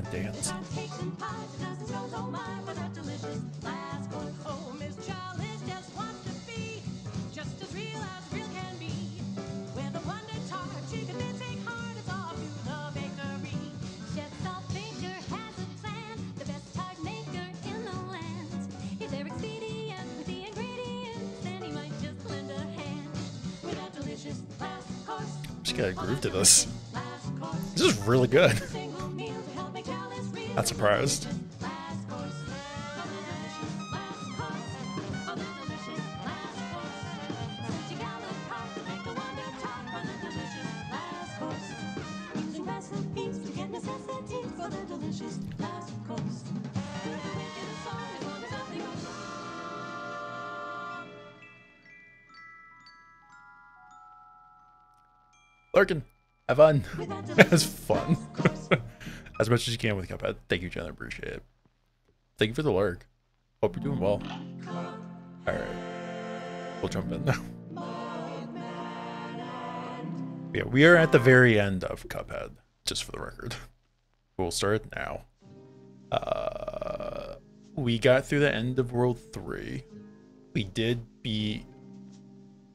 wanna dance. Just got a groove to this. This is really good. Not surprised. Larkin, have fun. It's fun. As much as you can with Cuphead. Thank you, Jen. I appreciate it. Thank you for the lurk. Hope you're doing well. Alright. We'll jump in now. Yeah, we are at the very end of Cuphead, just for the record. We'll start now. Uh, we got through the end of World 3. We did beat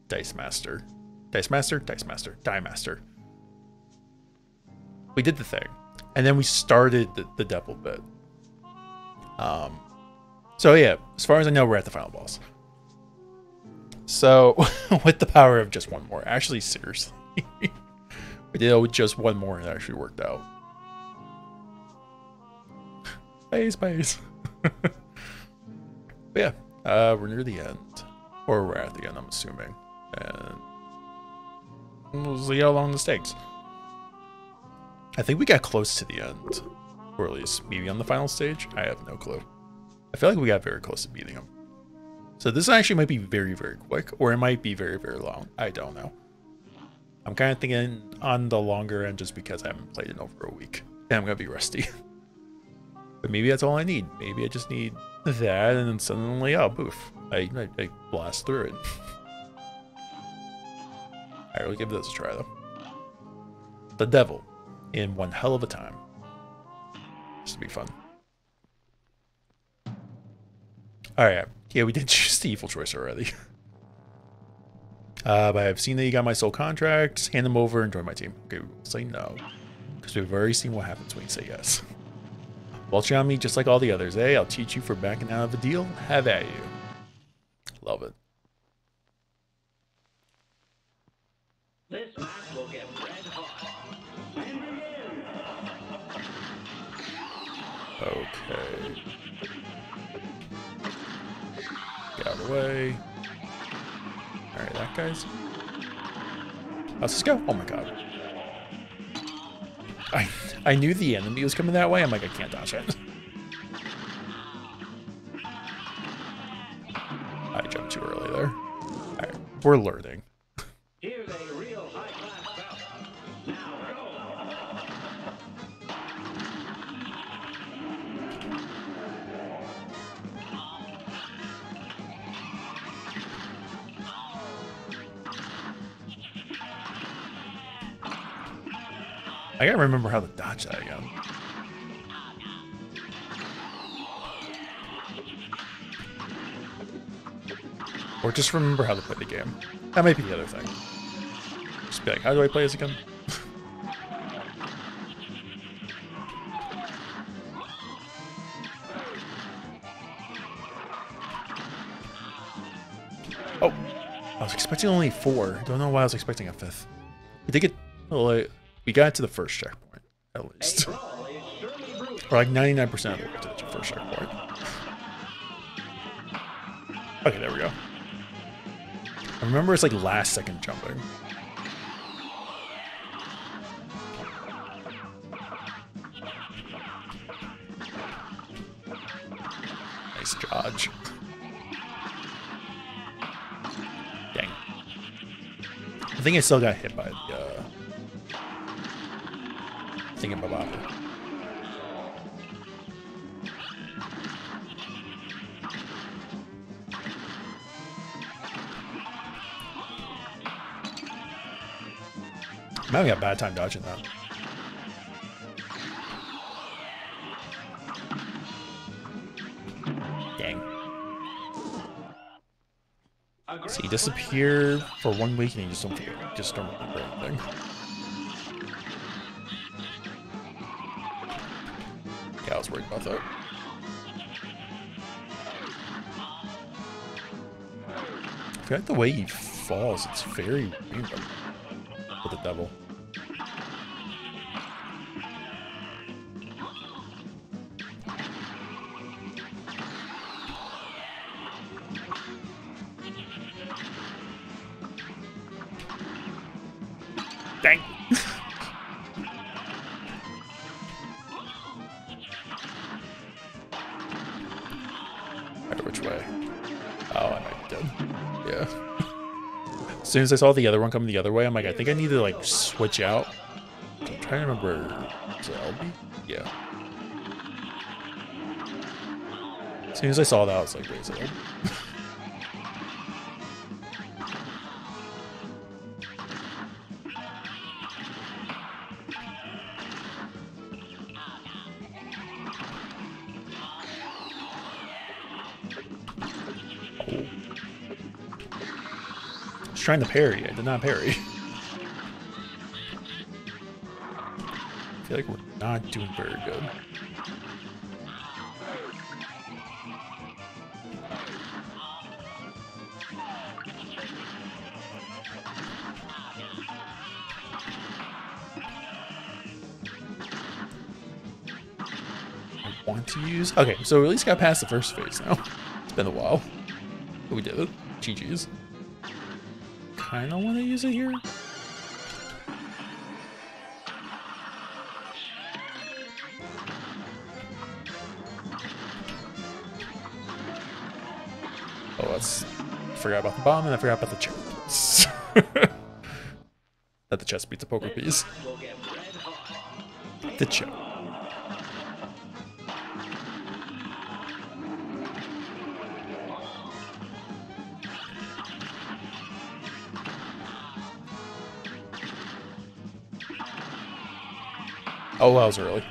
Dice Master. Dice Master? Dice Master. Die Master. We did the thing. And then we started the, the devil bit. Um, so yeah, as far as I know, we're at the final boss. So, with the power of just one more. Actually, seriously. we did it with just one more and it actually worked out. Space, space. yeah, uh, we're near the end. Or we're at the end, I'm assuming. And we'll see how long this takes. I think we got close to the end. Or at least maybe on the final stage. I have no clue. I feel like we got very close to beating him. So this actually might be very, very quick. Or it might be very, very long. I don't know. I'm kind of thinking on the longer end just because I haven't played in over a week. And I'm going to be rusty. but maybe that's all I need. Maybe I just need that and then suddenly, oh, poof. I, I, I blast through it. Alright, we'll give this a try though. The Devil in one hell of a time. This will be fun. Alright, yeah, we did choose the evil choice already. uh, but I've seen that you got my soul contract. Hand them over and join my team. Okay, we'll say no. Because we've already seen what happens when you say yes. Vulture on me just like all the others, eh? I'll teach you for backing out of a deal. Have at you. Love it. This Okay. Get out of the way. Alright, that guy's... Let's just go. Oh my god. I I knew the enemy was coming that way. I'm like, I can't dodge it. I jumped too early there. Alright, we're learning. I gotta remember how to dodge that again. Or just remember how to play the game. That might be the other thing. Just be like, how do I play this again? oh, I was expecting only four. Don't know why I was expecting a fifth. Did get like we got to the first checkpoint, at least. or like 99% of the way to the first checkpoint. Okay, there we go. I remember it's like last second jumping. Nice dodge. Dang. I think I still got hit by the, uh, thingamabob. I'm having a bad time dodging that. Dang. See, so disappear for one week and you just don't, just don't remember anything. Worried about that. I like the way he falls, it's very random with the devil. Soon as I saw the other one coming the other way, I'm like, I think I need to like switch out. I'm trying to remember. Is it LB? Yeah. As soon as I saw that, I was like, wait, is it trying to parry. I did not parry. I feel like we're not doing very good. I want to use... Okay, so we at least got past the first phase now. It's been a while. But we did it. GG's kind of want to use it here. Oh, let's forgot about the bomb and I forgot about the chest. that the chest beats a poker piece. The chest. Oh, that was early.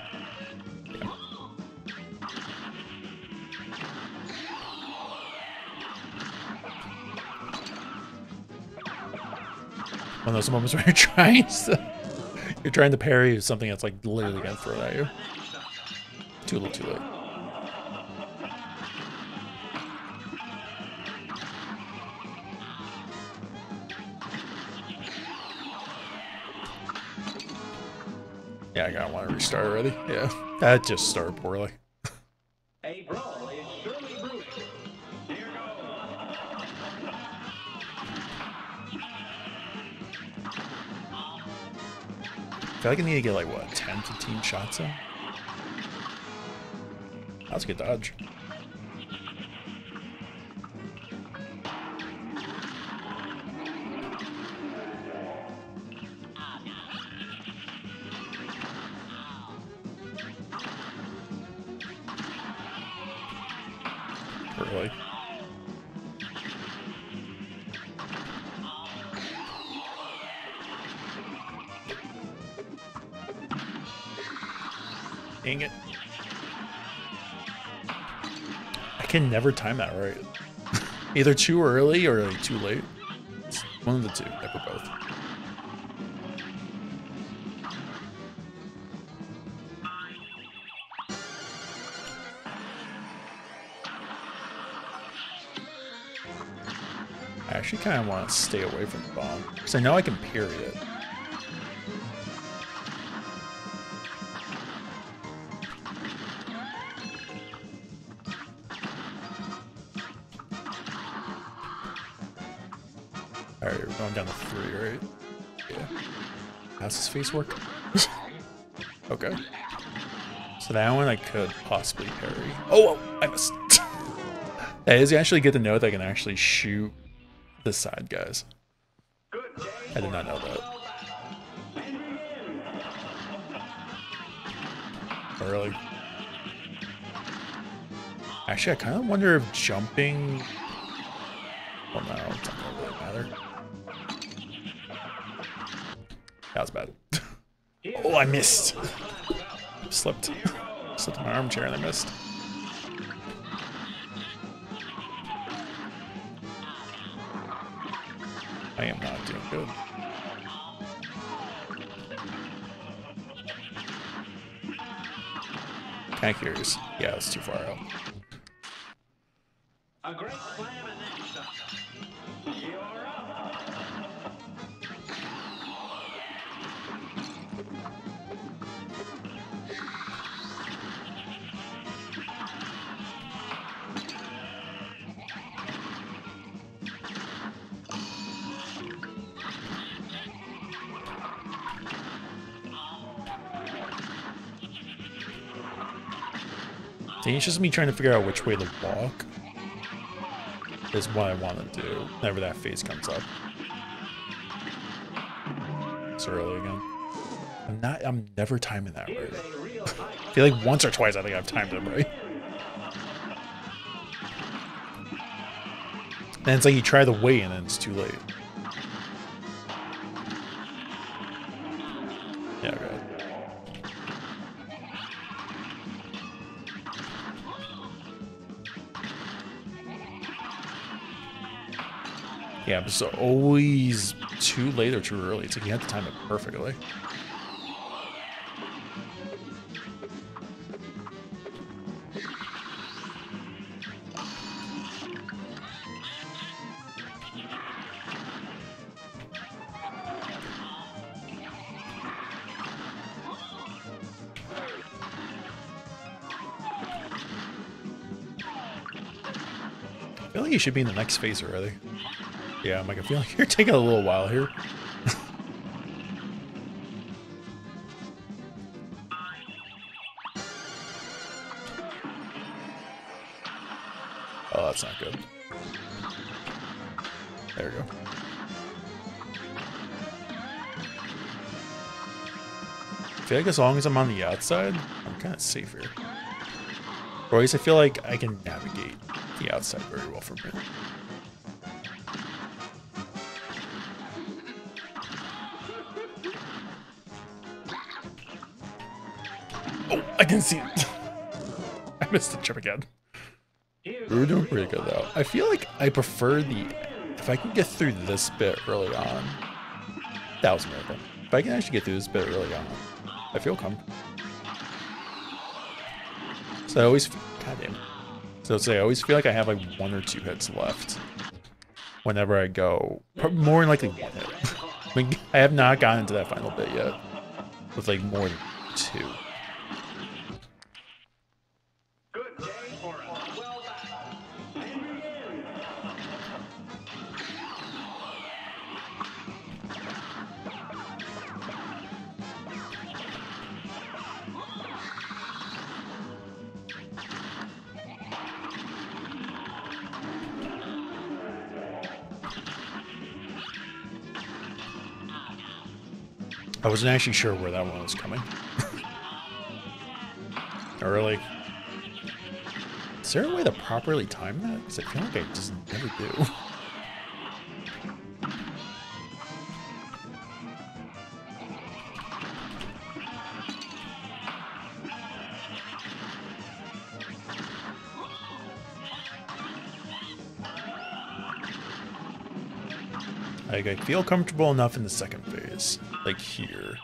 One of those moments where you're trying to, you're trying to parry something that's like literally gonna throw at you. Too little, too late. Want to restart already. Yeah, that just started poorly. A brawl is surely brewing. Here I feel like I need to get like what 10, 15 shots in. That's a good dodge. Can never time that right. Either too early or like too late. It's one of the two, never both. I actually kind of want to stay away from the bomb. Because I know I can parry it. How's his face work? okay. So that one I could possibly parry. Oh, oh I missed. that is actually good to know that I can actually shoot the side, guys. I did not know that. Early. Actually, I kind of wonder if jumping... I missed. Slipped. Slipped in my armchair and I missed. I am not doing good. Curious. Yeah, it's too far out. It's just me trying to figure out which way to walk. Is what I want to do whenever that phase comes up. It's early again. I'm not. I'm never timing that right. I feel like once or twice I think I've timed it right. And it's like you try the wait and then it's too late. It's always too late or too early. It's like you have to time it perfectly. I feel like you should be in the next phase already. Yeah, I'm like, I feel like you're taking a little while here. oh, that's not good. There we go. I feel like as long as I'm on the outside, I'm kind of safe here. Or at least I feel like I can navigate the outside very well from here. Can see it. I missed the chip again. We were doing pretty good though. I feel like I prefer the if I can get through this bit early on. That was a miracle. If I can actually get through this bit early on, I feel comfortable. So I always, god damn. So I always feel like I have like one or two hits left. Whenever I go, more than likely one hit. I mean, I have not gotten into that final bit yet with like more than two. Wasn't actually sure where that one was coming. Early. Is there a way to properly time that? Because I feel like I just never do. Like, I feel comfortable enough in the second phase. Like here.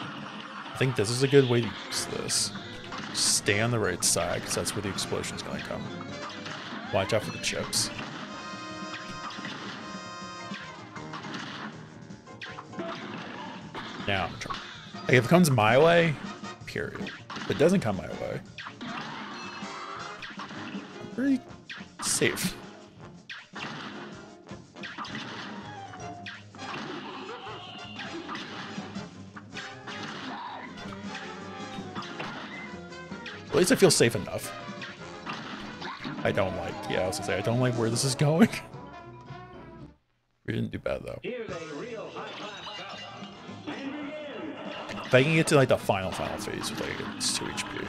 I think this is a good way to use this. Stay on the right side, because that's where the explosion's gonna come. Watch out for the chips. Now, like if it comes my way, period. If it doesn't come my way, I'm pretty safe. Least I feel safe enough. I don't like, yeah, I was gonna say, I don't like where this is going. we didn't do bad though. If I can get to like the final, final phase with like it's 2 HP.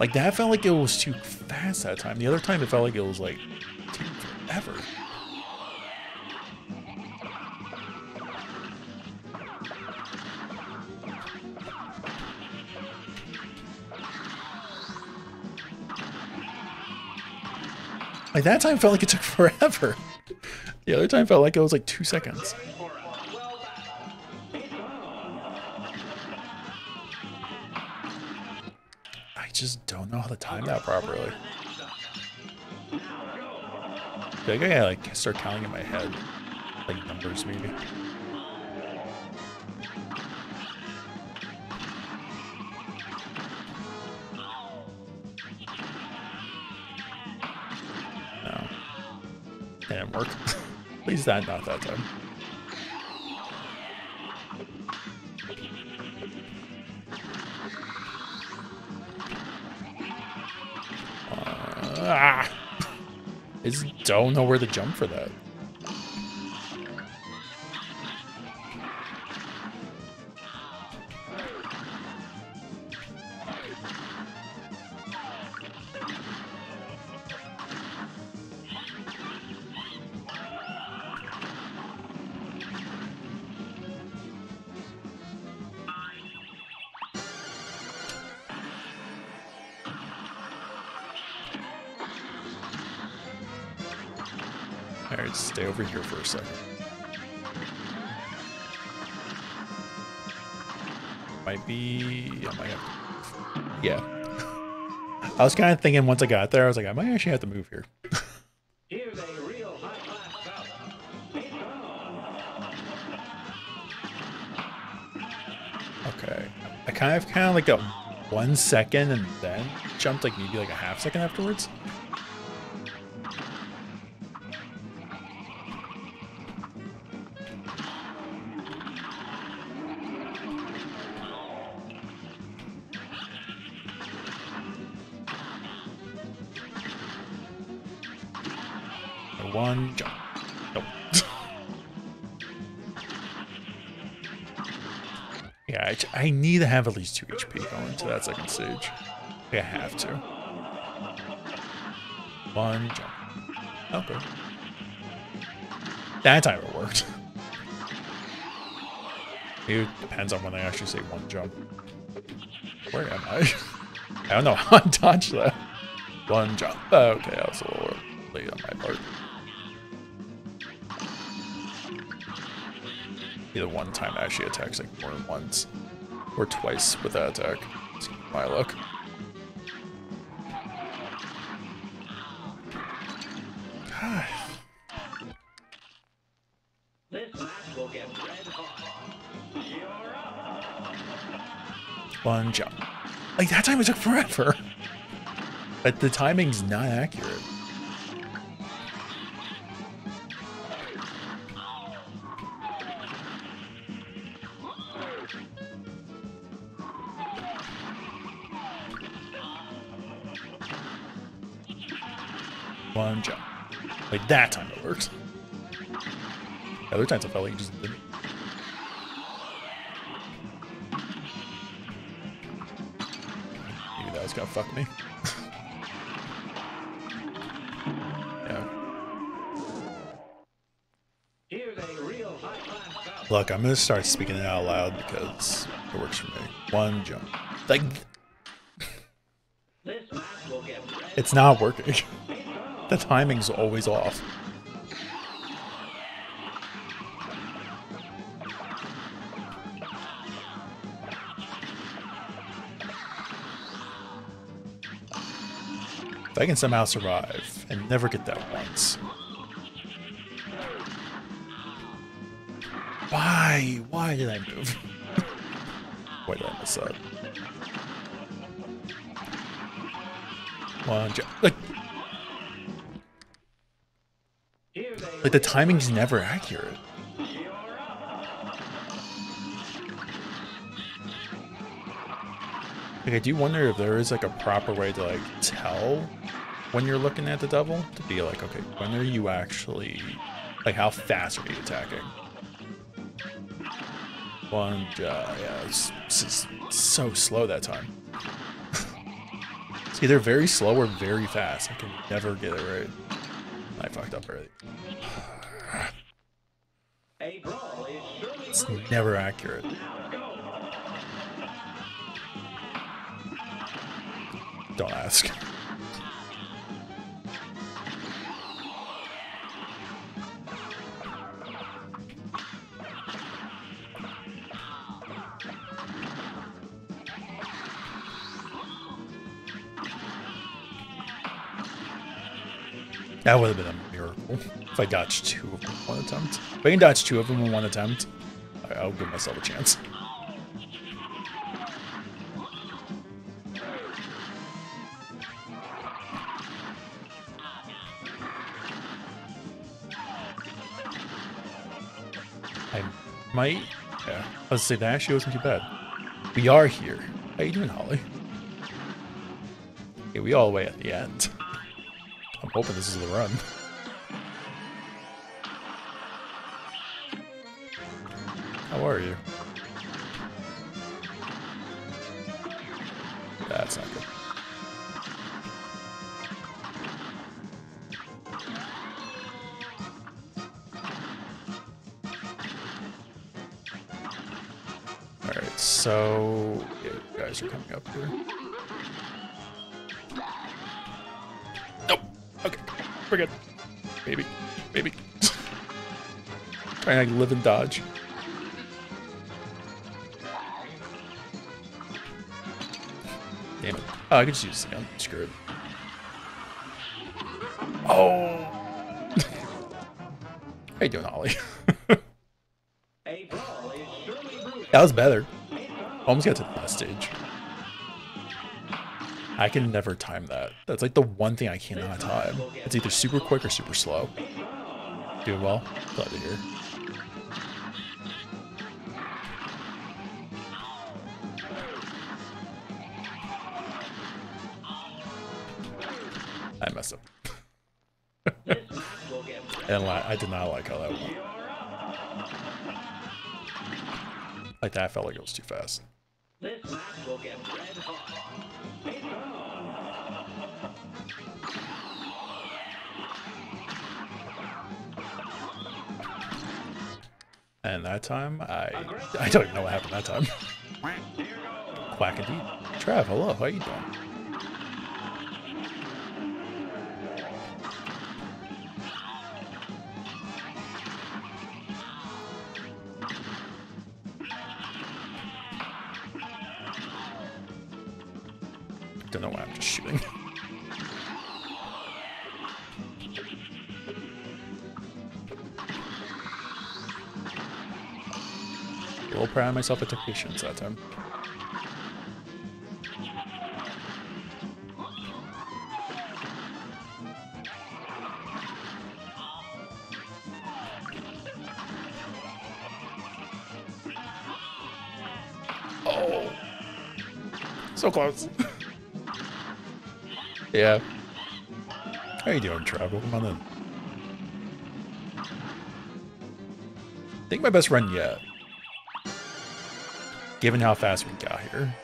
Like that felt like it was too fast that time. The other time it felt like it was like Like that time felt like it took forever. The other time felt like it was like two seconds. I just don't know how to time that properly. I think I gotta like start counting in my head. Like numbers maybe. That not that time. Uh, ah. I just don't know where to jump for that. Over here for a second. Might be... I might have to... Yeah. I was kind of thinking once I got there, I was like, I might actually have to move here. Here's a real high-class bout. It's on. Okay. I kind of kind of like a one second and then jumped like maybe like a half second afterwards. Need to have at least 2 HP going to that second stage. I have to. One jump. Okay. That time it worked. It depends on when I actually say one jump. Where am I? I don't know how I dodged that. One jump. Okay, I was a little late on my part. Either one time actually attacks like more than once. Or twice with that attack. It's my luck. One jump. Like that time it took forever. But the timing's not accurate. Times I felt like it just didn't. Maybe that was gonna fuck me. yeah. Here's a real high-class bout. Look, I'm gonna start speaking it out loud because it works for me. One jump. Like This match will get red it's not working. the timing's always off. I can somehow survive and never get that once. Why? Why did I move? Why did I mess up? One jump. Like, like the timing's never accurate. Like I do wonder if there is like a proper way to like tell when you're looking at the devil to be like, okay, when are you actually like how fast are you attacking? One, uh, yeah, it's, it's so slow that time. it's either very slow or very fast. I can never get it right. I fucked up surely It's never accurate. Don't ask. That would have been a miracle if I dodged two of them in one attempt. If I can dodge two of them in one attempt, I'll give myself a chance. I might. Yeah, let's say that actually wasn't too bad. We are here. How you doing, Holly? Yeah, we all way at the end. I'm hoping this is the run. How are you? That's not good. Alright, so you guys are coming up here. We're good. Maybe. Maybe. Trying to live and dodge. Damn it. Oh, I could just use the gun. Screw it. Oh! How you doing, Ollie? That was better. Almost got to the last stage. I can never time that. That's like the one thing I cannot time. It's either super quick or super slow. Doing well? Glad to hear. I messed up. And I did not like how that went. Like that felt like it was too fast. That time, I I don't even know what happened that time. Quack indeed. Trav, hello. How you doing? Myself. Took patience that time. Oh, so close. yeah. How you doing, Travel? Come on in. I think my best run yet given how fast we got here.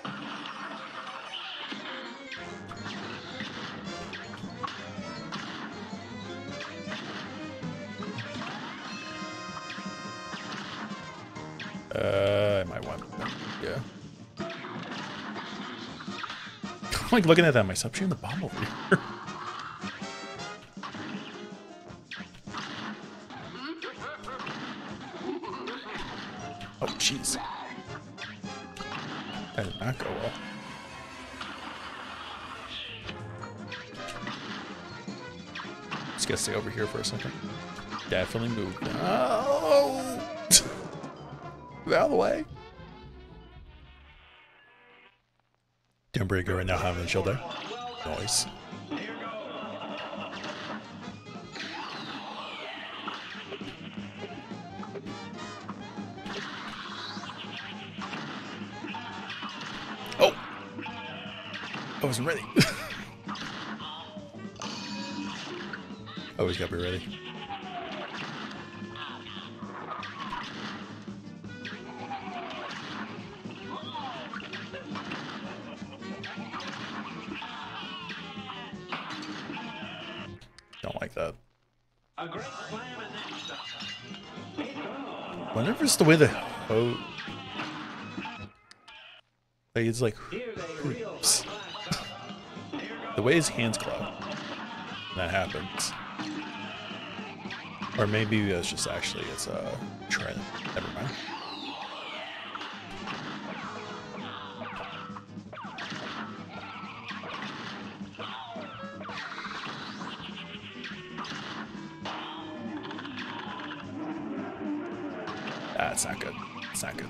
Uh, I might want, yeah. I'm like looking at that myself. Shooting the bomb over here. here for a second. Definitely move. Oh! Out of the way. Good right now, having a chill there. Nice. Oh! I wasn't ready. Always gotta be ready. Don't like that. Whenever it's the way the ho like it's like the way his hands clap. That happens. Or maybe it's just actually it's a trend. Never mind. That's not good. It's not good.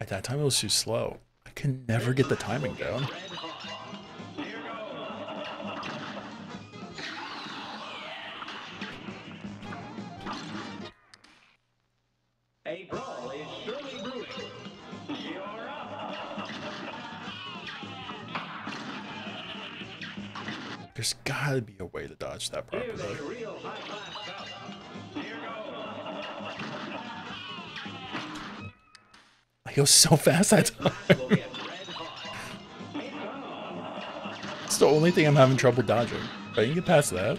At that time, it was too slow. Can never get the timing down. A brawl is surely brewing. You're up. There's gotta be a way to dodge that properly. a real high-class bout. Here goes. He goes so fast that time. Only thing I'm having trouble dodging. But you can get past that.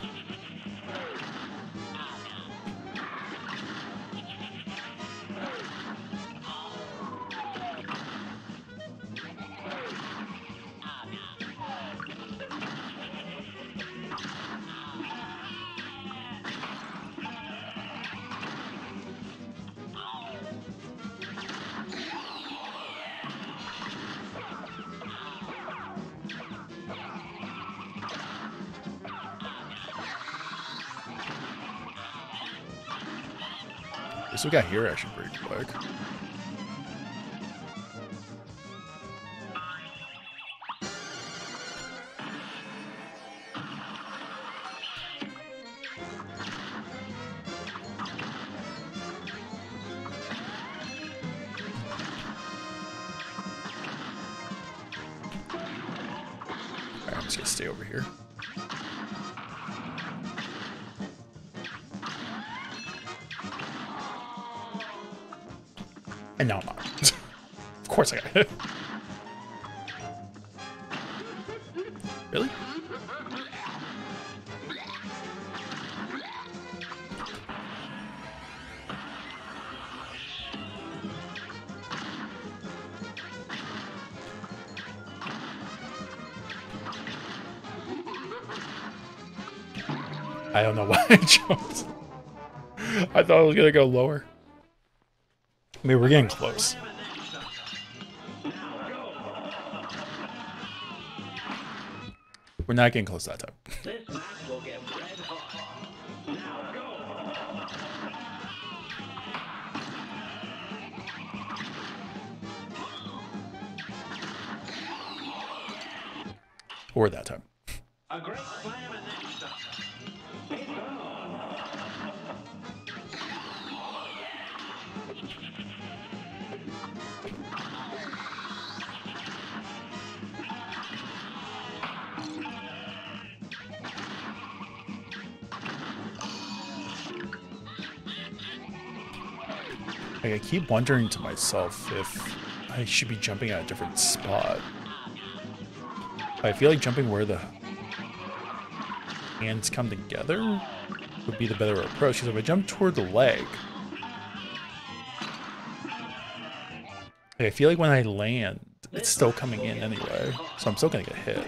Got here actually jumped. I thought I was gonna go lower. I mean, we're getting close. We're not getting close that time. This match will get red hot. Now go. Or that time. Like, I keep wondering to myself if I should be jumping at a different spot. I feel like jumping where the hands come together would be the better approach. Because if I jump toward the leg, I feel like when I land, it's still coming in anyway. So I'm still gonna get hit.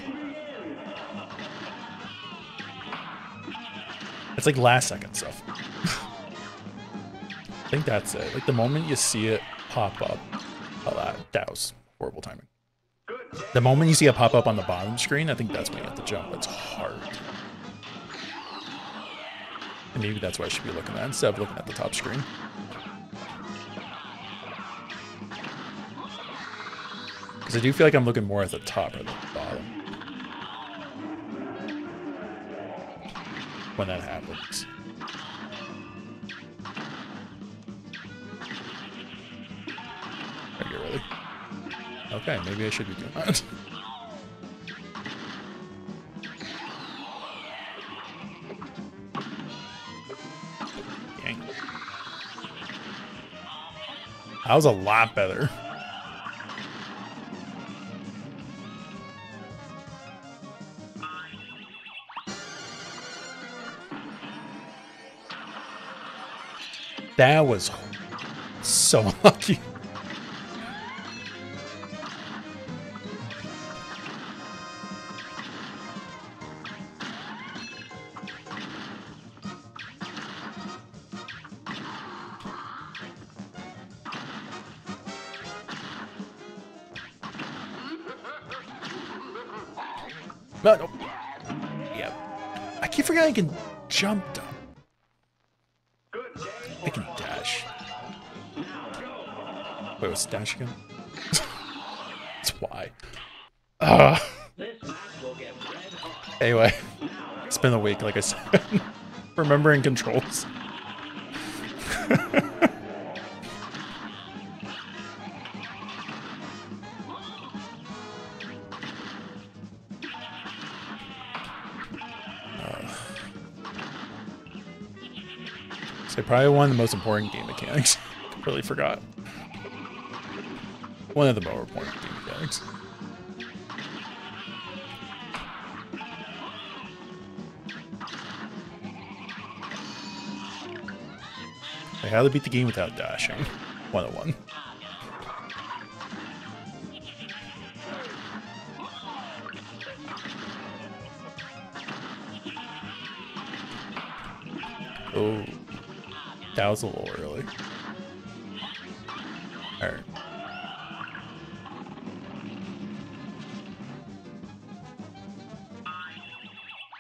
It's like last second stuff. I think that's it. Like the moment you see it pop up, oh, that, that was horrible timing. The moment you see it pop up on the bottom screen, I think that's when you have to jump. It's hard. And maybe that's why I should be looking at instead of looking at the top screen. Because I do feel like I'm looking more at the top or the bottom. When that happens. Okay, maybe I should be doing that. Dang. That was a lot better. That was so lucky. Can jump down. I can dash. Wait, what's dash again? That's why. Uh, anyway, it's been a week, like I said. Remembering controls. Probably one of the most important game mechanics. Completely forgot. One of the more important game mechanics. Like how to beat the game without dashing. 101. That was a little early. Alright.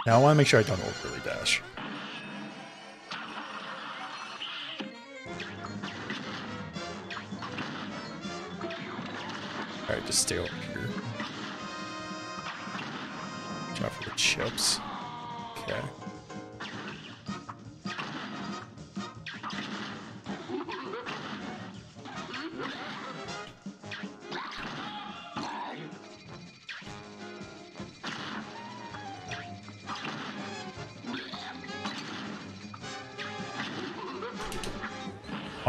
Now I want to make sure I don't overly dash. Alright, just stay over here. Watch out for the chips. Okay.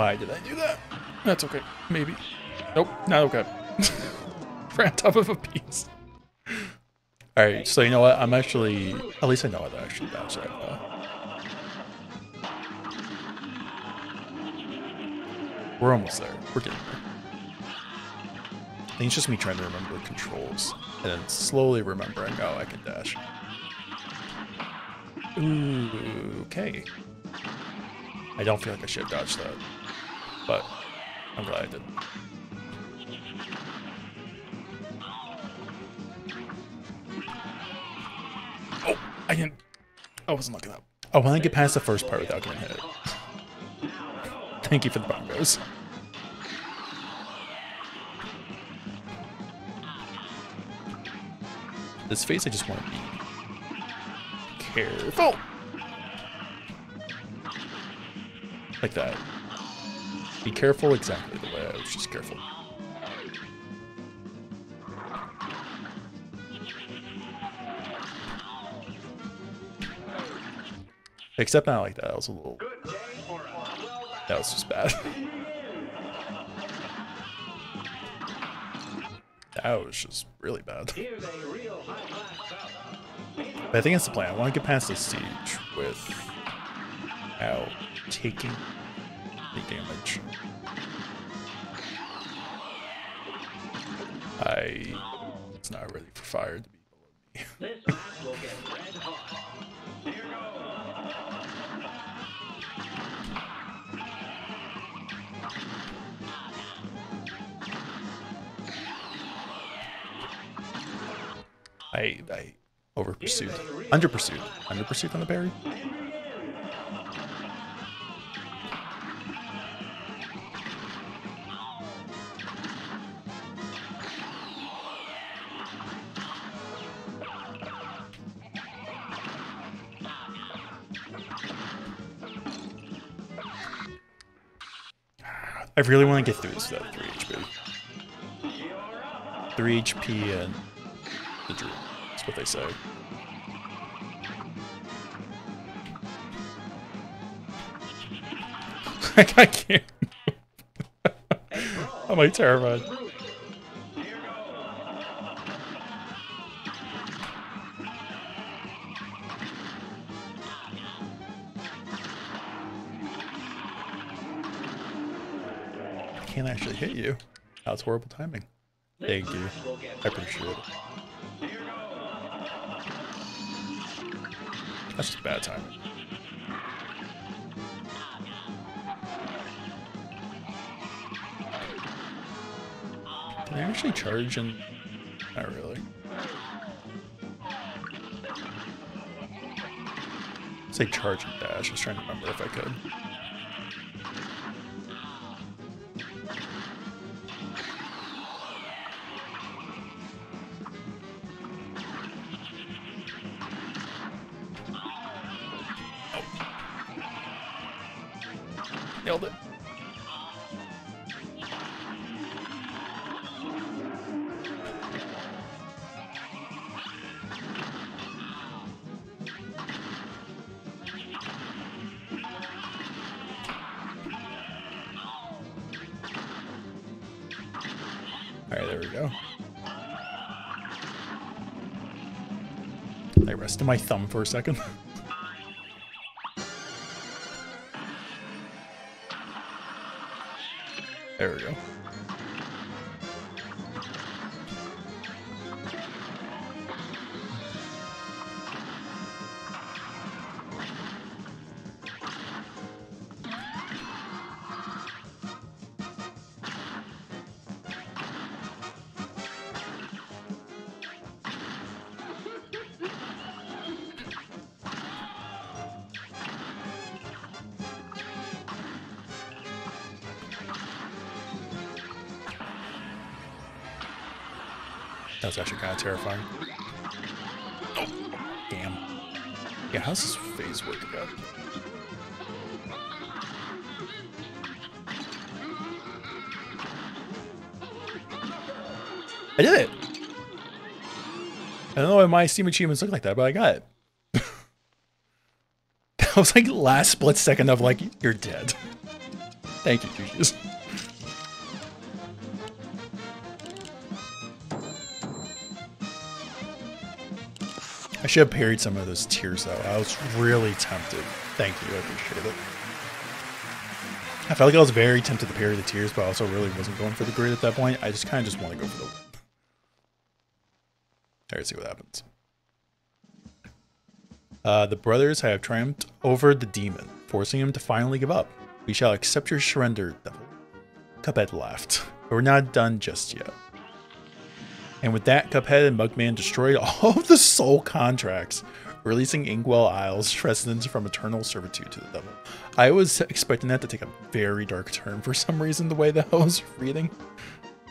Why did I do that? That's okay. Maybe. Nope, not okay. Right on top of a piece. Alright, so you know what? I'm actually... At least I know how to actually dodge that now. We're almost there. We're getting there. I think it's just me trying to remember the controls. And then slowly remembering, oh, I can dash. Ooh, okay. I don't feel like I should have dodged that. But I'm glad I did. Oh, I didn't. I wasn't looking up. Oh, I want to get past the first part without getting hit. Thank you for the bongos. This face, I just want to be careful. Like that. Be careful exactly the way I was just careful. Except not like that. That was a little. That was just bad. that was just really bad. But I think it's the plan. I want to get past this siege without taking any damage. I it's not ready for fire to be below me. This match will get red hot. Here goes. I I over pursued, under pursued, under pursued on the berry. I really want to get through this without 3 HP. 3 HP and the dream. That's what they say. I can't. I'm like terrified. Can't actually hit you. That's horrible timing. Thank you. I appreciate it. That's just bad timing. Can I actually charge and... Not really. Say charge and dash. I was trying to remember if I could. My thumb for a second. Terrifying. Oh, damn. Yeah, how's this phase work again? I did it! I don't know why my Steam achievements look like that, but I got it. that was like last split second of like, you're dead. Thank you. Should have parried some of those tears though. I was really tempted. Thank you, I appreciate it. I felt like I was very tempted to parry the tears, but I also really wasn't going for the grid at that point. I just kind of just want to go for the. Alright, see what happens. Uh, the brothers have triumphed over the demon, forcing him to finally give up. We shall accept your surrender, devil. Cuphead laughed. We're not done just yet. And with that, Cuphead and Mugman destroyed all of the soul contracts, releasing Inkwell Isle's residents from eternal servitude to the devil. I was expecting that to take a very dark turn for some reason, the way that I was reading.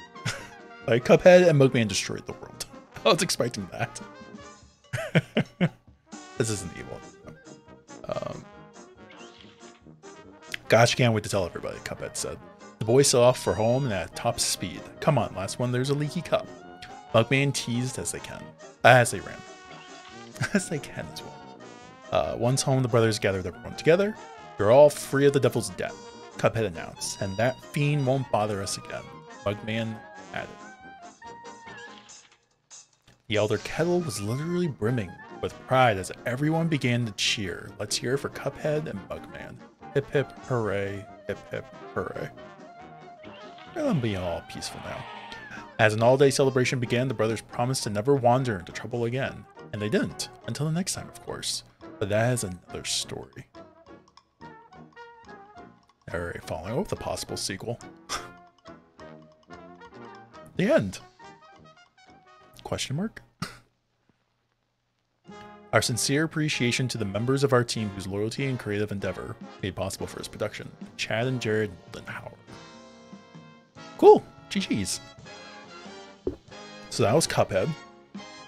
like, Cuphead and Mugman destroyed the world. I was expecting that. this isn't evil. Um, gosh, can't wait to tell everybody, Cuphead said. The boys set off for home at top speed. Come on, last one, there's a leaky cup. Mugman teased as they can, as they ran, as they can as well. Uh, once home, the brothers gathered everyone together. You're all free of the devil's debt, Cuphead announced, and that fiend won't bother us again. Mugman added. The Elder Kettle was literally brimming with pride as everyone began to cheer. Let's hear for Cuphead and Mugman. Hip hip hooray, hip hip hooray. Them be all peaceful now. As an all day celebration began, the brothers promised to never wander into trouble again. And they didn't, until the next time, of course. But that is another story. Alright, following up with a possible sequel. the end. Question mark? Our sincere appreciation to the members of our team whose loyalty and creative endeavor made possible for this production. Chad and Jared Linhauer. Cool. GG's. So that was Cuphead.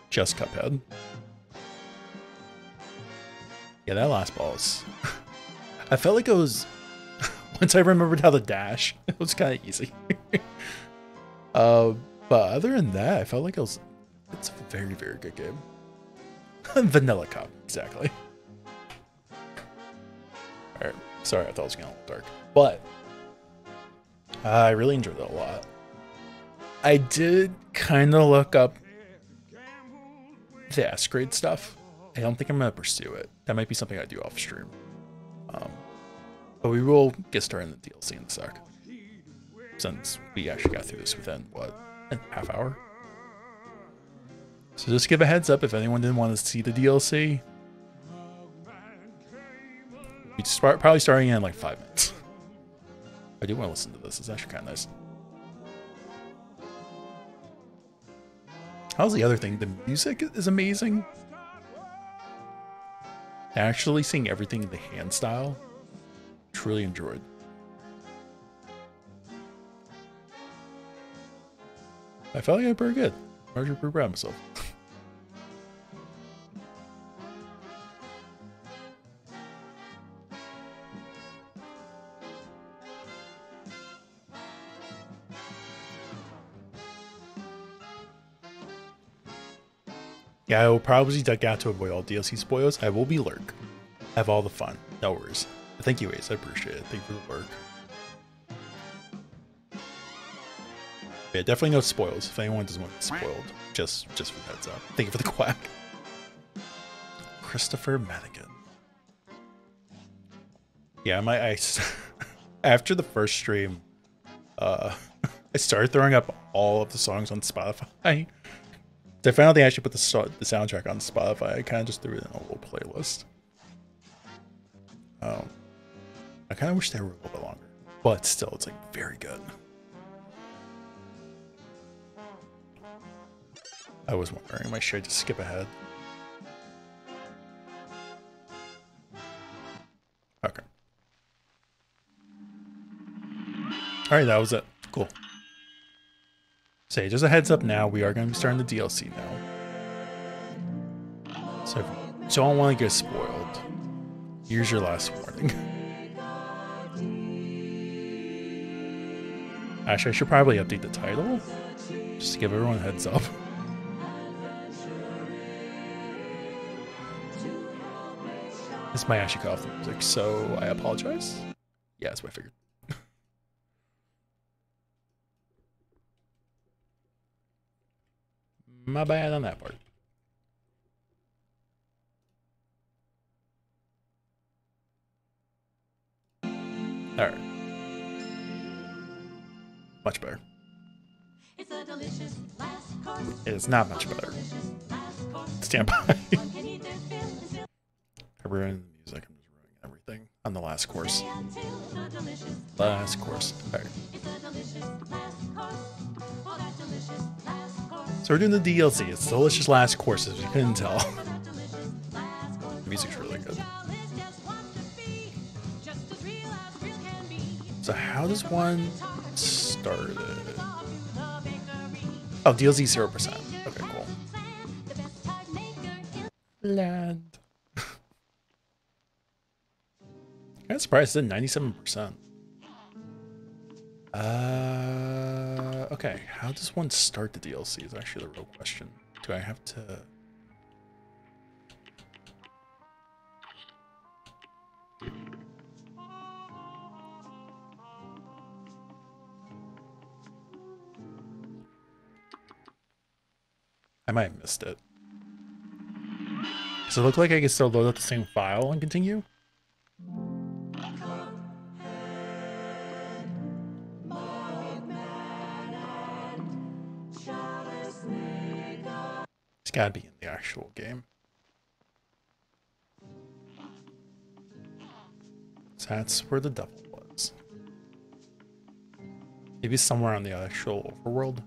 Just Cuphead. Yeah, that last boss. I felt like it was once I remembered how to dash, it was kind of easy. uh, but other than that, I felt like it was it's a very, very good game. Vanilla Cup, exactly. Alright, sorry, I thought it was getting a little dark. But I really enjoyed it a lot. I did kind of look up the S grade stuff. I don't think I'm going to pursue it. That might be something I do off stream. Um, but we will get started in the DLC in a sec. Since we actually got through this within, what, a half hour? So just give a heads up if anyone didn't want to see the DLC. We start probably starting in like five minutes. I do want to listen to this. It's actually kind of nice. How's the other thing? The music is amazing. Actually seeing everything in the hand style, truly enjoyed. I felt like I did pretty good. I pretty proud myself. Yeah, I will probably duck out to avoid all DLC spoils. I will be lurk. Have all the fun. No worries. Thank you, Ace. I appreciate it. Thank you for the work. Yeah, definitely no spoils. If anyone doesn't want get spoiled, just just for heads up. Thank you for the quack. Christopher Madigan. Yeah, my ice. After the first stream, uh, I started throwing up all of the songs on Spotify. I found they actually put the, the soundtrack on Spotify. I kind of just threw it in a little playlist. Um, I kind of wish they were a little bit longer, but still, it's like very good. I was wondering, am I I just skip ahead? Okay. All right, that was it. Cool. Say, just a heads up now, we are going to be starting the DLC now. So if you don't want to get spoiled, here's your last warning. Actually, I should probably update the title, just to give everyone a heads up. This might actually cut off the music, so I apologize. Yeah, that's what I figured. My bad on that part. Alright. Much better. It's a delicious last course. It is not much better. Stand by. One can eat this fill and still I ruined the music. I'm just ruining everything on the last course. stay until the delicious Last course. Alright. So we're doing the DLC. It's delicious last course, as you couldn't tell. For that delicious last course. The music's really good. Shall is just want to be. Just as real as real can be. So how does one start it? Off to the bakery. Oh, DLC 0%. Okay, cool. Plan the best tart maker in Land. I'm surprised it's at 97%. Uh, okay. How does one start the DLC is actually the real question. Do I have to... I might have missed it. Does it look like I can still load up the same file and continue? It's gotta be in the actual game. So that's where the devil was. Maybe somewhere on the actual overworld.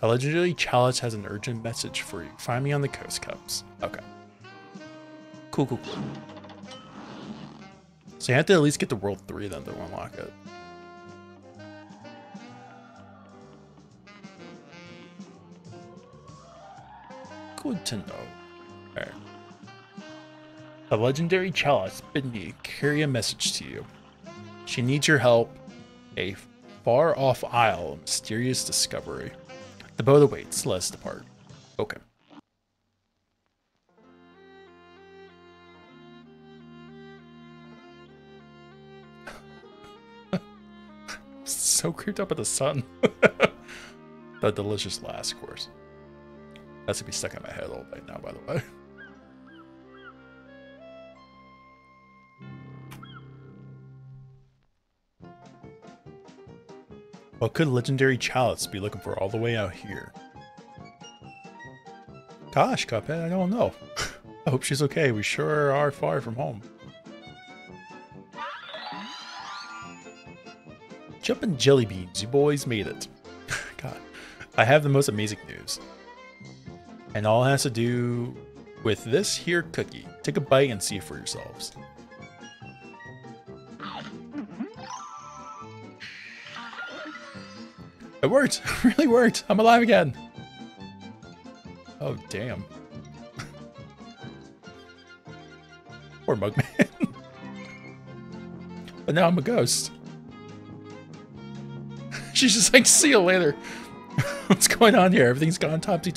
The legendary chalice has an urgent message for you. Find me on the coast cups. Okay. Cool, cool, cool. So you have to at least get to world three then to unlock it. Good to know. Alright. The legendary chalice bid me carry a message to you. She needs your help. A far off isle, a mysterious discovery. The boat awaits. Let us depart. Okay. so creeped up at the sun. the delicious last course. That's gonna be stuck in my head all day now, by the way. What could legendary chalice be looking for all the way out here? Gosh, Cuphead, I don't know. I hope she's okay. We sure are far from home. Jumpin' jelly beans, you boys made it. God. I have the most amazing news. And all has to do with this here cookie. Take a bite and see for yourselves. It worked. It really worked. I'm alive again. Oh, damn. Poor Mugman. but now I'm a ghost. She's just like, see you later. What's going on here? Everything's gone topsy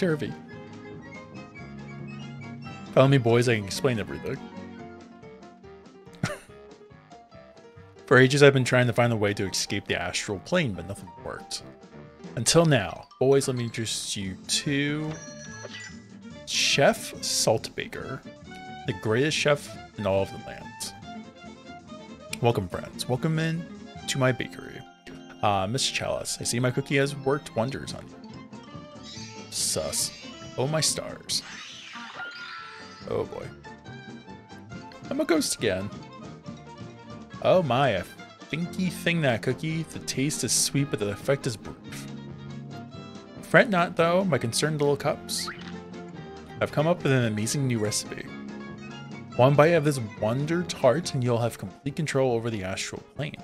turvy. Follow me, boys. I can explain everything. For ages, I've been trying to find a way to escape the astral plane, but nothing worked. Until now. Boys, let me introduce you to Chef Saltbaker, the greatest chef in all of the land. Welcome, friends. Welcome in to my bakery. Uh, Miss Chalice, I see my cookie has worked wonders on you. Sus. Oh, my stars. Oh, boy. I'm a ghost again. Oh, my. A finky thing, that cookie. The taste is sweet, but the effect is brief. Fret not, though, my concerned little cups. I've come up with an amazing new recipe. One bite of this Wonder Tart, and you'll have complete control over the astral plane.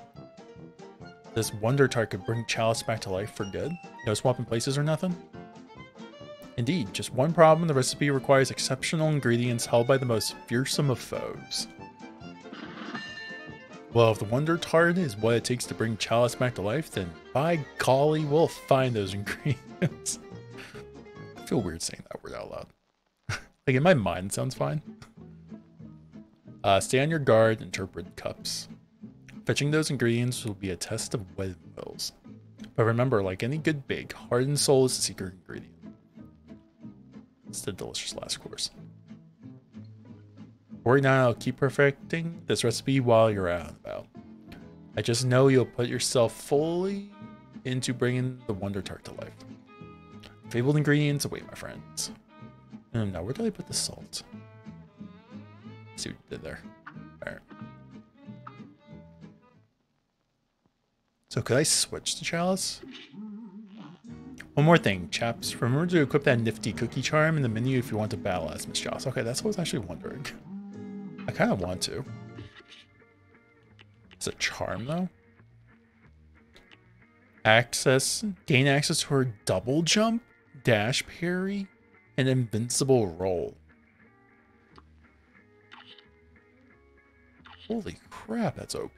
This Wonder Tart could bring Chalice back to life for good. No swapping places or nothing. Indeed, just one problem the recipe requires exceptional ingredients held by the most fearsome of foes. Well, if the Wonder Tart is what it takes to bring Chalice back to life, then by golly, we'll find those ingredients. I feel weird saying that word out loud. like in my mind, it sounds fine. Uh, stay on your guard, interpret cups. Fetching those ingredients will be a test of wet wills. But remember, like any good bake, heart and soul is the secret ingredient. The delicious last course. Worry not, I'll keep perfecting this recipe while you're out and about. I just know you'll put yourself fully into bringing the Wonder Tart to life. Fabled ingredients await, my friends. Um, now, where did I put the salt? See what you did there. Alright. So could I switch to Chalice? One more thing, chaps. Remember to equip that nifty cookie charm in the menu if you want to battle as Miss Chalice. Okay, that's what I was actually wondering. I kind of want to. Is it charm, though? Access, gain access to her double jump, dash parry, and invincible roll. Holy crap, that's OP.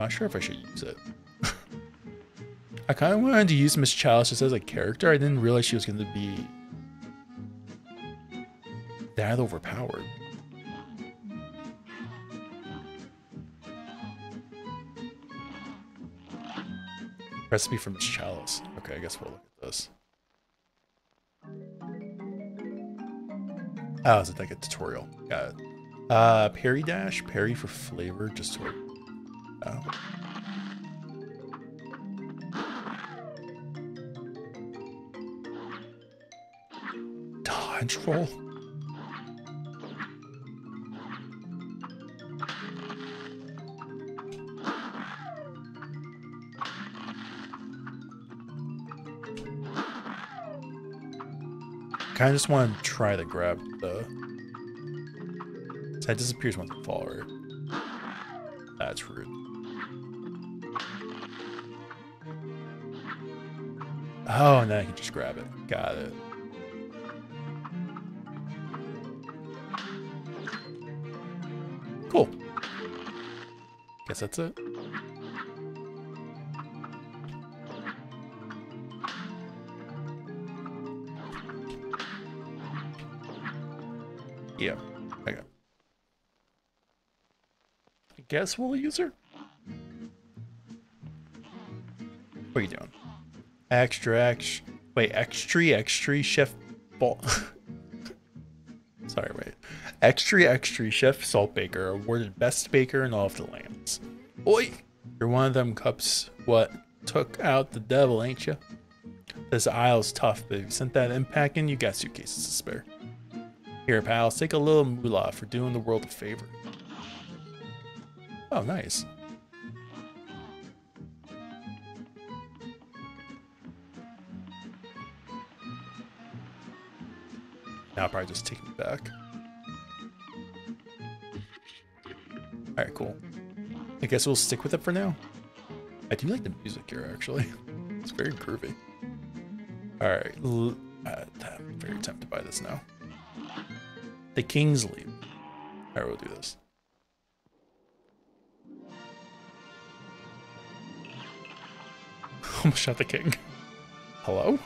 Not sure if I should use it. I kind of wanted to use Miss Chalice just as a character. I didn't realize she was going to be that overpowered. Recipe from Miss Chalice. Okay, I guess we'll look at this. Oh, is it like a tutorial? Got it. Uh, Parry dash, parry for flavor, just to. Oh. Dodge roll. Just want to try to grab the. That disappears once I fall? That's rude. Oh, now I can just grab it. Got it. Guess that's it. Yeah. I guess we'll use her. What are you doing? Extra, extra. Wait, extra, extra, chef ball. Sorry, wait. Extra, extra, chef Saltbaker awarded best baker in all of the lands. Oi, You're one of them cups what took out the devil, ain't you? This isle's tough, but if you sent that impact in, you got suitcases to spare. Here, pals, take a little moolah for doing the world a favor. Oh, nice. Now I'll probably just take me back. Alright, cool. I guess we'll stick with it for now. I do like the music here, actually. It's very groovy. Alright, uh, I'm very tempted by this now. The King's Leap. Alright, we'll do this. Almost shot the king. Hello?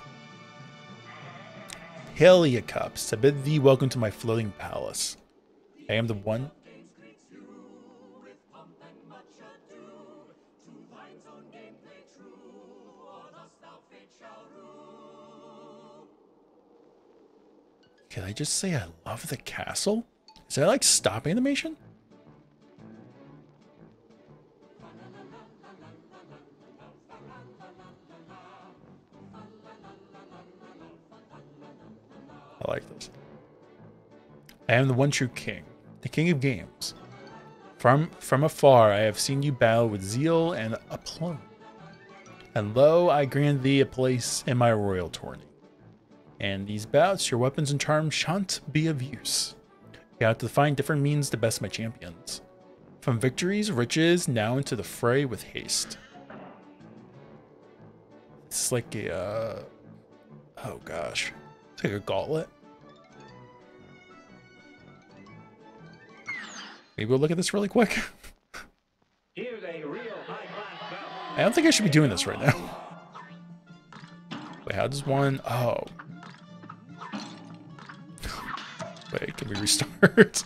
Hail, ye cups. I bid thee welcome to my floating palace. I am the one. Just say I love the castle? Is that like stop animation? I like this. I am the one true king, the king of games. From from afar I have seen you battle with zeal and aplomb. And lo, I grant thee a place in my royal tourney. And these bouts, your weapons and charms shan't be of use. You have to find different means to best my champions. From victories, riches, now into the fray with haste. It's like a, uh, oh gosh, it's like a gauntlet. Maybe we'll look at this really quick. Here's a real high-class. I don't think I should be doing this right now. Wait, how does one? Oh. Wait, can we restart?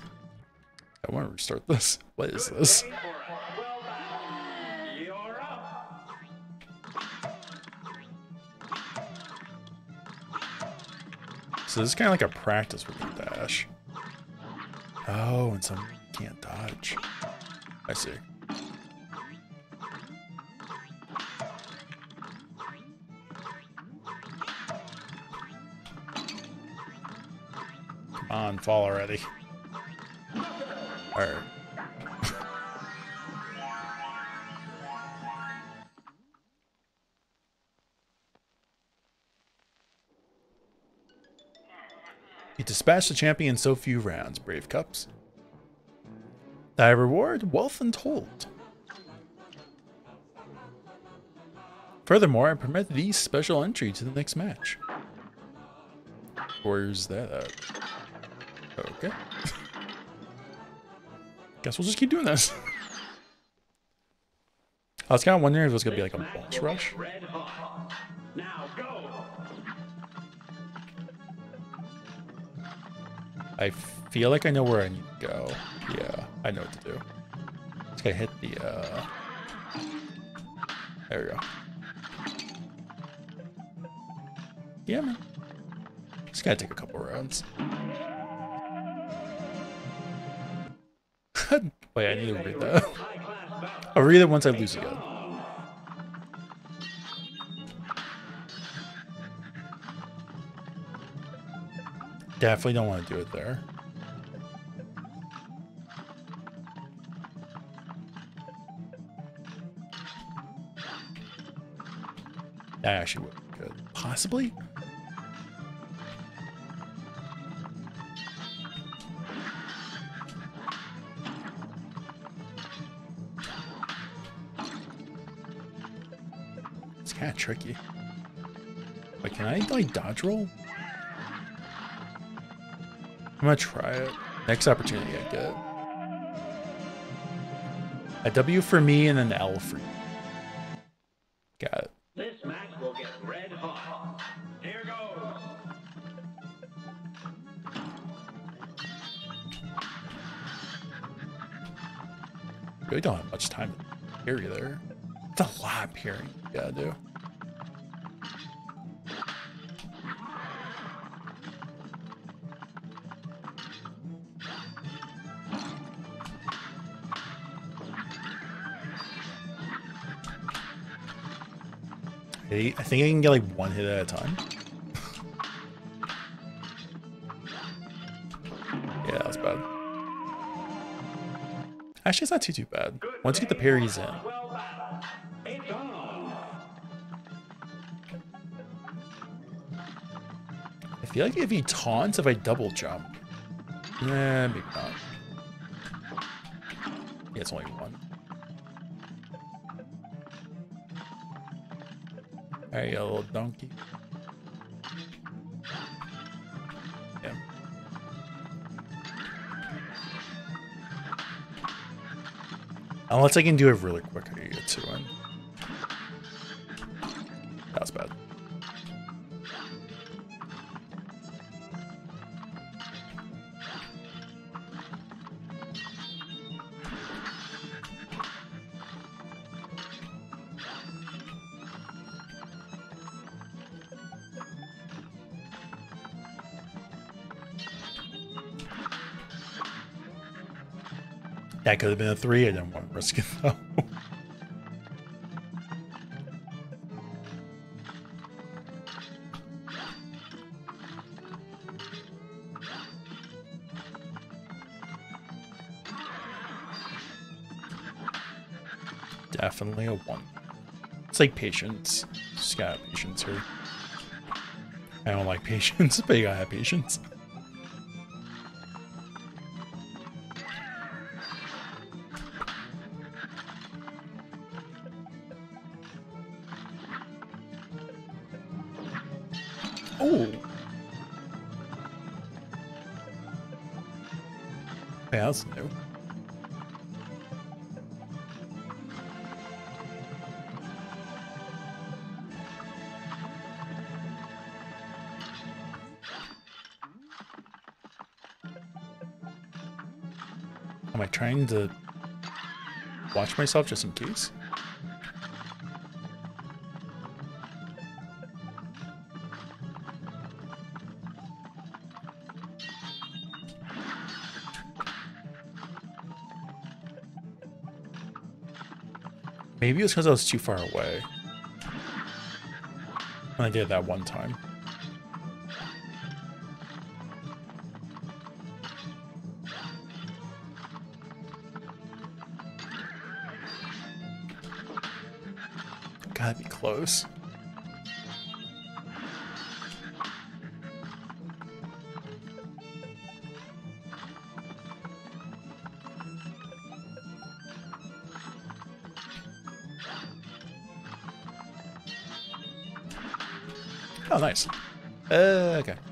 I want to restart this. What is this? So this is kind of like a practice with the dash. Oh, and some can't dodge. I see. On, fall already. You dispatched the champion in so few rounds, Brave Cups. Thy reward, wealth untold. Furthermore, I permit thee special entry to the next match. Where's that at? Okay. Guess we'll just keep doing this. I was kind of wondering if it was going to be like a boss rush. I feel like I know where I need to go. Yeah, I know what to do. Just gotta hit the, uh... There we go. Yeah, man. Just gotta take a couple rounds. I need to read that. I'll read it once I lose again. Definitely don't want to do it there. That actually would be good. Possibly? Tricky. Wait, can I like dodge roll? I'm gonna try it. Next opportunity I get. A W for me and an L for you. Got it. This match will get red hot. Here goes. Really don't have much time to parry there. It's a lot of parrying you gotta do. I think I can get like one hit at a time. yeah, that's bad. Actually, it's not too too bad. Once you get the parries in. I feel like if he taunts if I double jump. Nah, maybe not. Yeah, it's only one. Hey, you little donkey. Yeah. Uh, Unless I can do it really quick, I can get to him. That's bad. Could have been a three. I didn't want to risk it though. Definitely a one. It's like patience. Just gotta have patience here. I don't like patience, but you gotta have patience. Am I trying to watch myself just in case? Maybe it's because I was too far away. I did it that one time. Uh,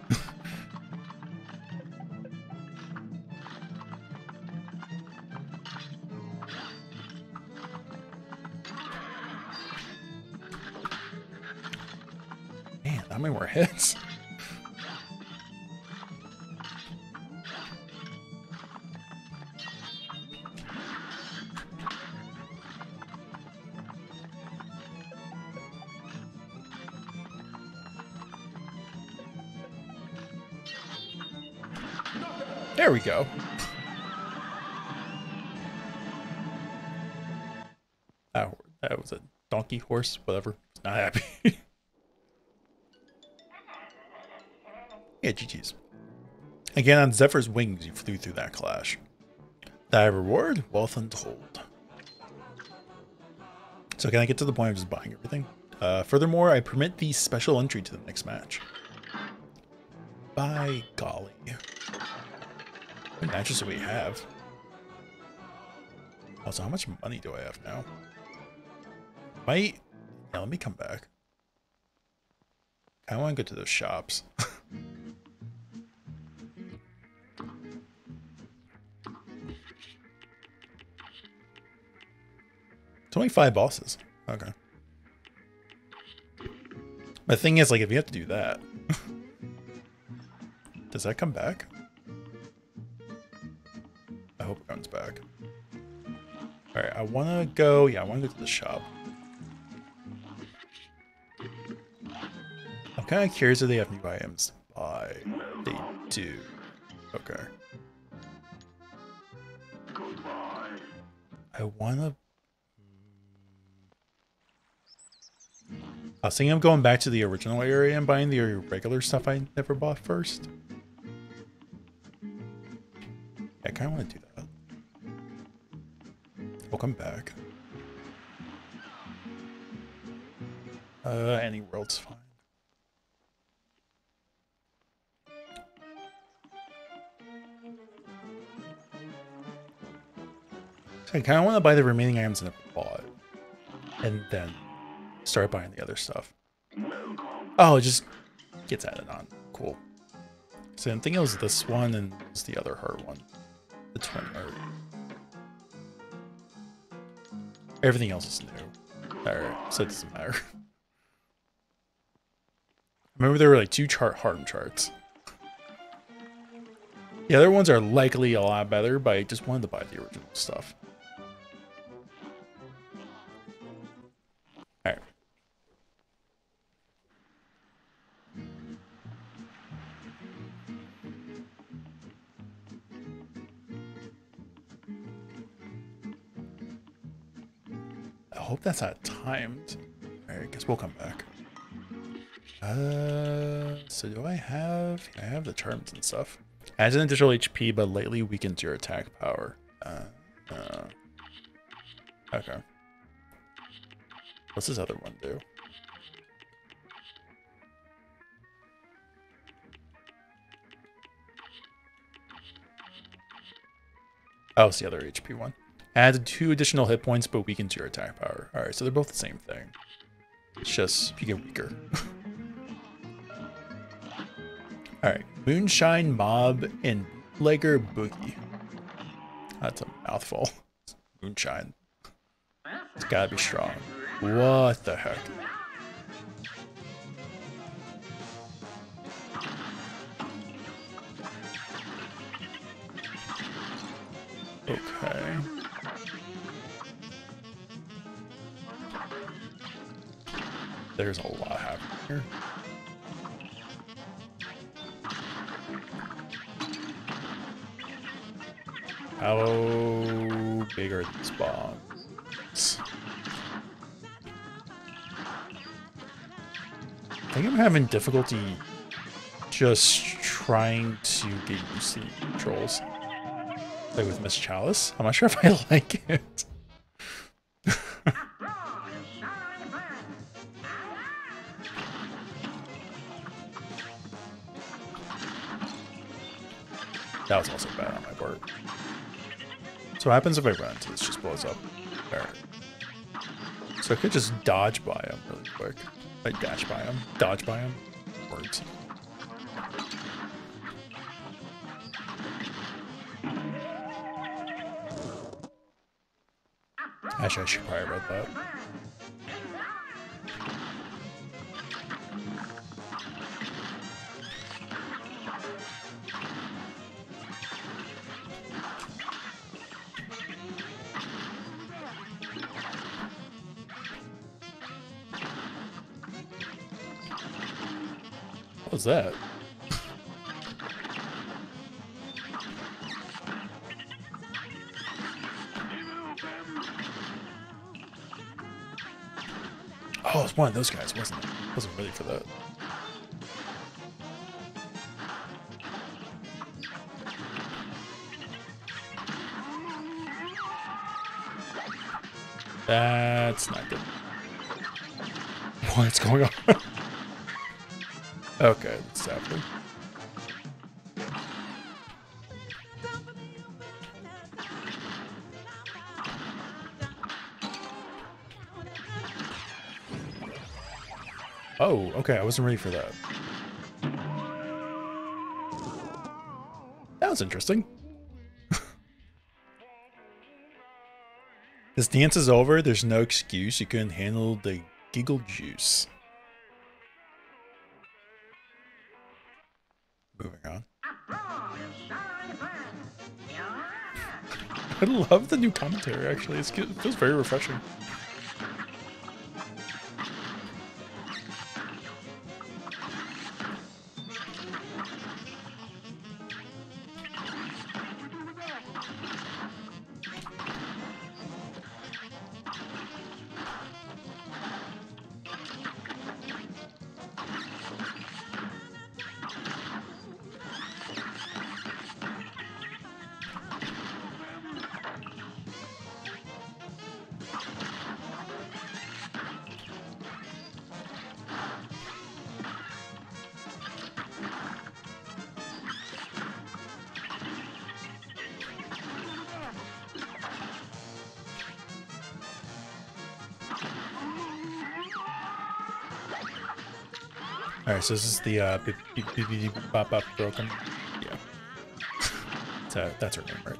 horse, whatever. Not happy. yeah, GG's. Again, on Zephyr's wings, you flew through that clash. Thy reward, wealth untold. So can I get to the point of just buying everything? Uh, furthermore, I permit the special entry to the next match. By golly. What matches do we have? Also, how much money do I have now? Might... Yeah, let me come back. I want to go to those shops. 25 bosses. Okay. My thing is, like, if you have to do that, does that come back? I hope it comes back. Alright, I want to go... Yeah, I want to go to the shop. Kind of curious if they have new items buy. They do. Okay. I want to... I was thinking of going back to the original area and buying the regular stuff I never bought first. I kind of want to do that. We'll come back. Uh, any world's fine. Kind of want to buy the remaining items in the bought, and then start buying the other stuff. Oh, it just gets added on. Cool. So I think it was this one and it was the other hard one, the twin heart. Everything else is new. Alright, so it doesn't matter. Remember there were like two chart harm charts. The other ones are likely a lot better, but I just wanted to buy the original stuff. Guess we'll come back. Uh, so do I have? I have the charms and stuff. Adds an additional HP, but lately weakens your attack power. Uh, uh, okay. What's this other one do? Oh, it's the other HP one. Adds two additional hit points, but weakens your attack power. Alright, so they're both the same thing. It's just you get weaker. Alright, Moonshine Mob and Bootlegger Boogie. That's a mouthful. Moonshine. It's gotta be strong. What the heck? Okay. There's a lot happening here. How big are these bombs? I think I'm having difficulty just trying to get used to controls. Play with Miss Chalice. I'm not sure if I like it. That was also bad on my part. So what happens if I run into this? Just blows up. There. So I could just dodge by him really quick. Like dash by him. Dodge by him. Words. Actually, I should probably read that. Was that? Oh, it's one of those guys, wasn't it? Wasn't ready for that. That's not good. What's going on? Okay, I wasn't ready for that. That was interesting. this dance is over. There's no excuse. You couldn't handle the giggle juice. Moving on. I love the new commentary, actually. It's, it feels very refreshing. So this is the uh, bop, bop, broken. Yeah, so that's her name, right?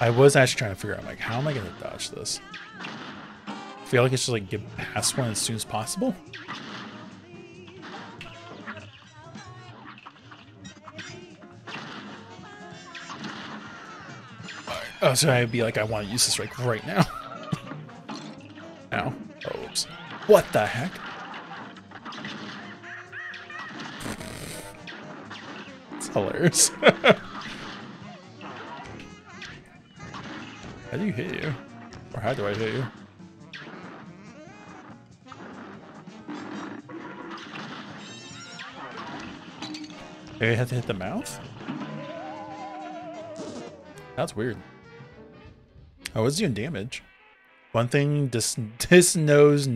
I was actually trying to figure out, like, how am I gonna dodge this? I feel like it's just like get past one as soon as possible. Oh, so I'd be like, I want to use this like right now. What the heck? It's hilarious. how do you hit you? Or how do I hit you? Maybe I have to hit the mouth? That's weird. Oh, it's doing damage. One thing this this knows.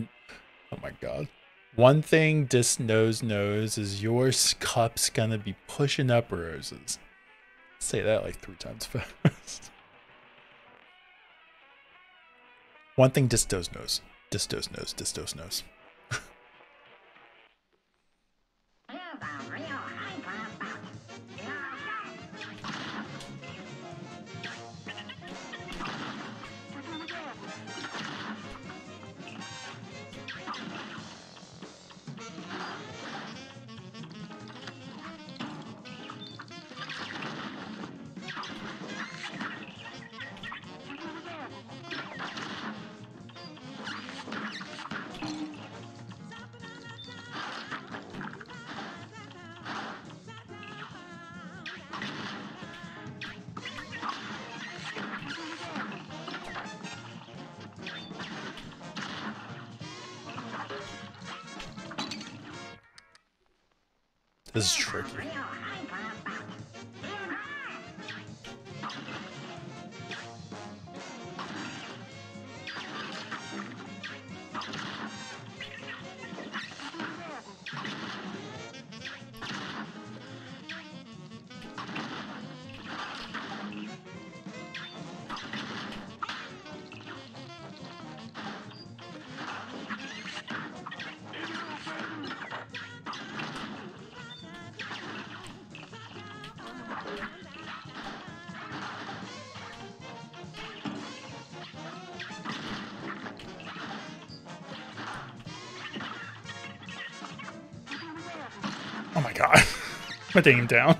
One thing this nose knows is your cup's gonna be pushing up roses. Say that like three times fast. One thing Distos knows. Distos knows. Distos knows. Aim down.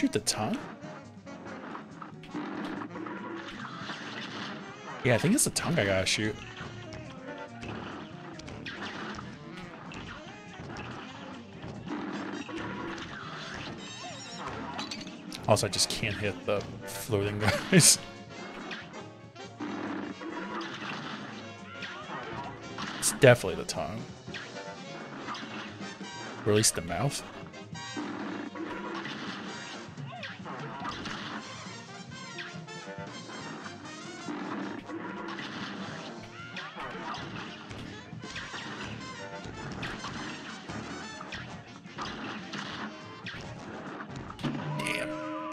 Shoot the tongue? Yeah, I think it's the tongue I gotta shoot. Also, I just can't hit the floating guys. It's definitely the tongue. Or at least the mouth.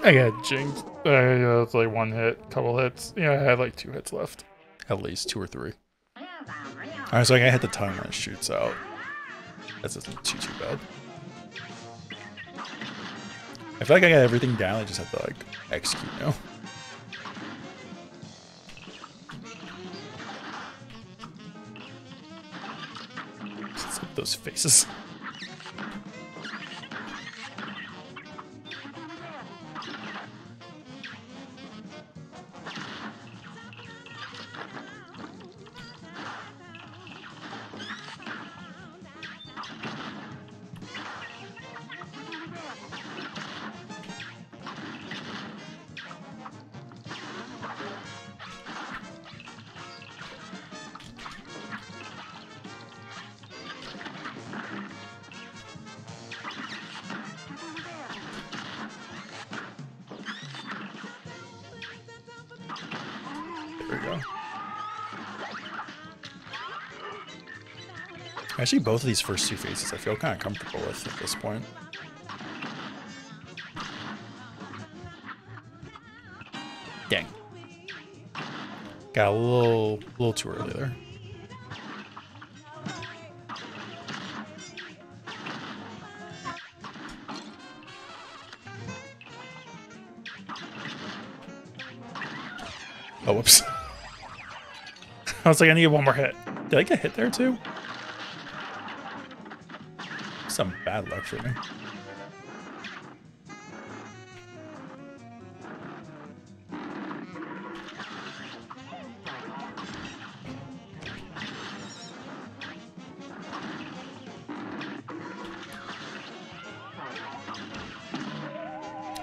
I got jinxed. Uh, yeah, it's like one hit, couple hits. Yeah, I had like two hits left. At least two or three. Alright, so I gotta hit the tongue when it shoots out. That's not too too bad. I feel like I got everything down, I just have to like execute now. Those faces. Actually, both of these first two phases I feel kind of comfortable with at this point. Dang. Got a little, little too early there. Oh, whoops. I was like, I need one more hit. Did I get hit there too? Some bad luck for me.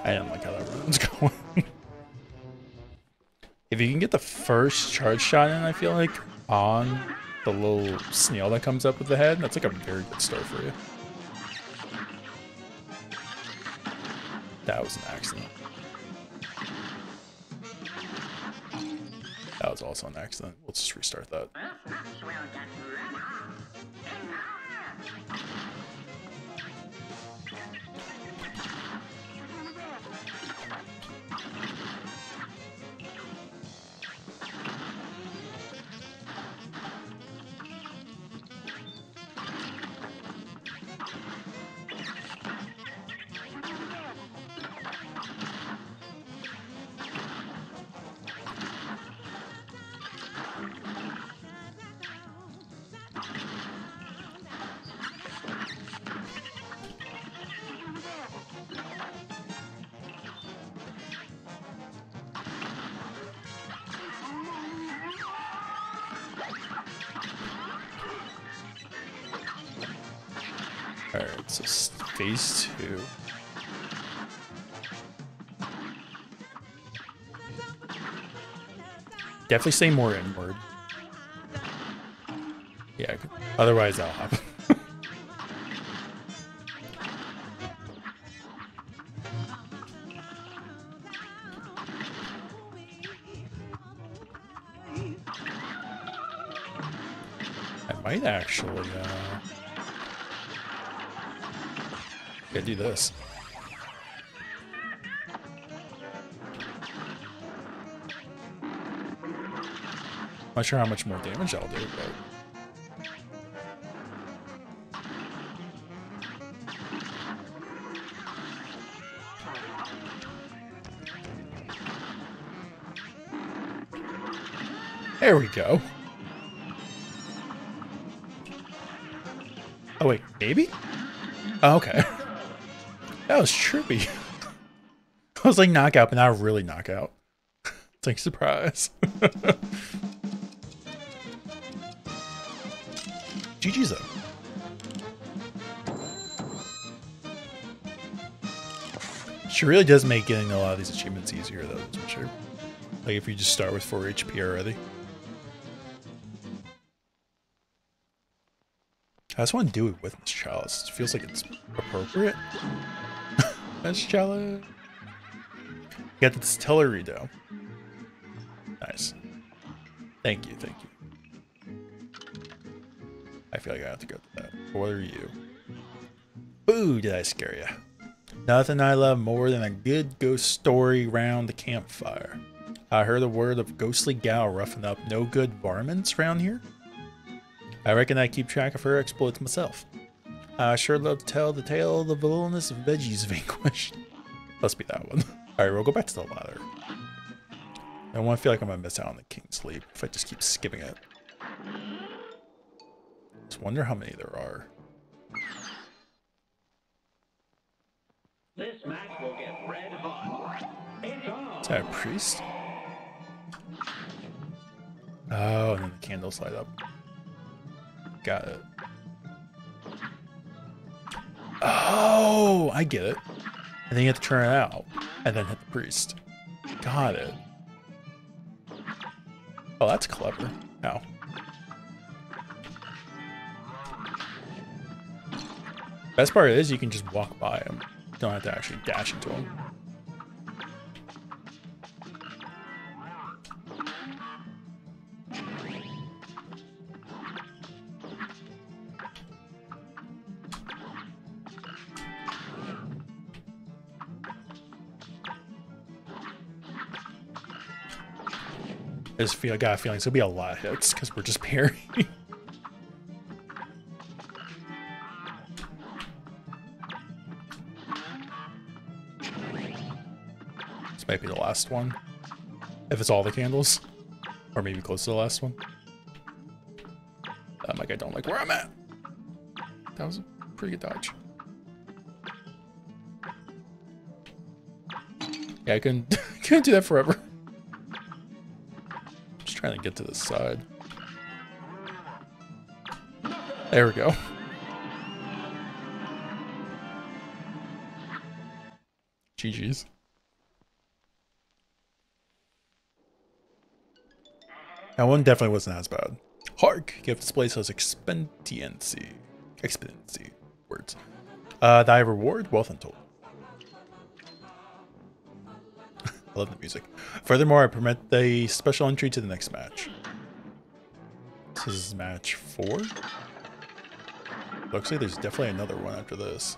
I didn't like how that run's going. if you can get the first charge shot in, I feel like, on the little snail that comes up with the head, that's like a very good start for you. Accident. Let's just restart that. Definitely say more inward. Yeah, otherwise I'll hop. I might actually, uh... Yeah, do this. Not sure how much more damage I'll do, but there we go. Oh wait, baby? Oh, okay. That was trippy. I was like knockout, but not really knockout. It's like surprise. GG's though. She really does make getting a lot of these achievements easier though, that's for sure. Like if you just start with 4 HP already. I just want to do it with Miss Chalice. It feels like it's appropriate. Miss Chalice. Got the distillery though. Nice. Thank you, thank you. Have to go to that. What are you? Boo, did I scare you? Nothing I love more than a good ghost story round the campfire. I heard a word of ghostly gal roughing up no good varmints round here. I reckon I keep track of her exploits myself. I sure love to tell the tale of the villainous veggies vanquished. Must be that one. Alright, we'll go back to the ladder. I want to feel like I'm gonna miss out on the King's Leap if I just keep skipping it. Wonder how many there are. This match will get red hot. It's. Is that a priest? Oh, and then the candles light up. Got it. Oh, I get it. And then you have to turn it out, and then hit the priest. Got it. Oh, that's clever. Now. Best part is you can just walk by them. Don't have to actually dash into them. This feel, got a feeling this will be a lot of hits because we're just parrying. Might be the last one. If it's all the candles. Or maybe close to the last one. That mic I don't like where I'm at. That was a pretty good dodge. Yeah, I couldn't, couldn't do that forever. Just trying to get to the side. There we go. GG's. That one definitely wasn't as bad. Hark! Gift display says expediency. Expediency. Words. Uh, thy reward, wealth untold. I love the music. Furthermore, I permit the special entry to the next match. This is match four. Looks like there's definitely another one after this.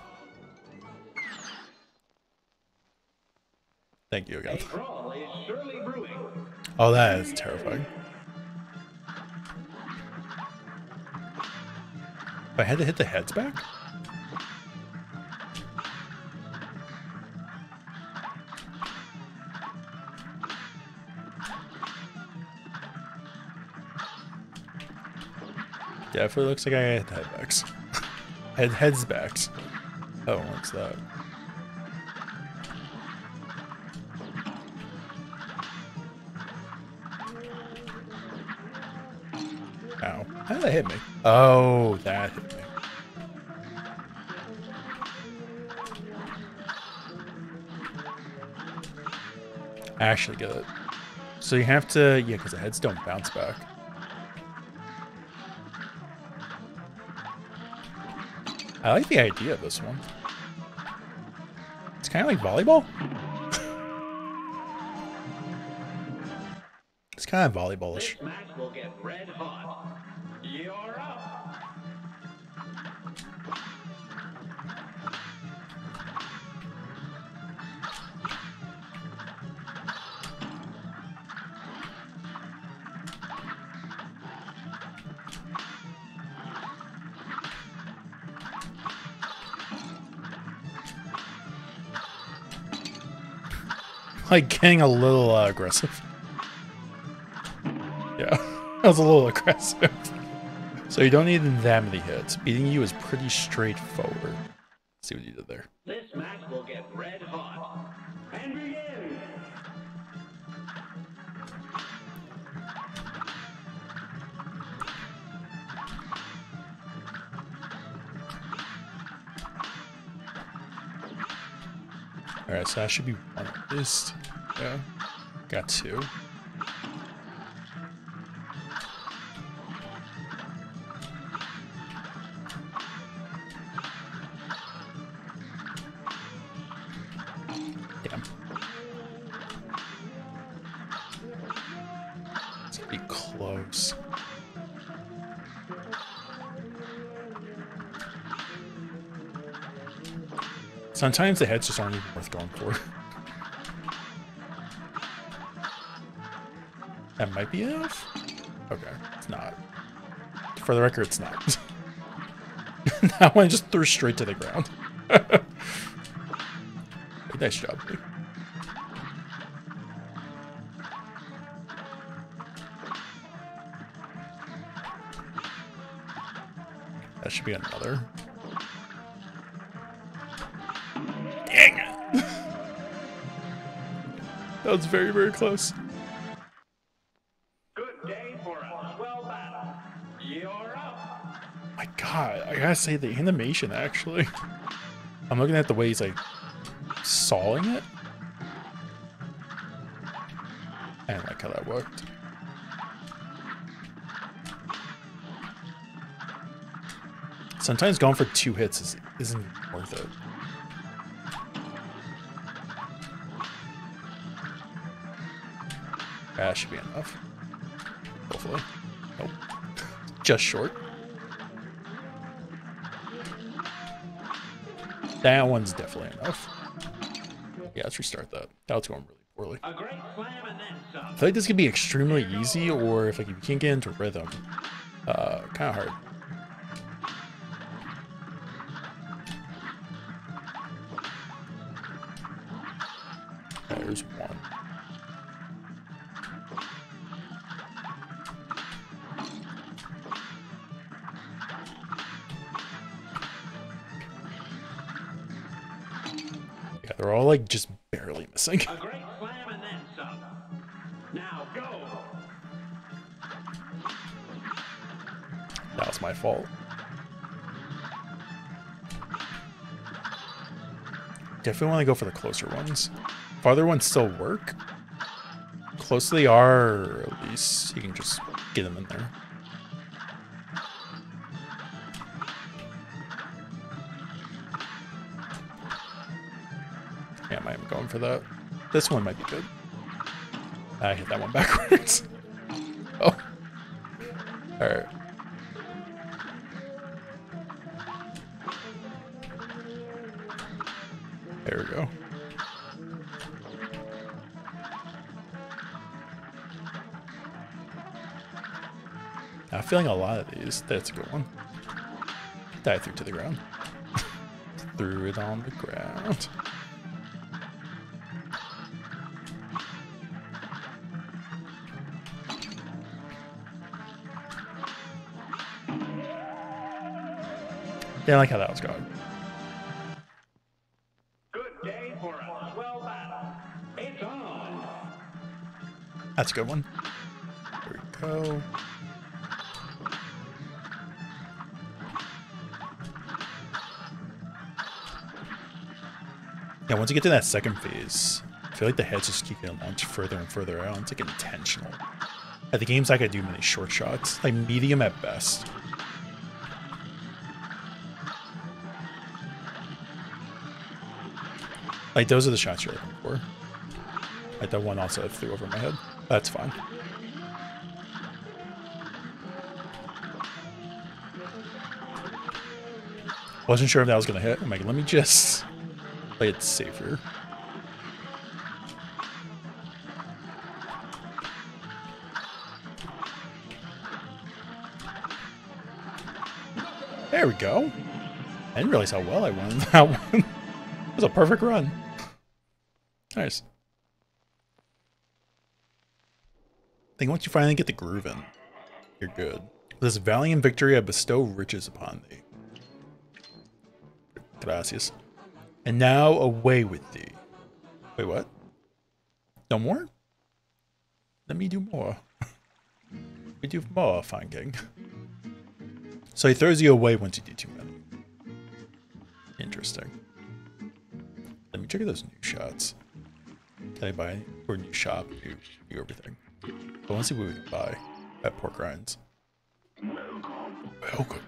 Thank you again. brawl is surely brewing. Oh, that is terrifying. I had to hit the heads back? Definitely looks like I hit the head backs. head heads backs. Oh, what's that? Ow. How did that hit me? Oh, that hit actually get it. So you have to, yeah, because the heads don't bounce back. I like the idea of this one. It's kind of like volleyball. it's kind of volleyballish. This match will get red hot. You're up. like getting a little uh, aggressive. Yeah, that was a little aggressive. So you don't need that many hits. Beating you is pretty straightforward. Let's see what you did there. This match will get red hot. And begin. All right, so that should be least. Yeah, got two. Damn. Gonna be close. Sometimes the heads just aren't even worth going for. that might be enough? Okay, it's not. For the record, it's not. that one just threw straight to the ground. nice job. buddy. That should be another. Dang it. that was very, very close. Gotta say the animation actually. I'm looking at the way he's like sawing it. I didn't like how that worked. Sometimes going for two hits is, isn't worth it. That should be enough. Hopefully. Nope. Just short. That one's definitely enough. Yeah, let's restart that. That was going really poorly. A great slam and then I feel like this could be extremely easy, or if like if you can't get into rhythm, uh, kind of hard. Definitely want to go for the closer ones. Farther ones still work. Close they are, at least you can just get them in there. Yeah, I am going for that. This one might be good. I hit that one backwards. oh. Alright. There we go. I'm feeling a lot of these. That's a good one. Dive through to the ground. threw it on the ground. Didn't like how that was going. That's a good one. There we go. Yeah, once you get to that second phase, I feel like the heads just keep getting launched further and further out. It's like intentional. At the games, I could do many short shots, like medium at best. Like those are the shots you're looking for. Like that one also flew over my head. That's fine. Wasn't sure if that was gonna hit. I'm like, let me just play it safer. There we go. I didn't realize how well I won that one. it was a perfect run. Nice. I think once you finally get the groove in, you're good. This valiant victory I bestow riches upon thee. Gracias. And now away with thee. Wait, what? No more? Let me do more. we do more, fine king. So he throws you away once you do too many. Interesting. Let me check out those new shots. Can I buy or new shop, new, new everything? I want to see what we can buy at Porkrind's. Welcome.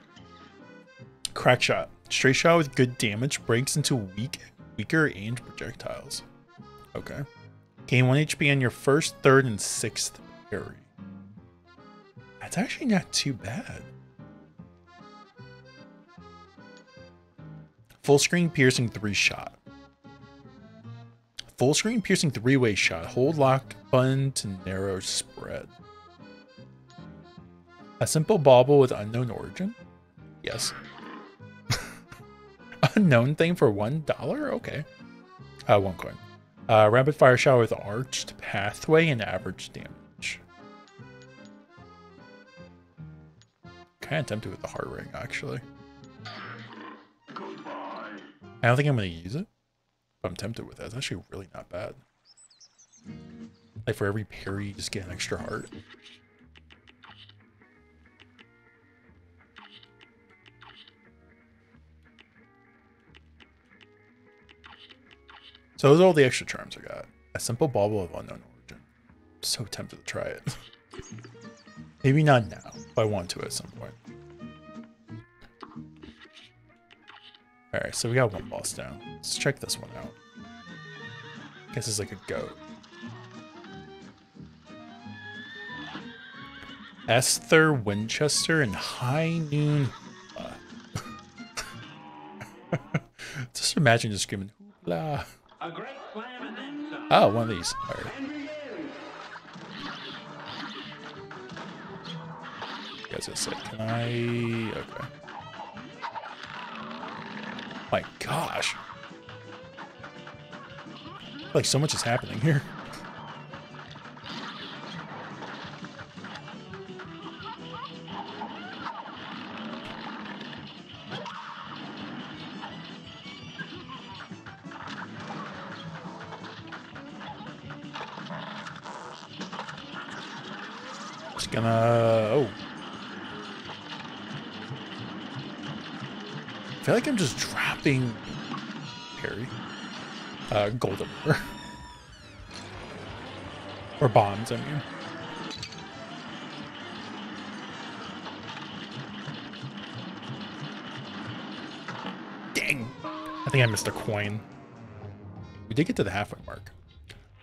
Crack shot. Straight shot with good damage breaks into weak, weaker aimed projectiles. Okay. Gain 1 HP on your first, third, and sixth parry. That's actually not too bad. Full screen piercing 3 shot. Full screen piercing three way shot. Hold lock button to narrow spread. A simple bauble with unknown origin? Yes. unknown thing for one dollar? Okay. Uh, one coin. Uh, rapid fire shot with arched pathway and average damage. Kind of tempted with the heart ring, actually. I don't think I'm going to use it. I'm tempted with that. It's actually really not bad. Like for every parry, you just get an extra heart. So those are all the extra charms I got. A simple bauble of unknown origin. so tempted to try it. Maybe not now, but I want to at some point. Alright, so we got one boss down. Let's check this one out. Guess it's like a goat. Esther Winchester and High Noon. Just imagine just screaming hoopla. A great slam and then some. Oh, one of these. All right. You guys gonna say, can I? Okay. My gosh. Like so much is happening here. Just gonna. Oh. I feel like I'm just dropping. Parry. Uh, golden or bombs, I mean. Dang. I think I missed a coin. We did get to the halfway mark.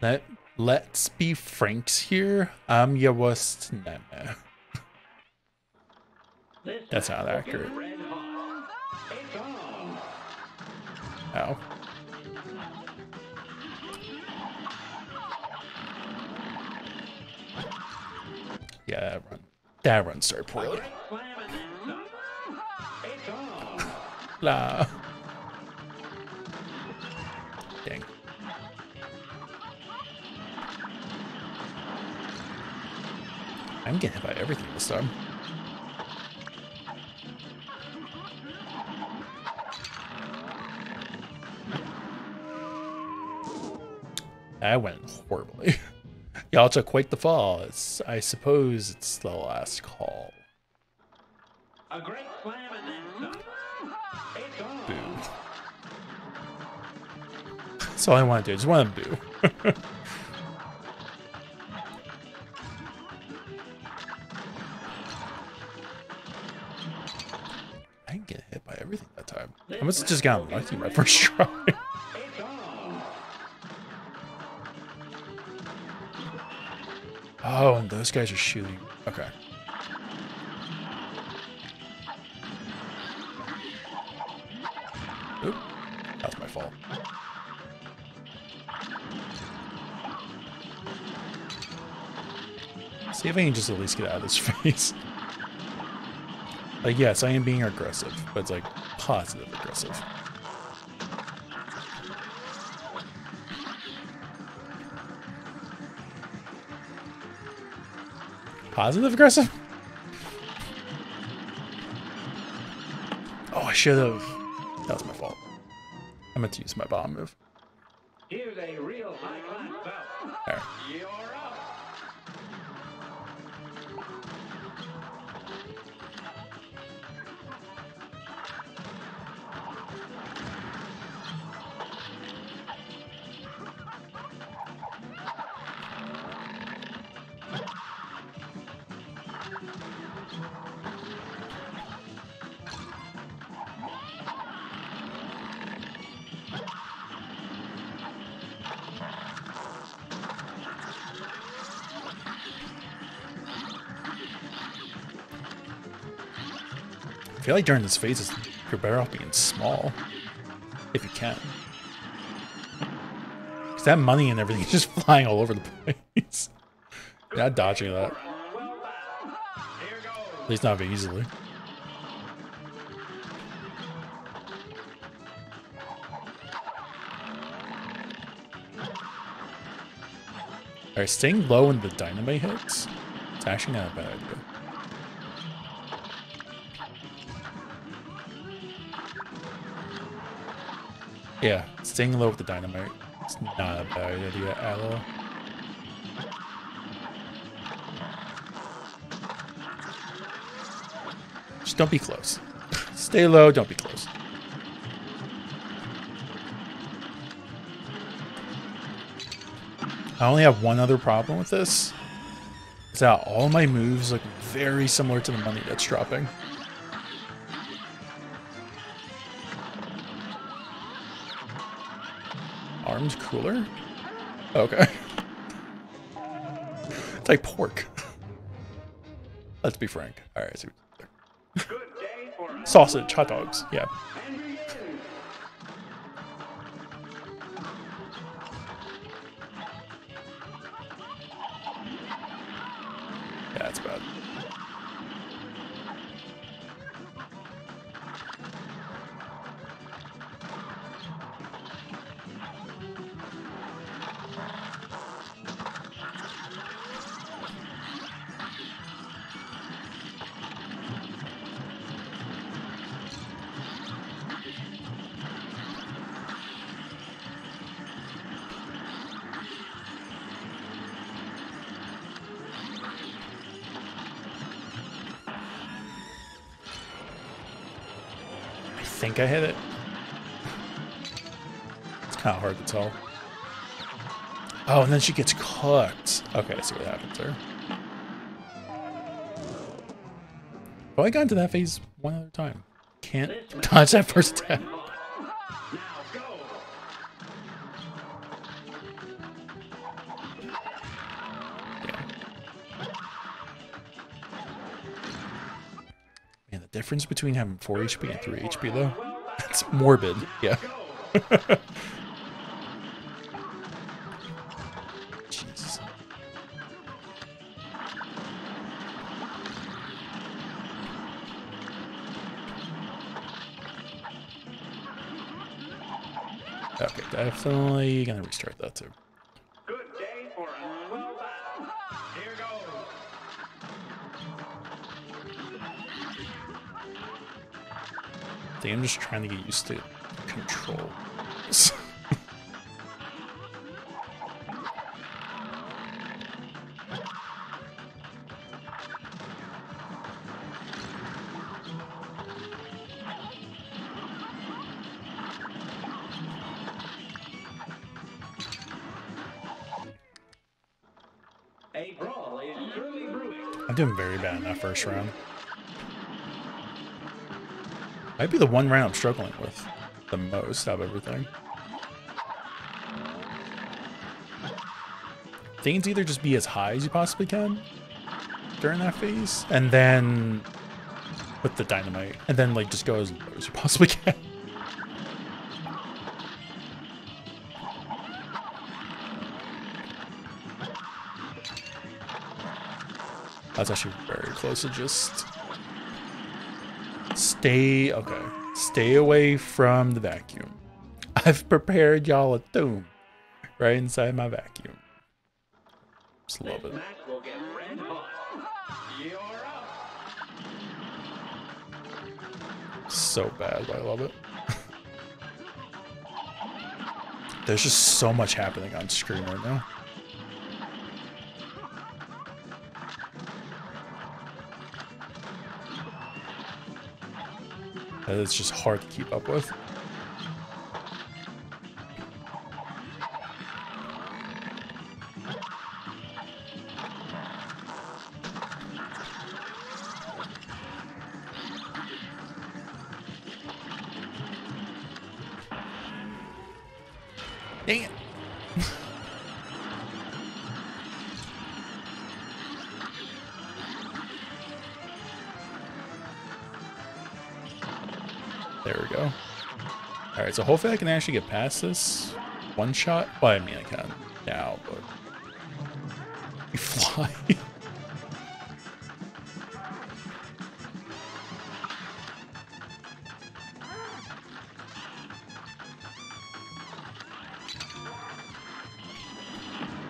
Let let's be franks here. I'm your worst nightmare. That's not accurate. Yeah, that run. That run started poorly. Dang. I'm getting hit by everything this time. That went horribly. Y'all took quite the fall. It's, I suppose it's the last call. A great slam and then. Boo. That's all I want to do. Just want to boo. I didn't get hit by everything that time. I must have just gotten lucky my first try. oh, and those guys are shooting. Okay. Oop. That's my fault. See if I can just at least get out of this face. Like, yes, I am being aggressive, but it's like positive aggressive. Positive aggressive? Oh, I should have. That was my fault. I meant to use my bomb move. Like during this phase, it's- you're better off being small. If you can. Because that money and everything is just flying all over the place. Not dodging that. At least not very easily. Alright, staying low when the dynamite hits. It's actually not a bad idea. Yeah, staying low with the dynamite. It's not a bad idea at all. Just don't be close. Stay low, don't be close. I only have one other problem with this. Is that all my moves look very similar to the money that's dropping. Armed cooler? Okay. It's like pork. Let's be frank. Alright, so Good day for sausage, hot dogs. Yeah. Think I hit it. It's kind of hard to tell. Oh, and then she gets cooked. Okay, I see what happens there. Well, I got into that phase one other time. Can't dodge that first attack. Difference between having 4 HP and 3 HP, though, that's morbid. Yeah. Jesus. Okay, definitely gonna restart that too. Think I'm just trying to get used to controls. A brawl is surely brewing. I'm doing very bad in that first round. Might be the one round I'm struggling with the most out of everything. Things either just be as high as you possibly can during that phase, and then with the dynamite, and then like just go as low as you possibly can. That's actually very close to just stay okay. Stay away from the vacuum. I've prepared y'all a tomb right inside my vacuum. Just love it. So bad, but I love it. There's just so much happening on screen right now. That It's just hard to keep up with. So hopefully I can actually get past this one shot. Well, I mean, I can now, but. You fly.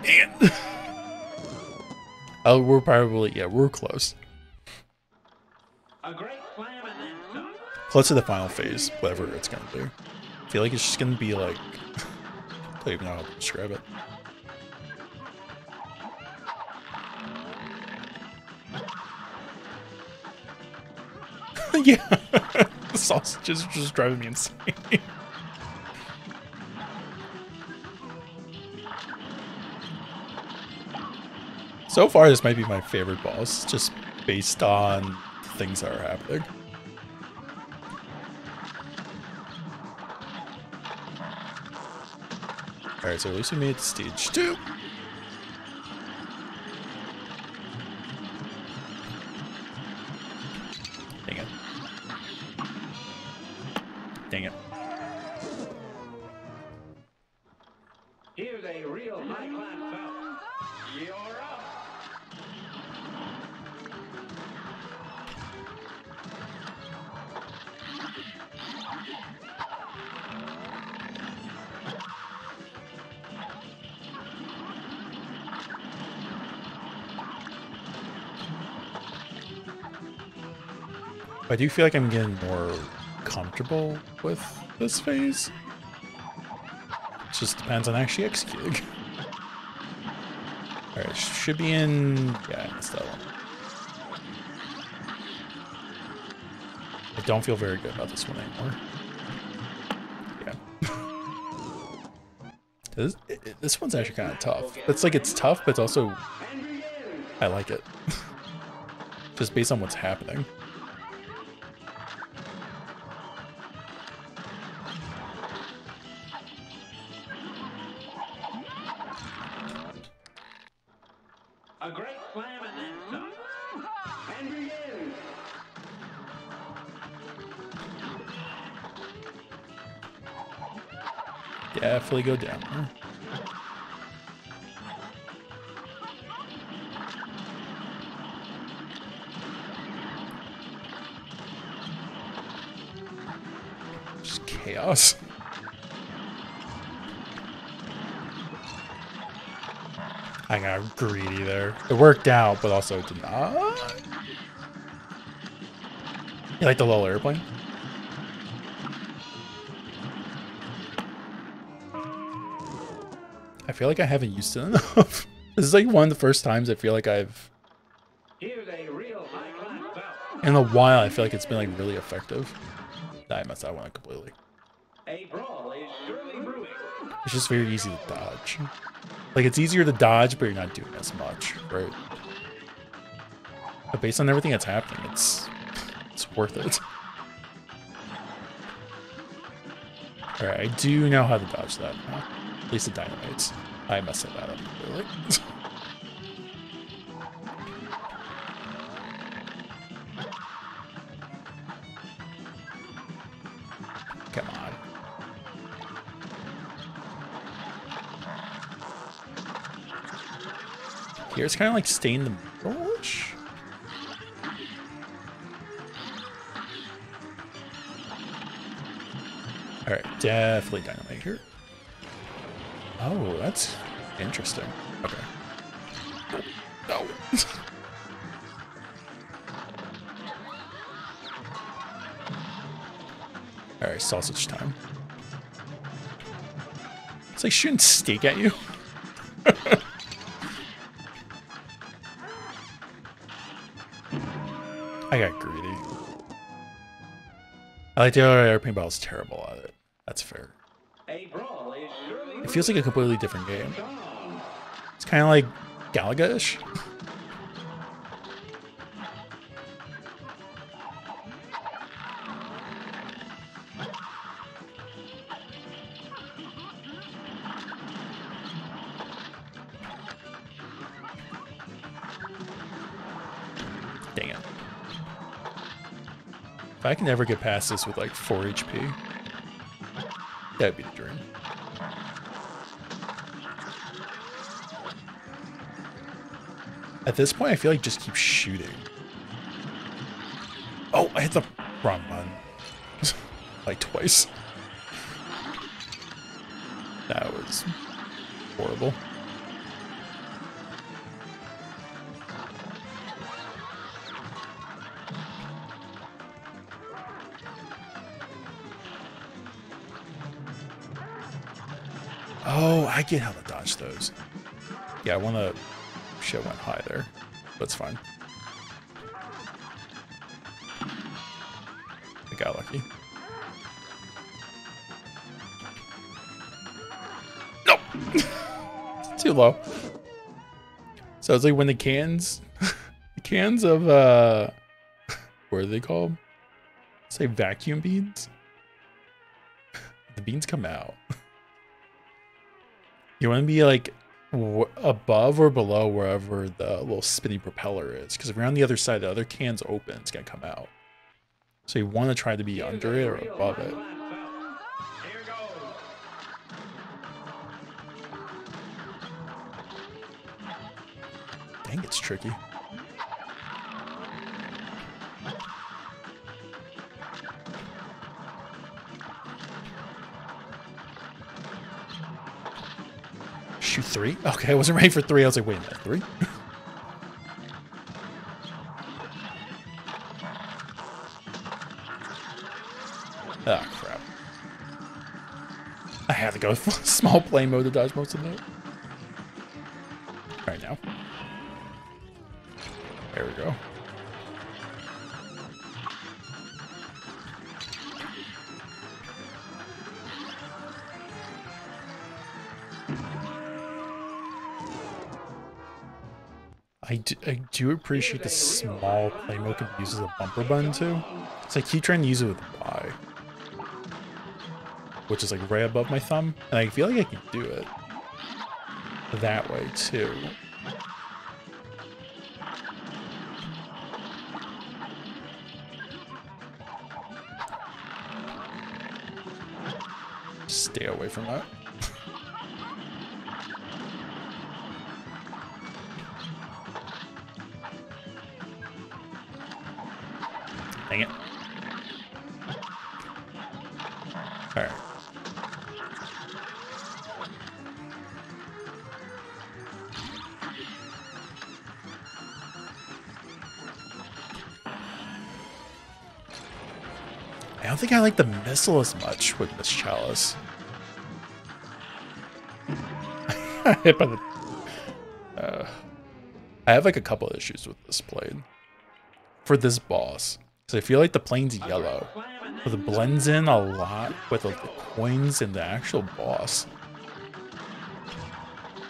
Dang. Oh, we're probably, yeah, we're close. A great slam and then some. Close to the final phase, whatever it's gonna do. I feel like it's just gonna be like, I don't even know how to describe it. yeah, the sausages are just driving me insane. so far, this might be my favorite boss, just based on things that are happening. Alright, so at least we made it to stage two. I do feel like I'm getting more comfortable with this phase. It just depends on actually executing. Alright, should be in... Yeah, I missed that one. I don't feel very good about this one anymore. Yeah. this, it- this one's actually kind of tough. It's like it's tough, but it's also... I like it. just based on what's happening. Definitely go down there. Just chaos. I got greedy there. It worked out, but also did not. You like the little airplane? I feel like I haven't used it enough. this is like one of the first times I feel like I've, Here's a real high-class bout. in a while, I feel like it's been like really effective. Nah, I messed that one up completely. A brawl is surely brewing. It's just very easy to dodge. Like it's easier to dodge, but you're not doing as much, right? But based on everything that's happening, it's it's worth it. Alright, I do know how to dodge that now. Least the dynamites. I messed that up completely. Come on. Here it's kind of like stain the middle-ish. All right, definitely dynamite here. That's interesting. Okay. No. All right, sausage time. It's like shooting steak at you. I got greedy. I like the other airplane, but I was terrible at it. That's fair. A brawl is surely It feels like a completely different game. It's kind of like Galaga-ish. Dang it. If I can ever get past this with like 4 HP, that'd be the dream. At this point, I feel like just keep shooting. Oh, I hit the wrong button. like twice. That was horrible. Oh, I get how to dodge those. Yeah, I want to shit went high there. That's fine. I got lucky. Nope. Too low. So it's like when the cans, the cans of uh, what are they called? Say vacuum beans. The beans come out. You want to be like above or below wherever the little spinning propeller is, because if you're on the other side, the other can's open, it's gonna come out. So you want to try to be under it or above it. Here. Dang, it's tricky. three? Okay, I wasn't ready for three. I was like, wait a minute, three? oh, crap. I had to go small play mode to dodge most of that. Do, appreciate the small play mode can be used as a bumper button too. It's like keep trying to use it with Y. Which is like right above my thumb. And I feel like I can do it that way too. Stay away from that. Like the missile as much with Miss Chalice. Hit by the. Uh, I have like a couple issues with this plane. for this boss. So I feel like the plane's yellow, but it blends in a lot with like, the coins and the actual boss.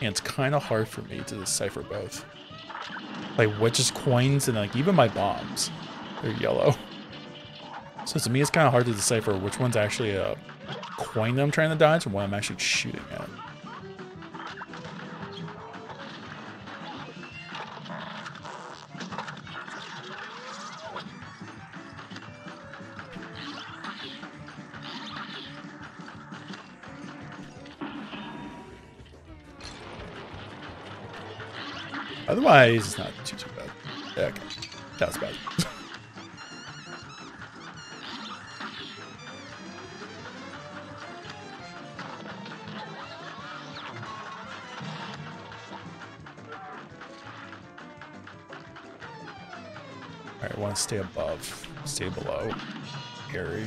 And it's kind of hard for me to decipher both. Like which is coins and like even my bombs, they're yellow. So to me, it's kind of hard to decipher which one's actually a coin I'm trying to dodge and what I'm actually shooting at. Otherwise, it's not stay above, stay below. Gary,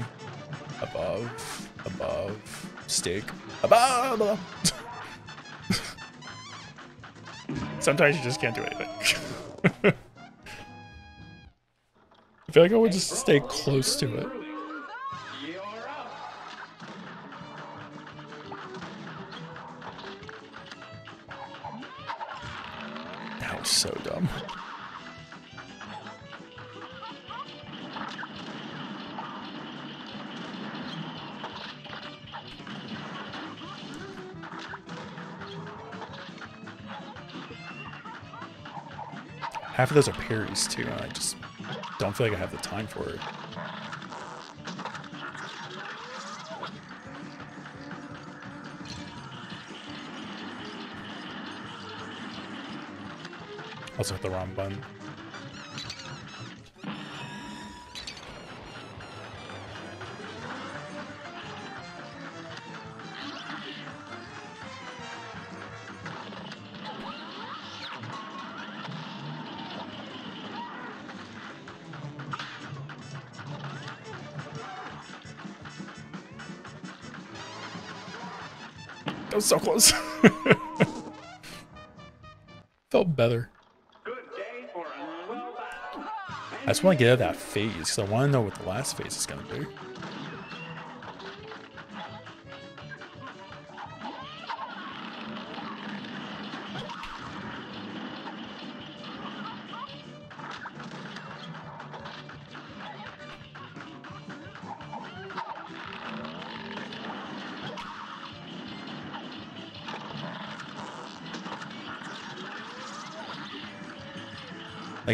Above, above, stake, above. Sometimes you just can't do anything. I feel like I would just stay close to it. Half of those are parries too, and I just don't feel like I have the time for it. Also hit the wrong button. So close. Felt better. I just want to get out of that phase because I want to know what the last phase is going to be.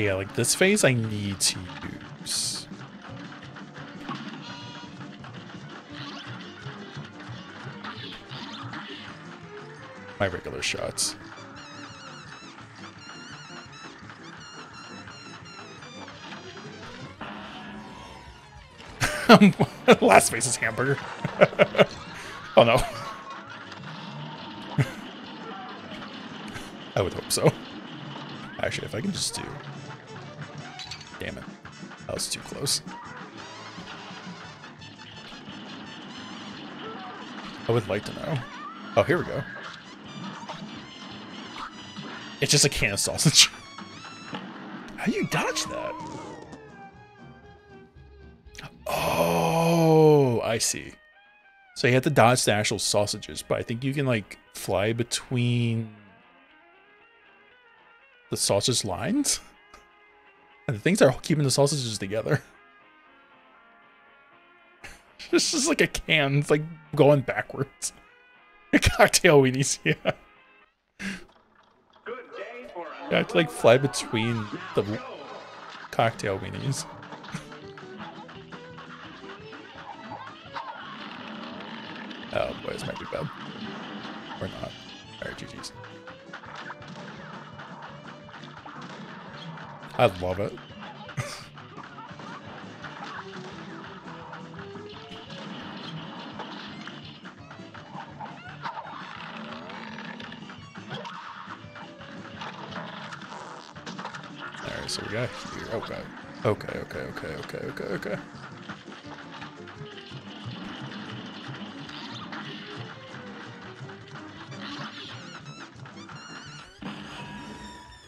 Yeah, like this phase I need to use. My regular shots. Last phase is hamburger. oh no. I would hope so. Actually, if I can just do... That was too close. I would like to know. Oh, here we go. It's just a can of sausage. How do you dodge that? Oh, I see. So you have to dodge the actual sausages, but I think you can like fly between the sausage lines. The things are keeping the sausages together. It's just like a can. It's like going backwards. A Cocktail weenies, yeah. Good day for a You have to like fly between the cocktail weenies. oh boy, this might be bad. Or not. Alright, GG's. I love it. Got here. Okay. Okay, okay, okay, okay, okay, okay.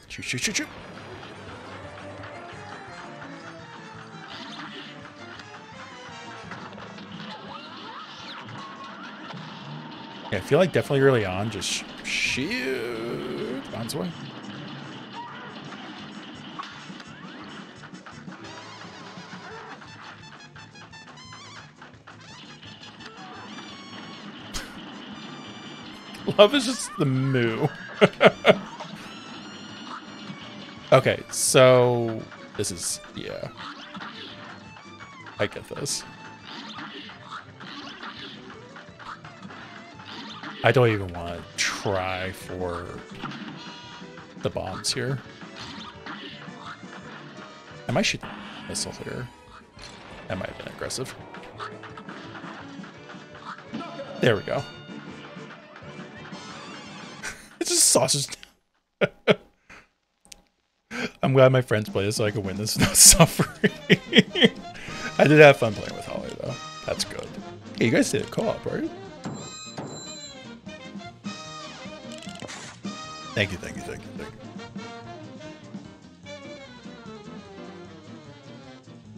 Shoot, shoot, shoot, shoot. Yeah, I feel like definitely early on, just sh- shoot. Bounce away. Love is just the moo. okay, so this is yeah. I get this. I don't even want to try for the bombs here. Am I might shoot a missile here. That might have been aggressive. There we go. Sausage. I'm glad my friends play this so I can win this without suffering. I did have fun playing with Holly though. That's good. Hey, you guys did a co-op, right? Thank you, thank you, thank you, thank you.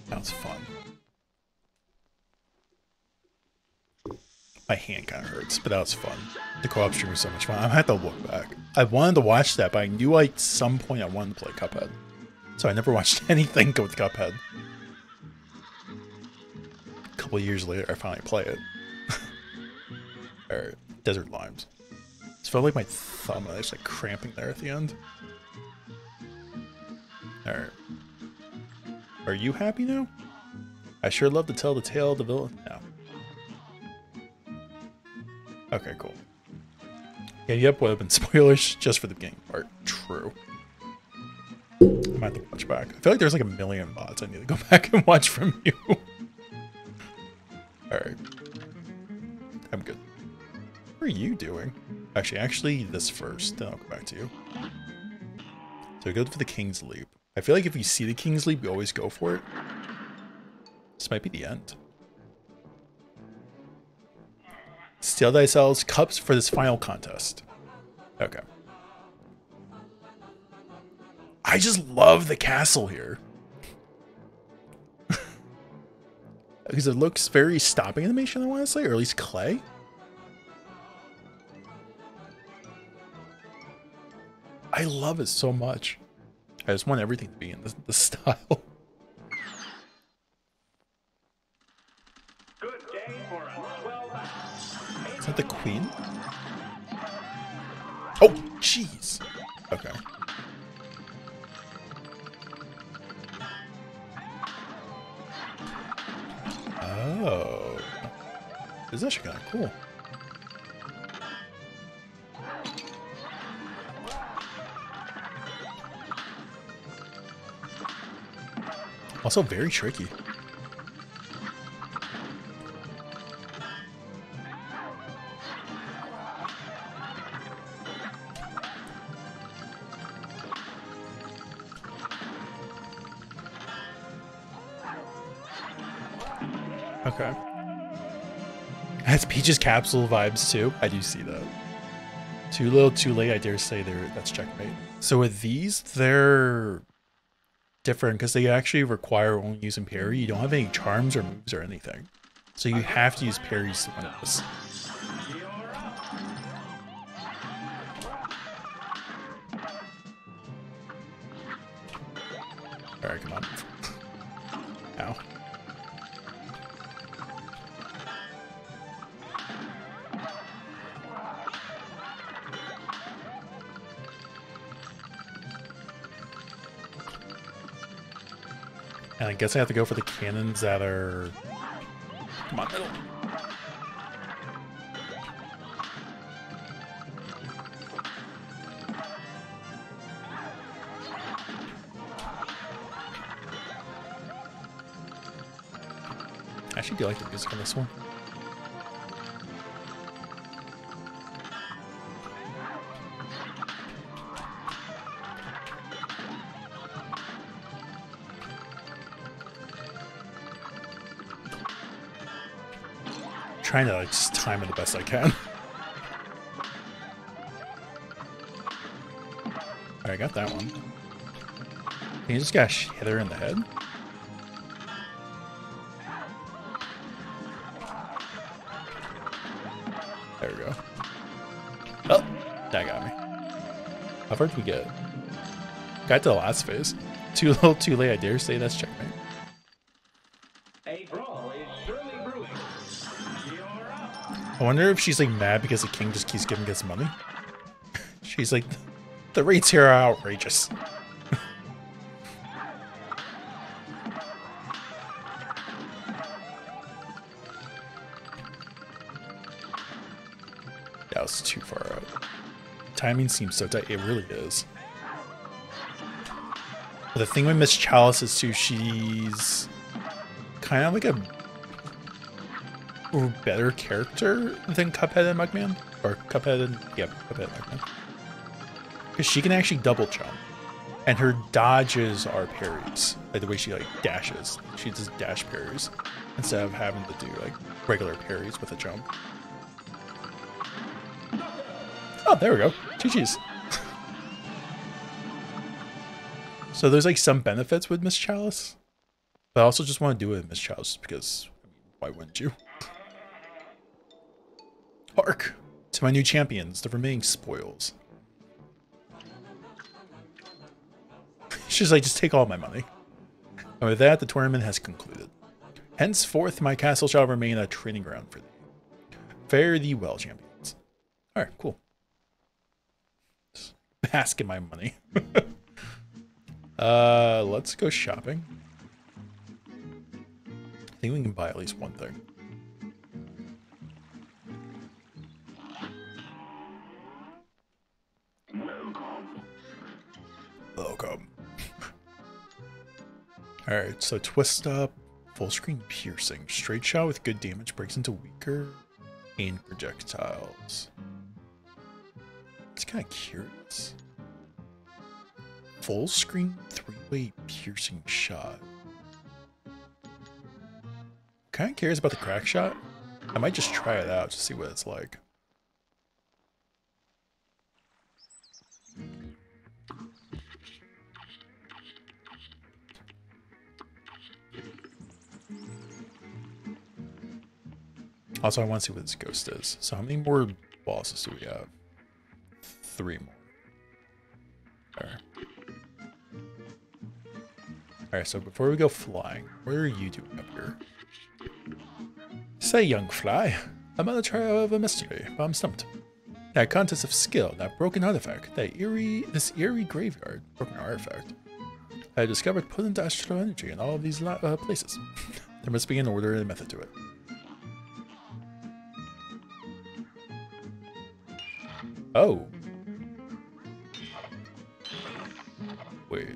That was fun. My hand kind of hurts, but that was fun. The co-op stream was so much fun. I had to look back. I wanted to watch that, but I knew like some point I wanted to play Cuphead. So I never watched anything with Cuphead. A couple years later, I finally play it. Alright, Desert Limes. It felt like my thumb was like cramping there at the end. Alright. Are you happy now? I sure love to tell the tale of the villain. Yeah, yep, would have been spoilers just for the beginning part. True. I might have to watch back. I feel like there's like a million bots I need to go back and watch from you. Alright. I'm good. What are you doing? Actually, actually, this first, then I'll go back to you. So go for the King's Leap. I feel like if you see the King's Leap, you always go for it. This might be the end. Dice sells cups for this final contest. Okay. I just love the castle here. Because it looks very stopping animation, I want to say, or at least clay. I love it so much. I just want everything to be in this, this style. Also very tricky. Okay. That's Peach's Castle vibes too. I do see that. Too little, too late. I dare say they're that's checkmate. So with these, they're different because they actually require only using parry. You don't have any charms or moves or anything, so you have to use parries to win this. All right, come on. Ow. I guess I have to go for the cannons that are. Come on, middle. I actually do like the music on this one. Trying to like just time it the best I can. I got that one. Can you just got hit her in the head? There we go. Oh, that got me. How far did we get? Got to the last phase. Too little, too late. I dare say that's checkmate. I wonder if she's like mad because the king just keeps giving us money. she's like, the rates here are outrageous. that was too far out. Timing seems so tight. It really is. But the thing with Miss Chalice is too, she's kind of like a better character than Cuphead and Mugman? Or Cuphead and yeah, Cuphead and Mugman. Because she can actually double jump. And her dodges are parries. Like the way she like dashes. She does dash parries. Instead of having to do like regular parries with a jump. Oh, there we go. GG's. so there's like some benefits with Miss Chalice. But I also just want to do it with Miss Chalice because why wouldn't you? To my new champions, the remaining spoils. She's like, just take all my money. And with that, the tournament has concluded. Henceforth, my castle shall remain a training ground for thee. Fare thee well, champions. Alright, cool. Just bask in my money. uh, let's go shopping. I think we can buy at least one thing. Alright, so twist up, full screen piercing. Straight shot with good damage breaks into weaker aim projectiles. It's kind of curious. Full screen three-way piercing shot. Kind of curious about the crack shot. I might just try it out to see what it's like. Also, I want to see what this ghost is. So how many more bosses do we have? Three more. There. Alright, so before we go flying, what are you doing up here? Say, young fly, I'm on the trial of a mystery, but I'm stumped. That contest of skill, that broken artifact, that eerie, this eerie graveyard, broken artifact, I discovered potent astral energy in all of these uh, places. there must be an order and a method to it. Oh. Wait.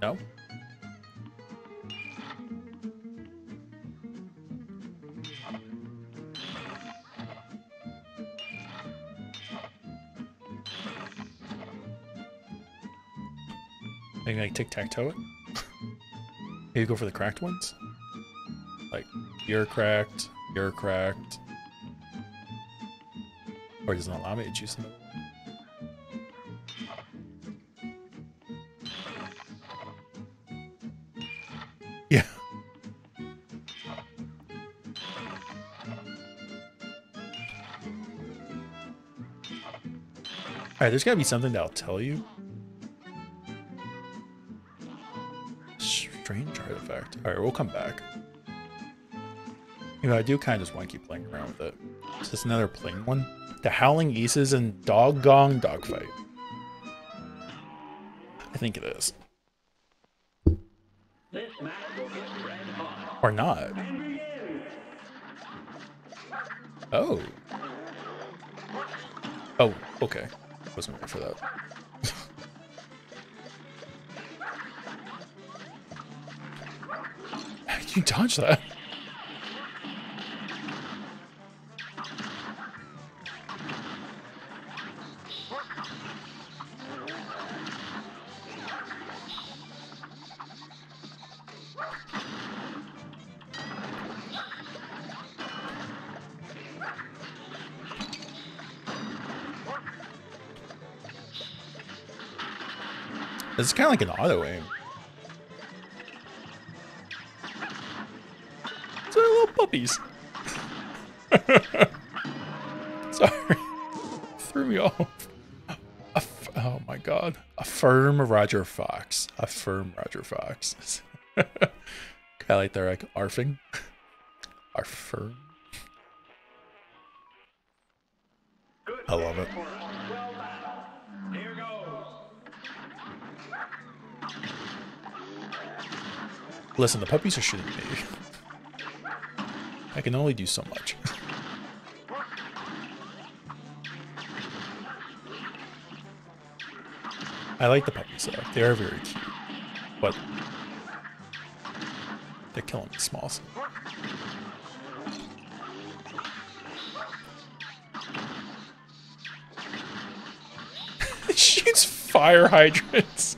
No? Maybe like tic tac toe it. Maybe go for the cracked ones. Like you're cracked, you're cracked. Or doesn't allow me to choose one. Yeah. Alright, there's gotta be something that'll tell you. Strange artifact. Alright, we'll come back. You know, I do kind of just want to keep playing around with it. Is this another plane one? The Howling Aces and Doggone Dogfight. I think it is. This match will get red hot. Or not. Oh. Oh, okay. Wasn't ready for that. You dodge that? It's kind of like an auto aim. Puppies. Sorry. Threw me off. Oh my god. A firm Roger Fox. A firm Roger Fox. kind of like they're like arfing. Good I love it. Listen, the puppies are shooting me. I can only do so much. I like the puppies though. They are very cute. But they're killing me, Smalls. shoots fire hydrants.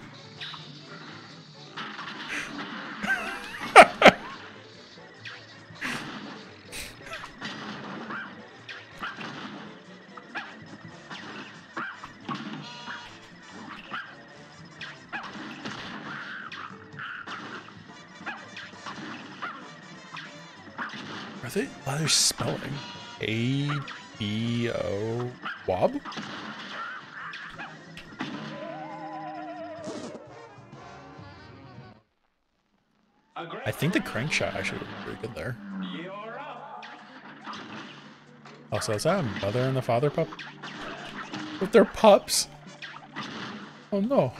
Spelling A B O Wob? I think the Crackshot actually would be pretty good there. Also, is that a mother and a father pup? With their pups? Oh no.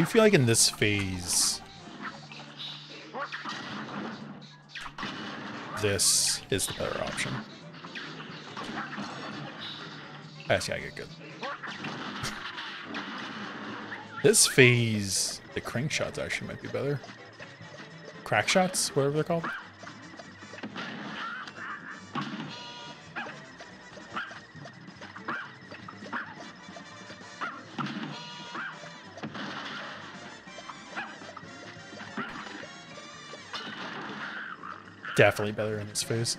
Do feel like in this phase, this is the better option. I I get good. this phase, the crank shots actually might be better. Crack shots, whatever they're called. Definitely better in this phase.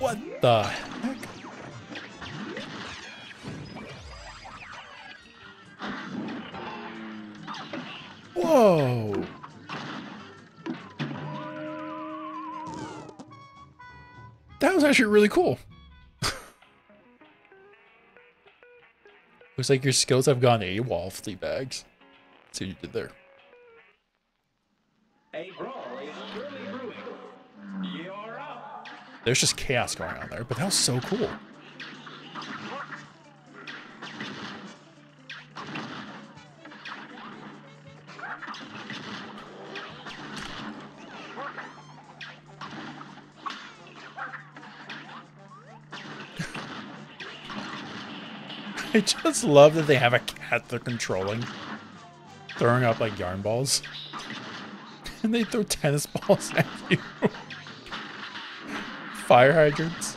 What the heck? Whoa! That was actually really cool. Looks like your skills have gone AWOL, flea bags. See what you did there. A brawl is surely brewing. You're up. There's just chaos going on there, but that was so cool. Just love that they have a cat they're controlling, throwing up like yarn balls, and they throw tennis balls at you. Fire hydrants.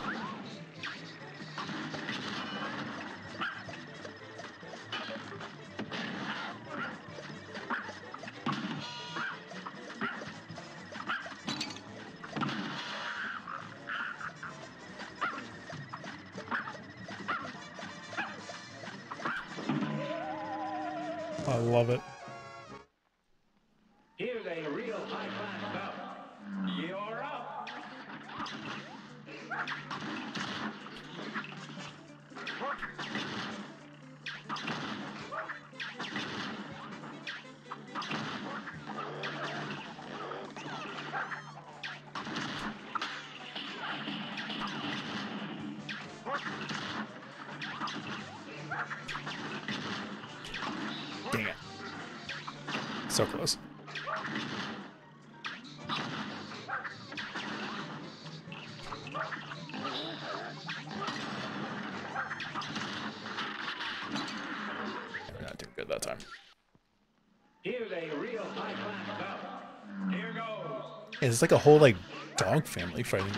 It's like a whole like dog family fighting.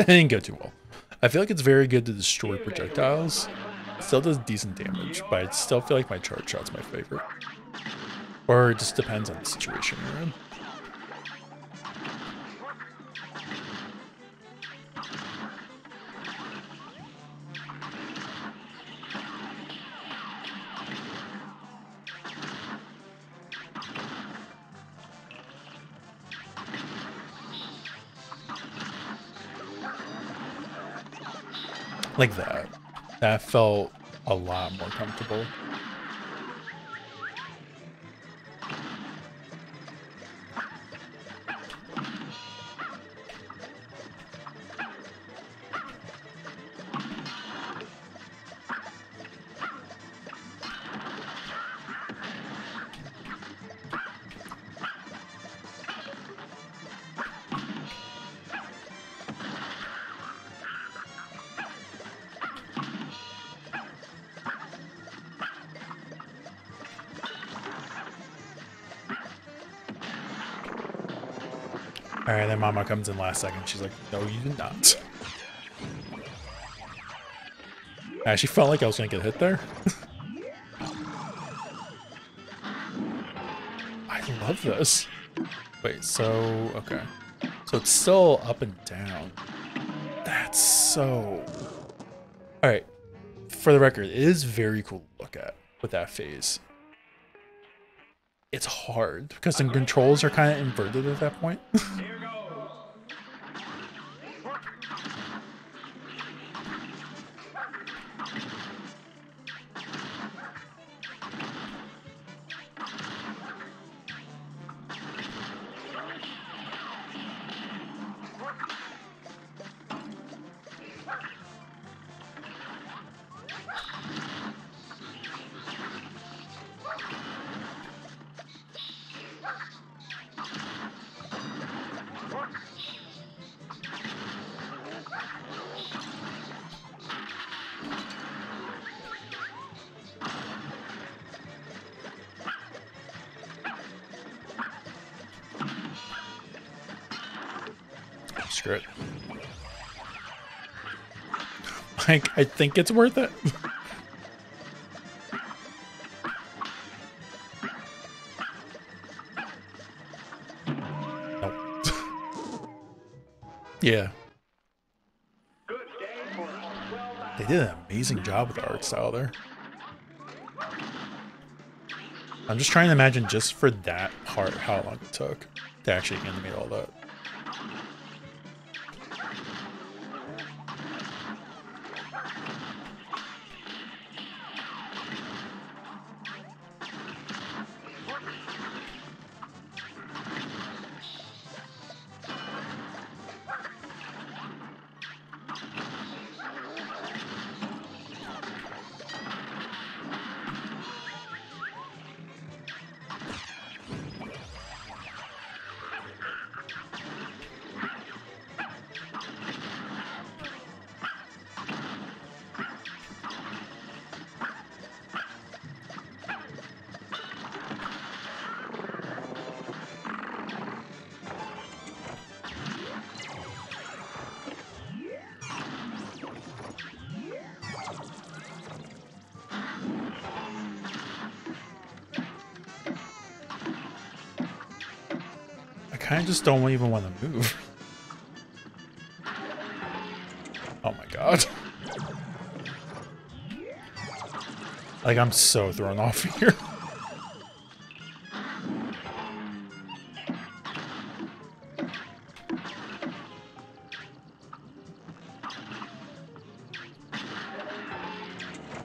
that didn't go too well. I feel like it's very good to destroy projectiles. It still does decent damage, but I still feel like my charge shot's my favorite. Or it just depends on the situation you're in. Like that. That felt a lot more comfortable. Mama comes in last second. She's like, no, you did not. Ah, I actually felt like I was gonna get hit there. I love this. Wait, so, okay. So it's still up and down. That's so... Alright, for the record, it is very cool to look at with that phase. It's hard because the controls are kind of inverted at that point. screw it. Like, I think it's worth it. yeah, they did an amazing job with the art style there. I'm just trying to imagine just for that part how long it took to actually animate all that. Just don't even want to move. Oh my god. Like, I'm so thrown off here.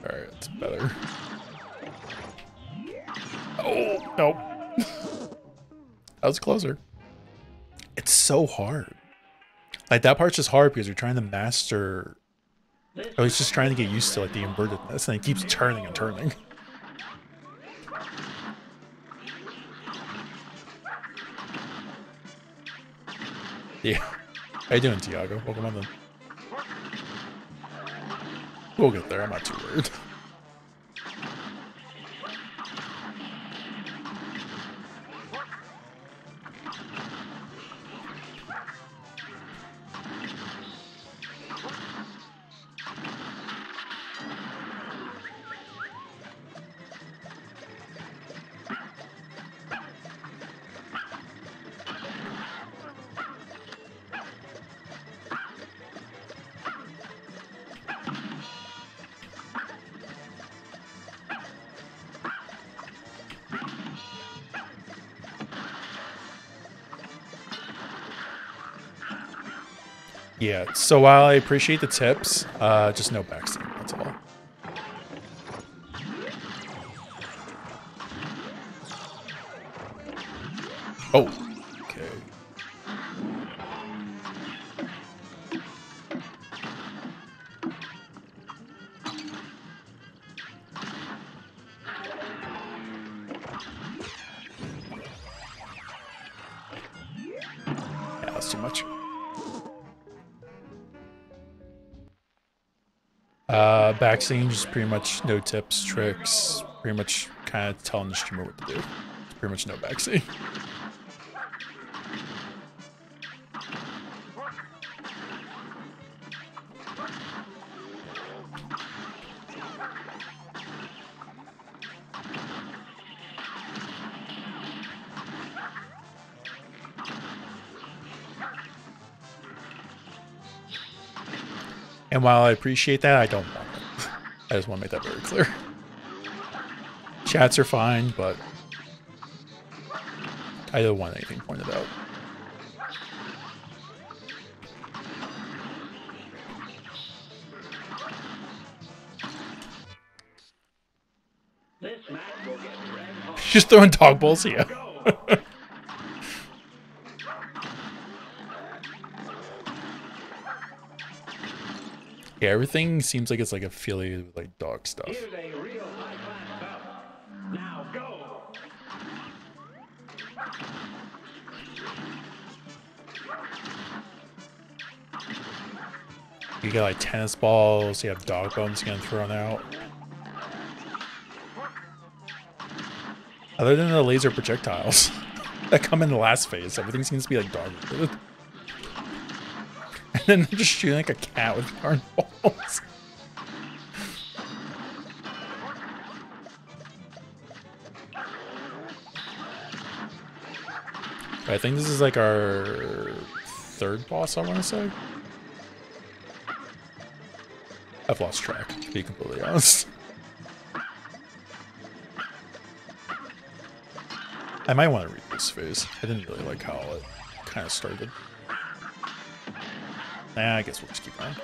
Alright, it's better. Oh, nope. that was closer. It's so hard. Like that part's just hard because you're trying to master. Oh, he's just trying to get used to like the invertedness, and it keeps turning and turning. Yeah. How you doing, Tiago? Welcome on then. We'll get there. I'm not too worried. So while I appreciate the tips, uh, just no backseat. Just pretty much no tips, tricks, pretty much kind of telling the streamer what to do. Pretty much no backscene. And while I appreciate that, I don't want. I just want to make that very clear. Chats are fine, but I don't want anything pointed out. This match will get red hot. Just throwing dog balls, yeah. Yeah, everything seems like it's like affiliated with like dog stuff. Here's a real high-class bout. Now go. You got like tennis balls, you have dog bones getting thrown out. Other than the laser projectiles that come in the last phase, everything seems to be like dog related. then they're just shooting like a cat with yarn balls. I think this is like our third boss, I want to say. I've lost track, to be completely honest. I might want to read this phase. I didn't really like how it kind of started. Nah, I guess we'll just keep going.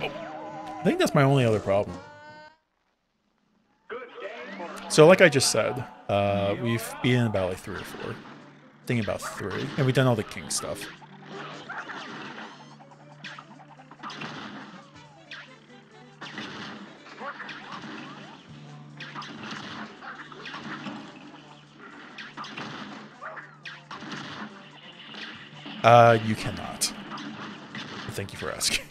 Oh, I think that's my only other problem. So, like I just said, uh, we've been about like three or four. Thinking about three, and we've done all the king stuff. Uh, you cannot. Thank you for asking.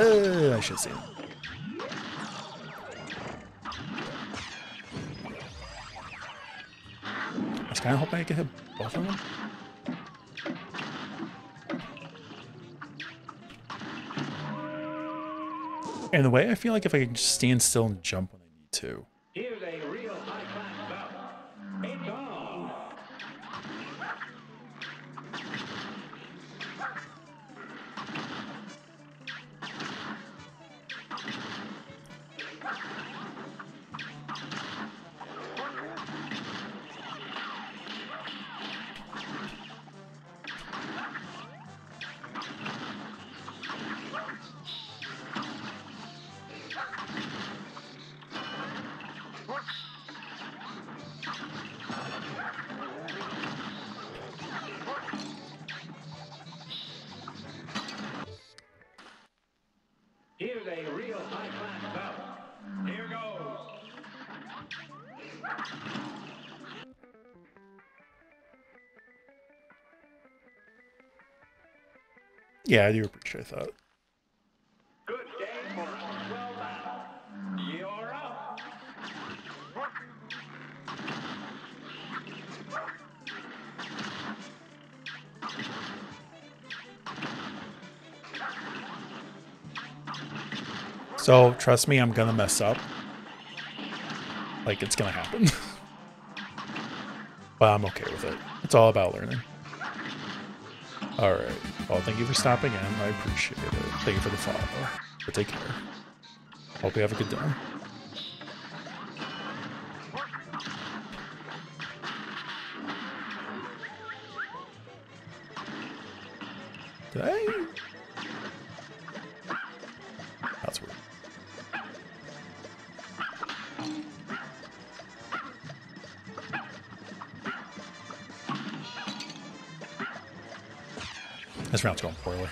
Uh, I should see. I was kind of hoping I could hit both of them. And the way I feel like if I can just stand still and jump when I need to. Yeah, I do appreciate that. Good day for a battle. You're up. So trust me, I'm gonna mess up. Like it's gonna happen. but I'm okay with it. It's all about learning. Alright. Well, thank you for stopping in. I appreciate it. Thank you for the follow. But take care. Hope you have a good day. This round's going poorly.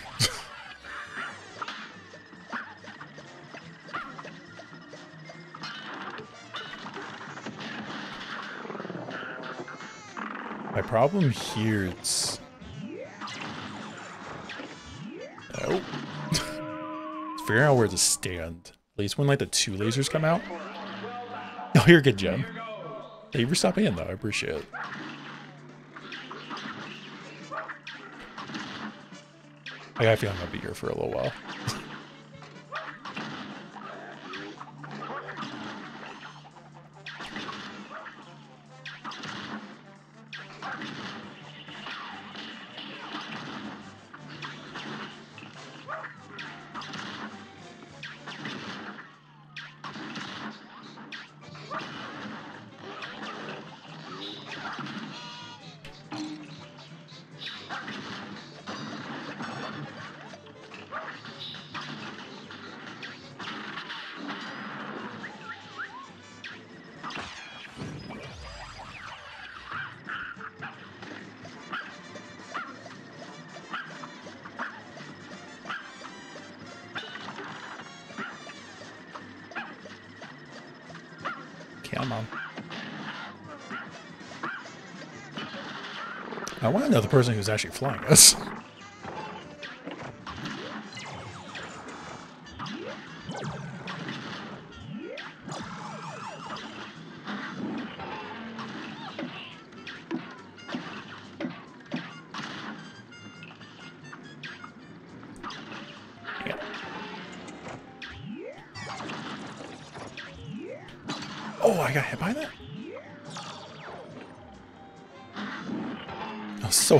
My problem here is oh, figuring out where to stand. At least when like the two lasers come out. Oh, you're a good, Jen. Thank you for stopping in, though. I appreciate it. I got a feeling I'll be here for a little while. The person who's actually flying us.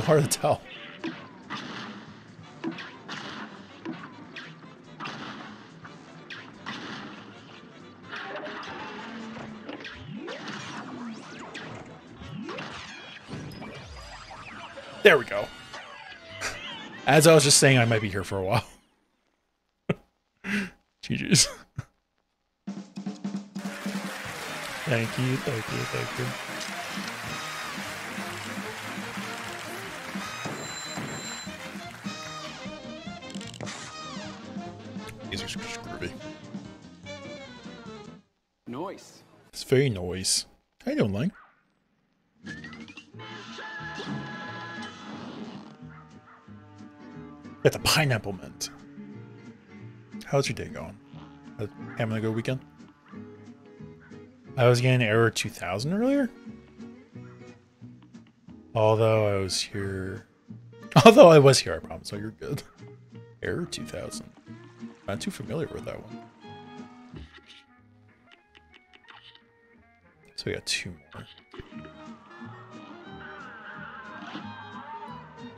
hard to tell. There we go. As I was just saying, I might be here for a while. GG's. Thank you, thank you, thank you. Very noise. How you doing, Lang? Got the pineapple mint. How's your day going? Uh, Having a good weekend? I was getting error 2000 earlier? Although I was here... Although I was here, I promise. So you're good. Error 2000. Not too familiar with that one. So we got two more.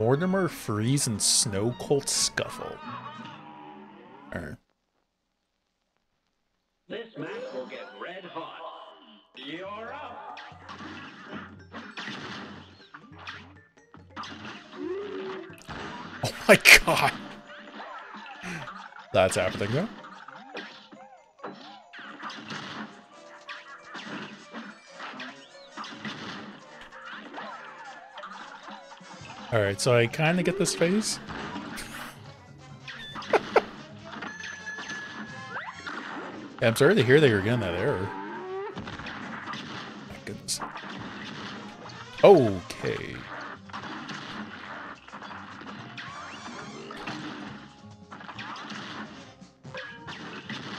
Mortimer Freeze and Snow Cult Scuffle. Alright. This match will get red hot. You're up. Oh my god! That's happening now. Alright, so I kind of get this phase. Yeah, I'm sorry to hear that you're getting that error. My goodness. Okay.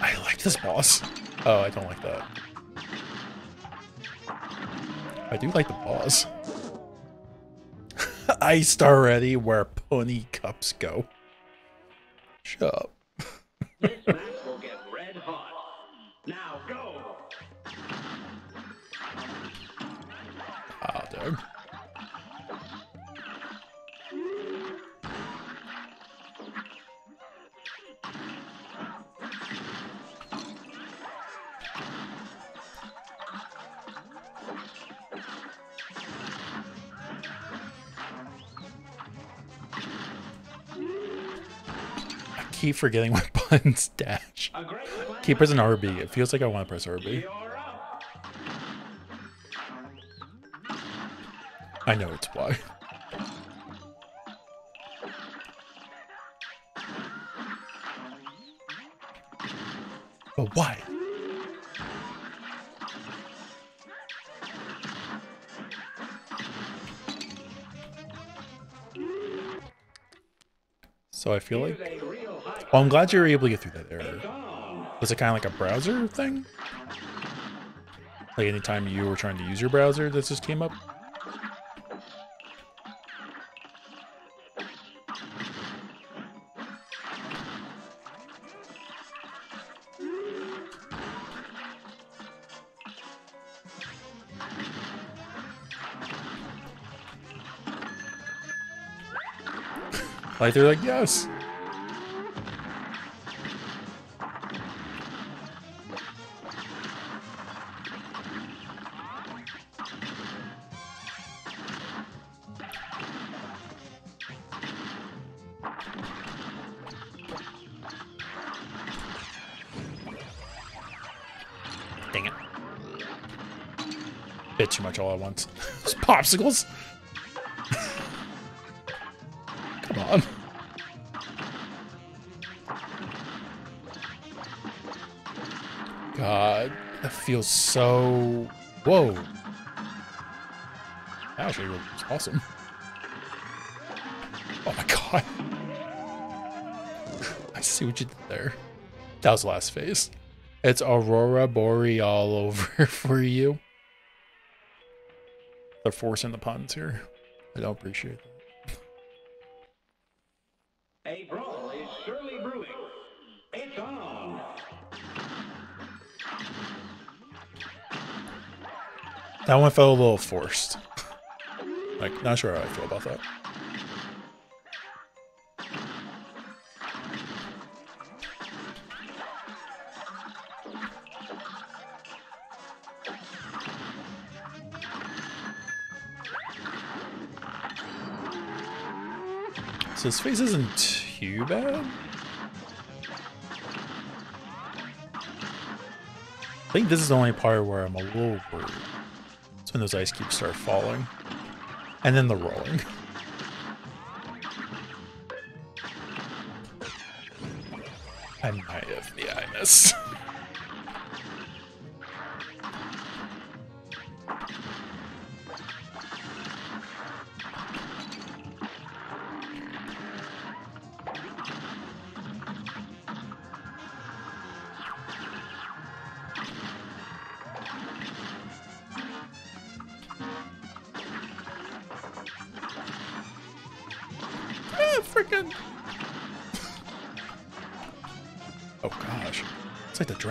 I like this boss. Oh, I don't like that. I do like the boss. Iced already where pony cups go. Forgetting what buttons dash. Keep pressing RB. It feels like I want to press RB. I know it's why. But why? So I feel like. Here's a real high Well, I'm glad you were able to get through that error. Was it kind of like a browser thing? Like anytime you were trying to use your browser, this just came up? Like they're like, yes. All once. Those popsicles. Come on. God. That feels so. Whoa. That actually was awesome. Oh my god. I see what you did there. That was the last phase. It's Aurora Boreal over for you. They're forcing the puns here. I don't appreciate that. A brawl is surely brewing. It's on. That one felt a little forced. Like, not sure how I feel about that. So his face isn't too bad. I think this is the only part where I'm a little worried. It's when those ice cubes start falling. And then the rolling. I might have the eye miss.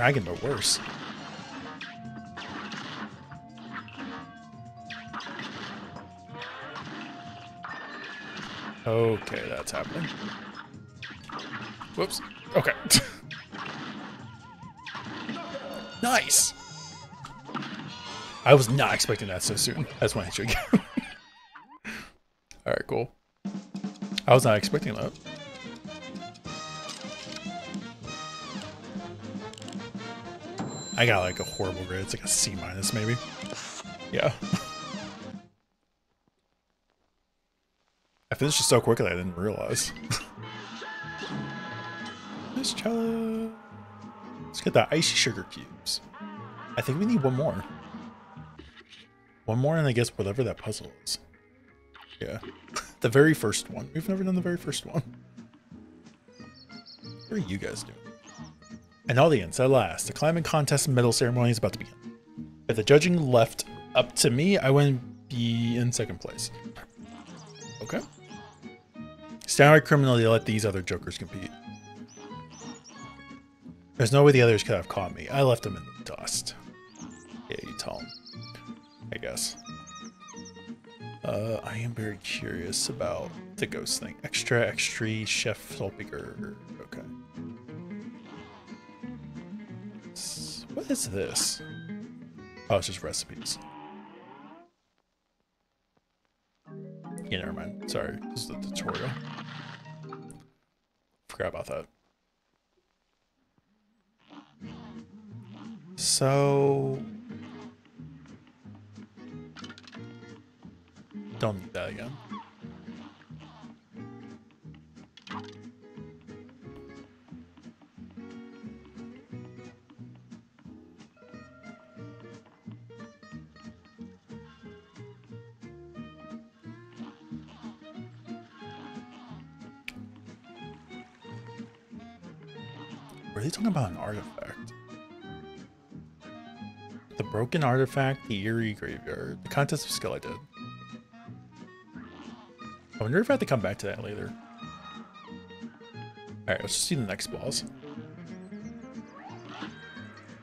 Dragon, but worse. Okay, that's happening. Whoops. Okay. nice. I was not expecting that so soon. That's my hit again. All right, cool. I was not expecting that. I got like a horrible grade. It's like a C minus, maybe. Yeah. I finished it so quickly I didn't realize. Nice cello. Let's get the icy sugar cubes. I think we need one more. One more, and I guess whatever that puzzle is. Yeah. The very first one. We've never done the very first one. What are you guys doing? An audience, at last. The climbing contest medal ceremony is about to begin. If the judging left up to me, I wouldn't be in second place. Okay. Standard criminal they let these other jokers compete. There's no way the others could have caught me. I left them in the dust. Yeah, you tell them. I guess. Uh, I am very curious about the ghost thing. Extra, extra, chef Saltbaker. Is this? Oh, it's just recipes. Yeah, never mind. Sorry, this is the tutorial. Forgot about that. So Artifact, the eerie graveyard, the contest of skill I did. I wonder if I have to come back to that later. Alright, let's see the next boss.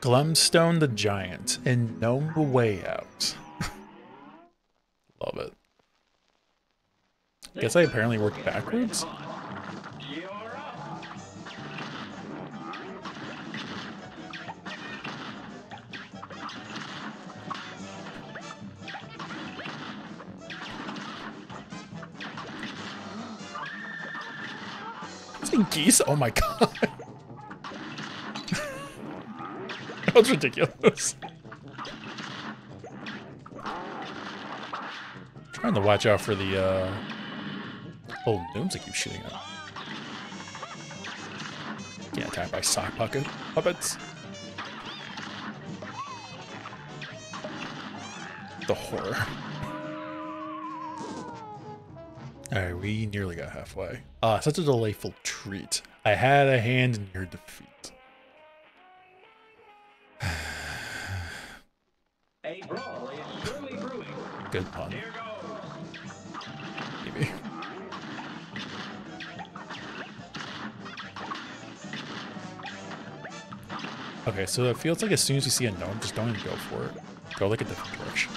Glumstone the Giant and Gnome the Way Out. Love it. Guess I apparently worked backwards. Oh my god. that was ridiculous. Trying to watch out for the uh old gnomes I keep shooting at. Get attacked by sock puppet puppets. the horror. Alright, we nearly got halfway. Ah, such a delightful treat. I had a hand in your defeat. A brawl is surely brewing. Good pun. Here goes. Maybe. Okay, so it feels like as soon as you see a gnome, just don't even go for it. Go like a different direction.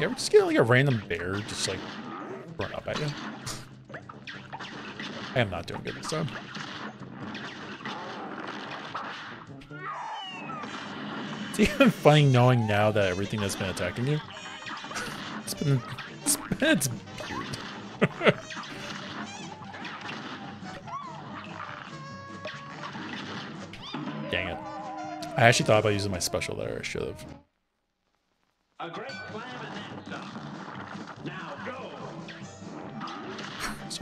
You ever just get like a random bear just like run up at you? I am not doing good this time. It's even funny knowing now that everything that's been attacking you, it's been, it's been its beard. Dang it. I actually thought about using my special there. I should have.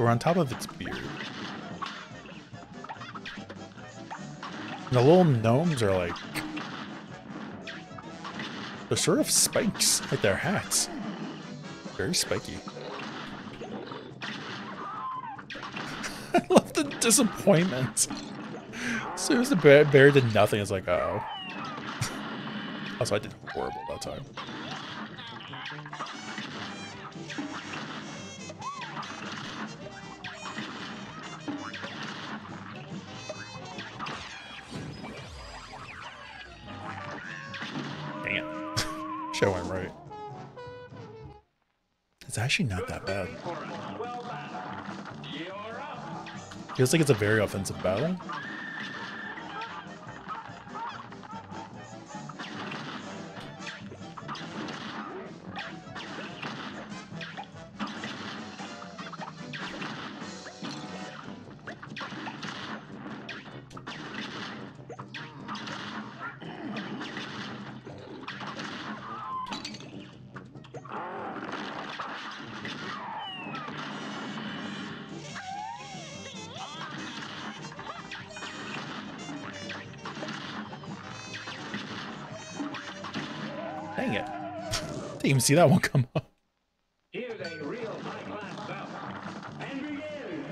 We're on top of its beard. And the little gnomes are like. They're sort of spikes, like their hats. Very spiky. I love the disappointment. As soon as the bear, bear did nothing, it's like, uh oh. Also, I did horrible that time. Actually not that bad. Feels like it's a very offensive battle. Didn't see that one come up. Here's a real high-class bout. And begin.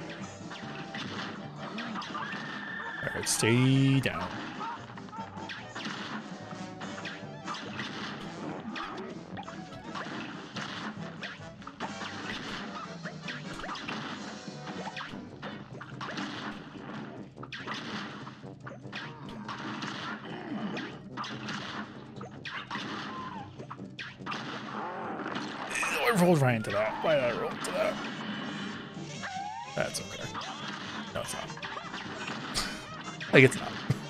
Alright, stay down.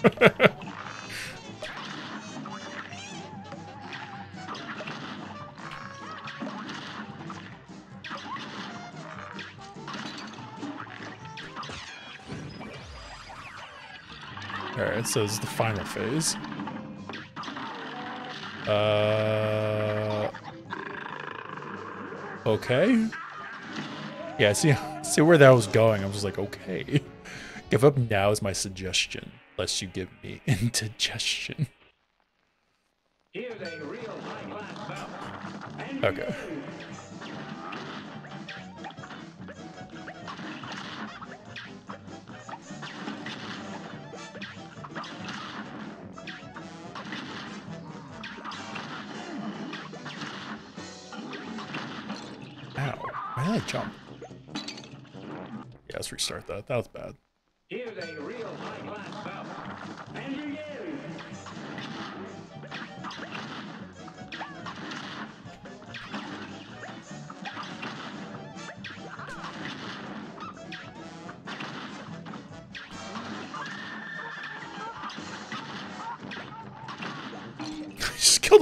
Alright, so this is the final phase. Uh Okay. Yeah, see see where that was going. I was like, okay. Give up now is my suggestion, lest you give me indigestion. Here's a real high-class bout. Okay.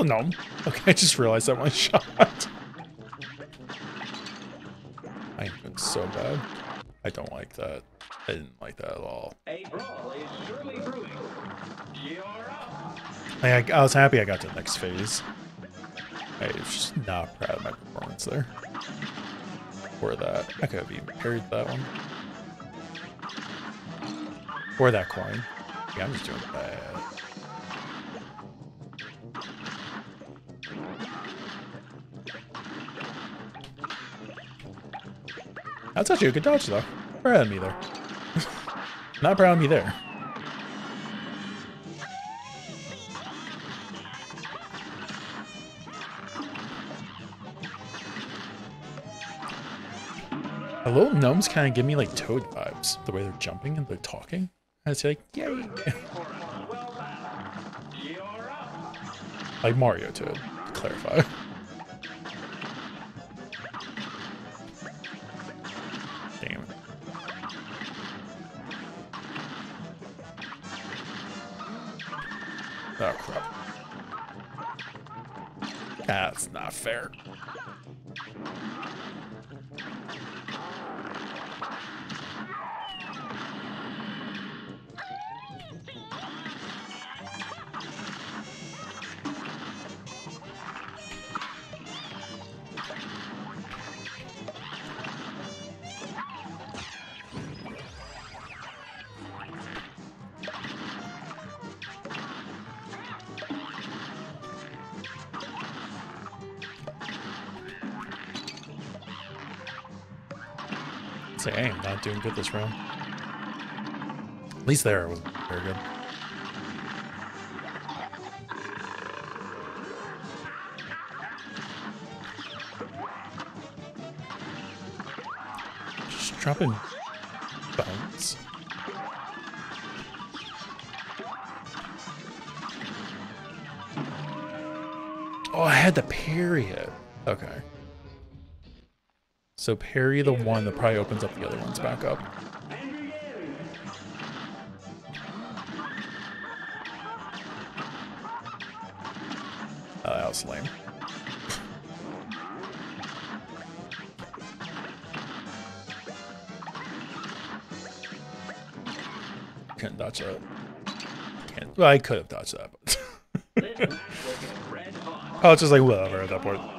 A gnome. Okay, I just realized that one shot. I am doing so bad. I don't like that. I didn't like that at all. A brawl is surely brewing. You're up. I, I was happy I got to the next phase. I was just not proud of my performance there. Or that. I could have even parried that one. Or that coin. Yeah, I'm just doing bad. That's actually a good dodge, though. Proud uh, of me there. Not proud of me there. The little gnomes kind of give me like Toad vibes, the way they're jumping and they're talking. And it's like, yay! Like Mario Toad, to clarify. not fair. Doing good this round. At least there I wasn't very good. Just dropping bones. Oh, I had parry it. Okay. So parry the one that probably opens up the other ones back up. Oh, that was lame. Couldn't dodge that. Can't. Well, I could have dodged that, but. I was just like, whatever at that point.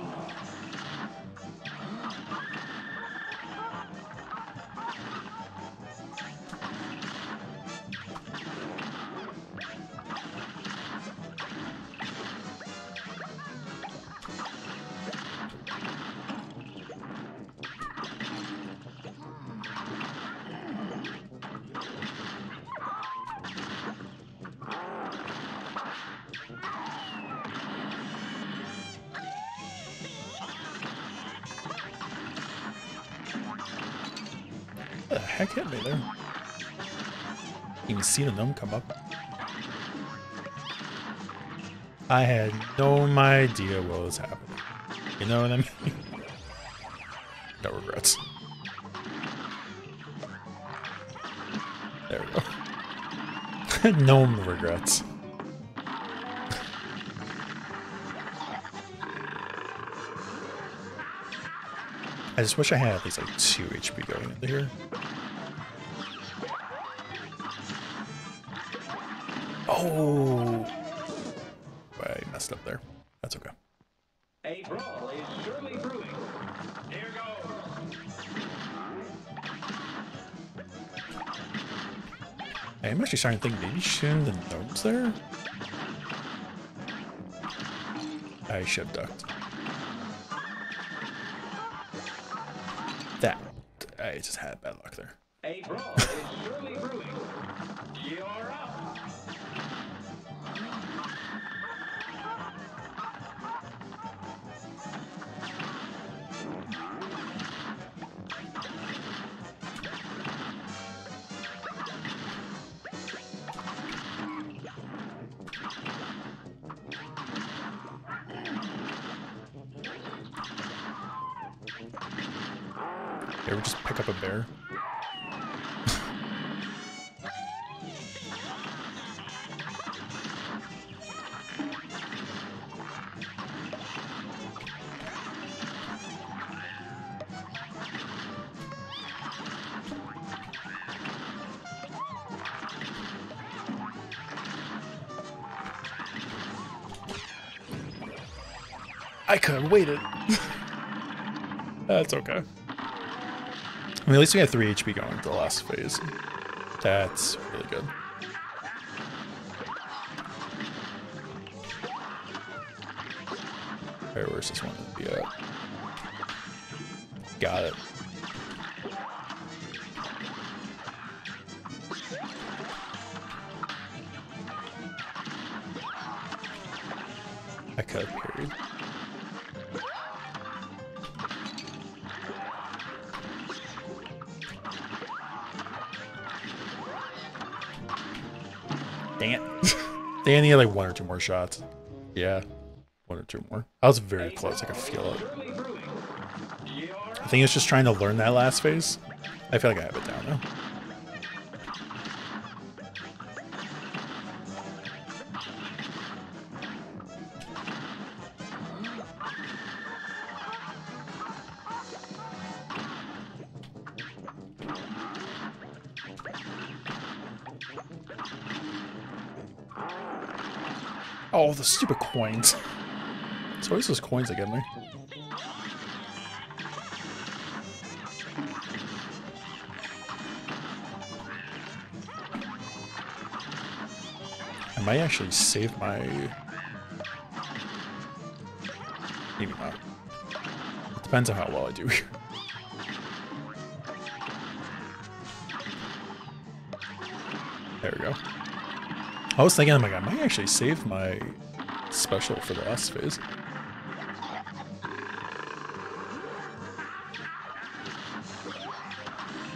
I had no idea what was happening. You know what I mean? no regrets. There we go. no regrets. I just wish I had at least like 2 HP going into here. Oh! Starting to think maybe shouldn't the gnomes there? I should ducked. That. I just had bad luck there. A That's okay. I mean, at least we had 3 HP going the last phase. That's really good. He had like one or two more shots. Yeah, one or two more. I was very close. I could feel it. I think it's just trying to learn that last phase. I feel like I have it down now. Stupid coins. It's always those coins that get me. I might actually save my... Maybe not. It depends on how well I do here. There we go. I was thinking, I'm like, I might actually save my special for the last phase.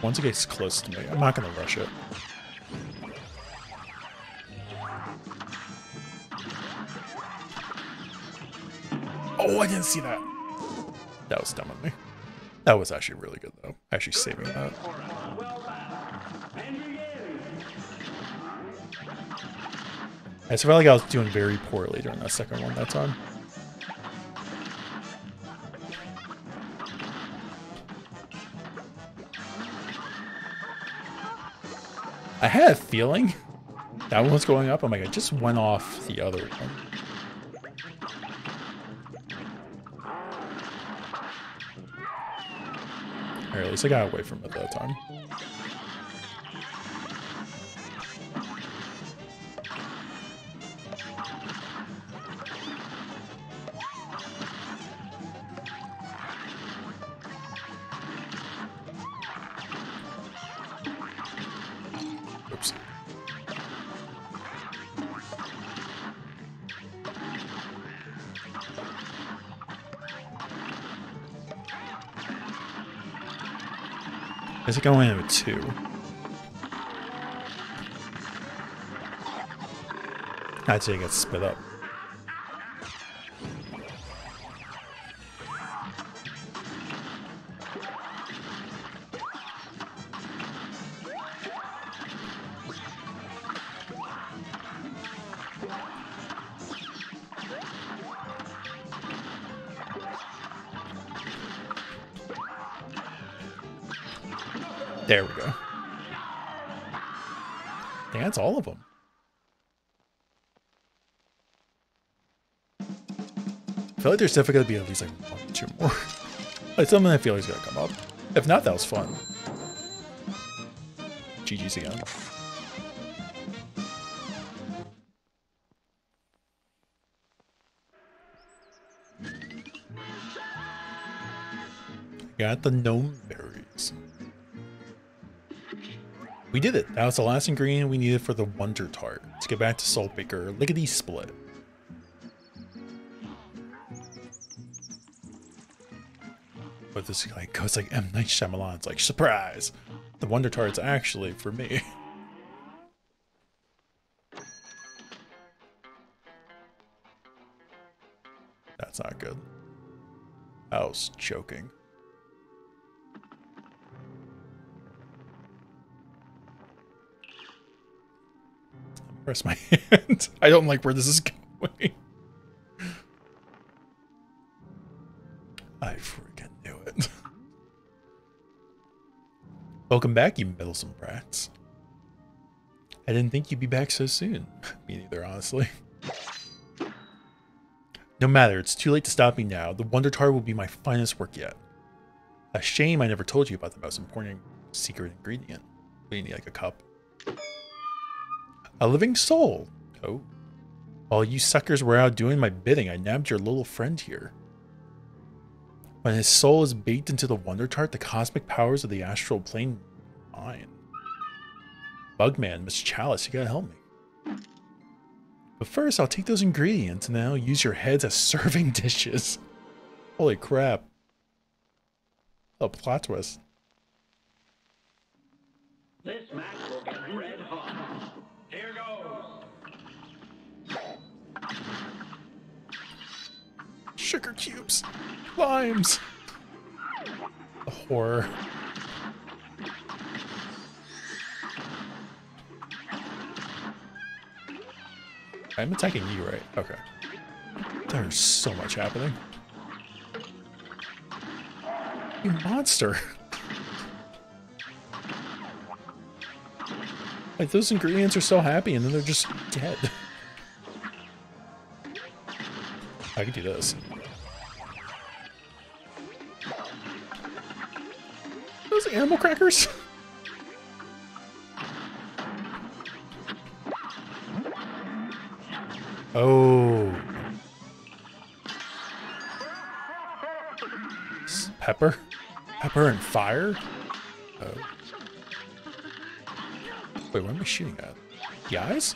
Once it gets close to me, I'm not to rush it. Oh, I didn't see that. That was dumb of me. That was actually really good, though. Actually saving that. I felt like I was doing very poorly during that second one that time. I had a feeling that one was going up. I'm like, I just went off the other one. Or at least I got away from it that time. Going in with two? I'd say it gets split up. There's definitely gonna be at least like one two more. like something I feel like is gonna come up. If not, that was fun. GG's again. Got the gnome berries. We did it. That was the last ingredient we needed for the Wonder Tart. Let's get back to Salt Saltbaker. Lickety split. But this like goes like M Night Shyamalan. It's like surprise. The Wonder Tart's actually for me. That's not good. I was joking. Press my hand. I don't like where this is going. Welcome back, you meddlesome brats. I didn't think you'd be back so soon. me neither, honestly. No matter, it's too late to stop me now. The Wonder Tart will be my finest work yet. A shame I never told you about the most important secret ingredient. We need like a cup. A living soul. Oh. While you suckers were out doing my bidding, I nabbed your little friend here. When his soul is baked into the Wonder Tart, the cosmic powers of the astral plane mine. Mugman, Miss Chalice, you gotta help me. But first, I'll take those ingredients and then I'll use your heads as serving dishes. Holy crap. A plot twist. This match will get red hot. Here goes. Sugar cubes. Limes. The horror. I'm attacking you, right? Okay. There's so much happening. You monster. Like, those ingredients are so happy and then they're just dead. I could do this. Animal crackers? Oh. Pepper? Pepper and fire? Oh. Wait, what am I shooting at? The eyes?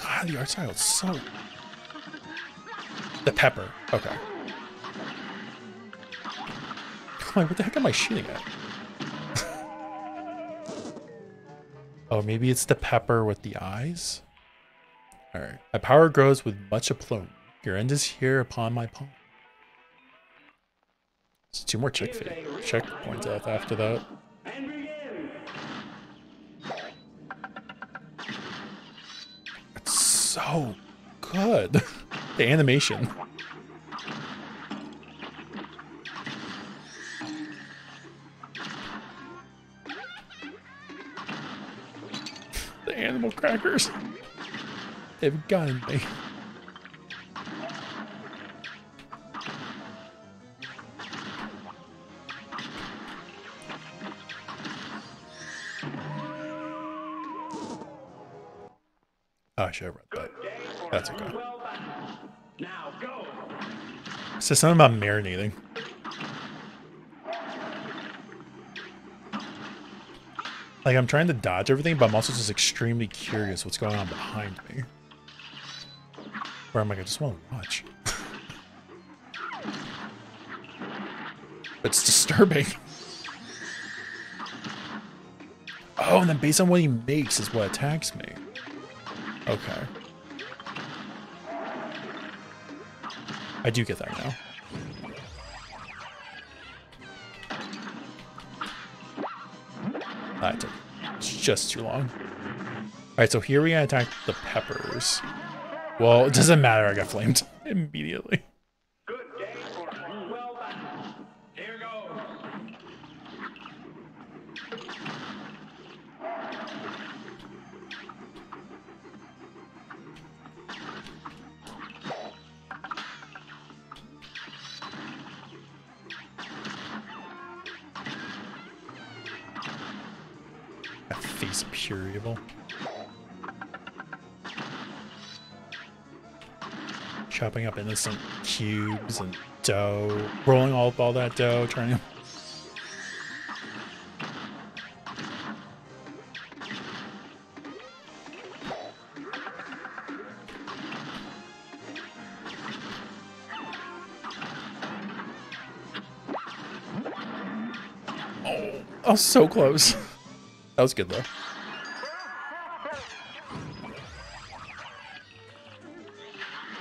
God, the art style is so the pepper. Okay. Like, what the heck am I shooting at? oh, maybe it's the pepper with the eyes? Alright. My power grows with much aplomb. Your end is here upon my palm. It's two more check. Checkpoints after that. It's so good. the animation. Crackers. They've gotten me. Oh, I should have read that. That's okay. Well. Now go. It says something about marinating. Like I'm trying to dodge everything, but I'm also just extremely curious what's going on behind me. Where I'm like, I just want to watch. it's disturbing. Oh, and then based on what he makes is what attacks me. Okay. I do get that now. Just too long. Alright, so here we attack the peppers. Well, it doesn't matter, I got flamed immediately. Cubes and dough, rolling all all that dough, turning. Oh, I was so close. That was good though.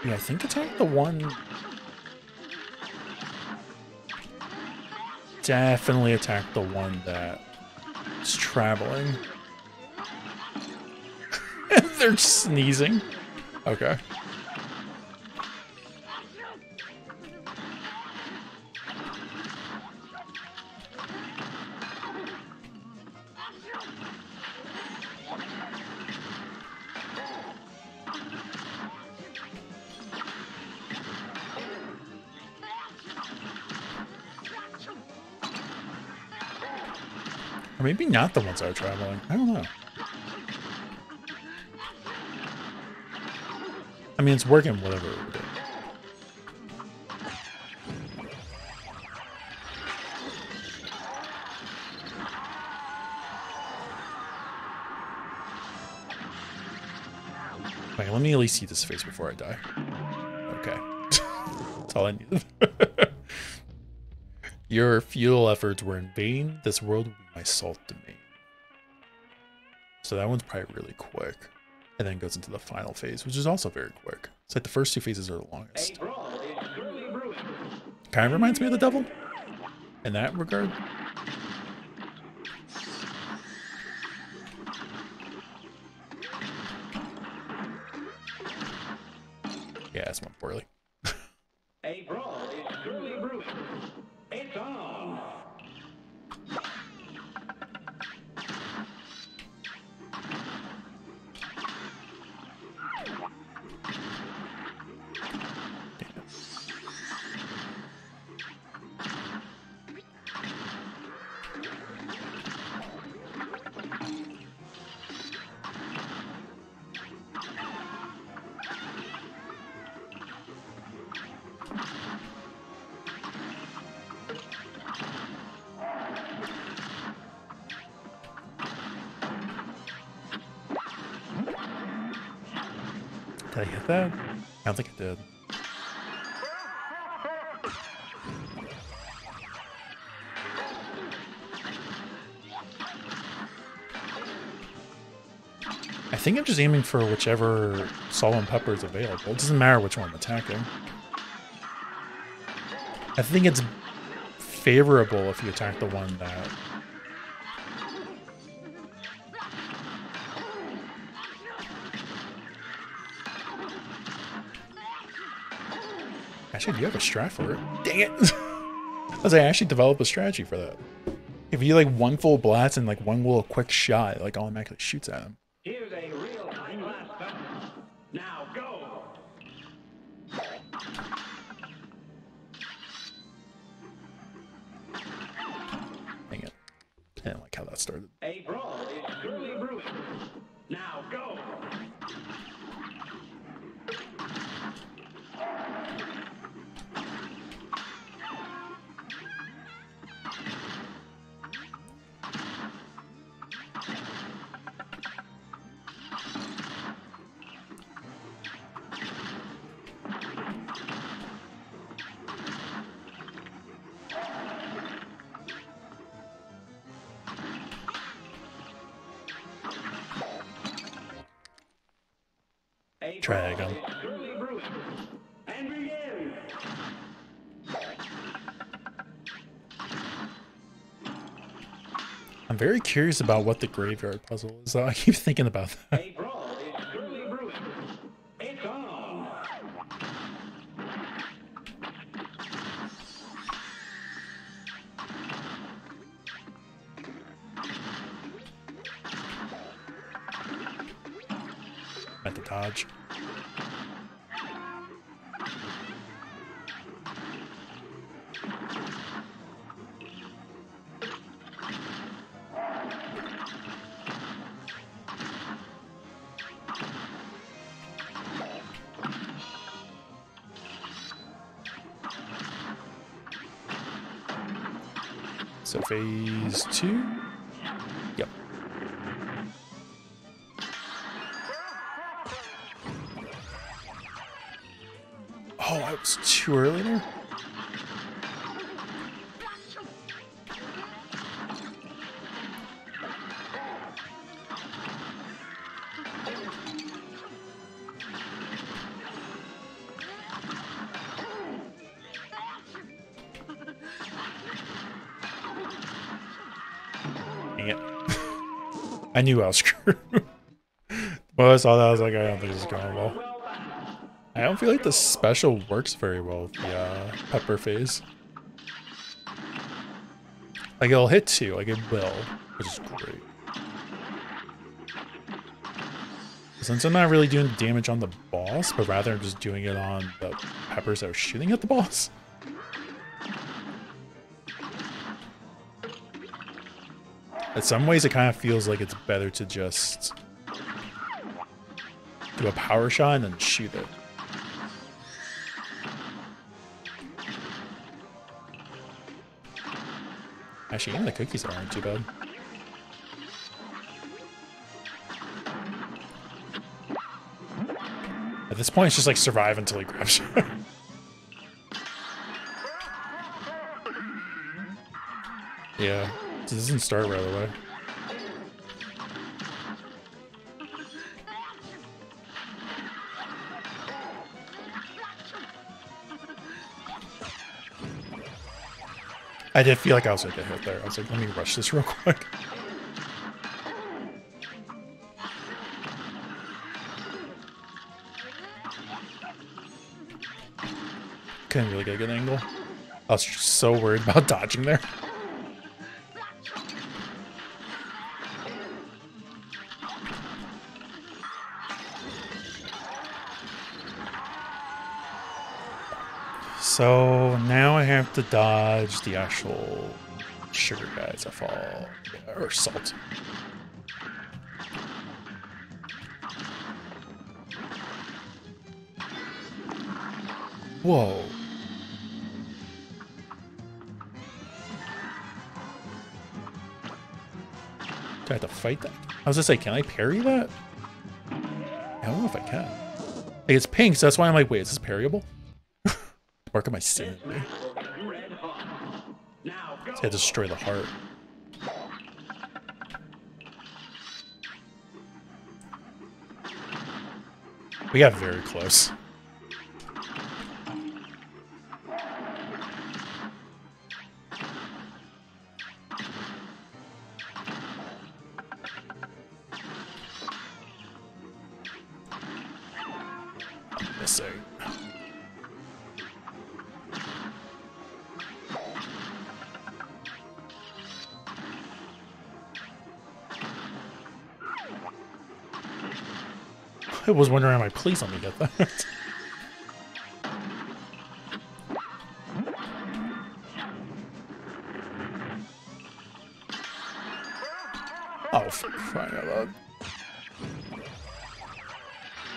Yeah, I think attack the one. Definitely attack the one that is traveling. They're sneezing. Okay. Maybe not the ones that are traveling. I don't know. I mean, it's working whatever doing. Alright, let me at least see this face before I die. Okay. That's all I need. Your futile efforts were in vain. This world salt domain. So that one's probably really quick. And then goes into the final phase, which is also very quick. It's like the first two phases are the longest. Kind of reminds me of the devil in that regard. Yeah, it's went poorly. Did I hit that? I don't think I did. I think I'm just aiming for whichever salt and pepper is available. It doesn't matter which one I'm attacking. I think it's favorable if you attack the one that You have a strat for it? Dang it! I was like, I actually develop a strategy for that. If you like one full blast and like one little quick shot, like automatically shoots at him. Curious about what the graveyard puzzle is. I keep thinking about that. I knew I was screwed. when I saw that, I was like, I don't think this is going well. I don't feel like the special works very well with the uh, pepper phase. Like it'll hit you, like it will, which is great. Since I'm not really doing damage on the boss, but rather I'm just doing it on the peppers that are shooting at the boss. In some ways, it kind of feels like it's better to just do a power shot and then shoot it. Actually, even the cookies aren't too bad. At this point, it's just like survive until he grabs you. yeah, it doesn't start right away. I did feel like I was gonna get hit there. I was like, let me rush this real quick. Couldn't really get a good angle. I was just so worried about dodging there. To dodge the actual sugar guys that fall, or salt. Whoa. Do I have to fight that? I was gonna say, can I parry that? I don't know if I can. Like, it's pink, so that's why I'm like, wait, is this parryable? Mark am I? This to destroy the heart. We got very close. Was wondering, am I please let me get that? oh, for crying out uh, loud.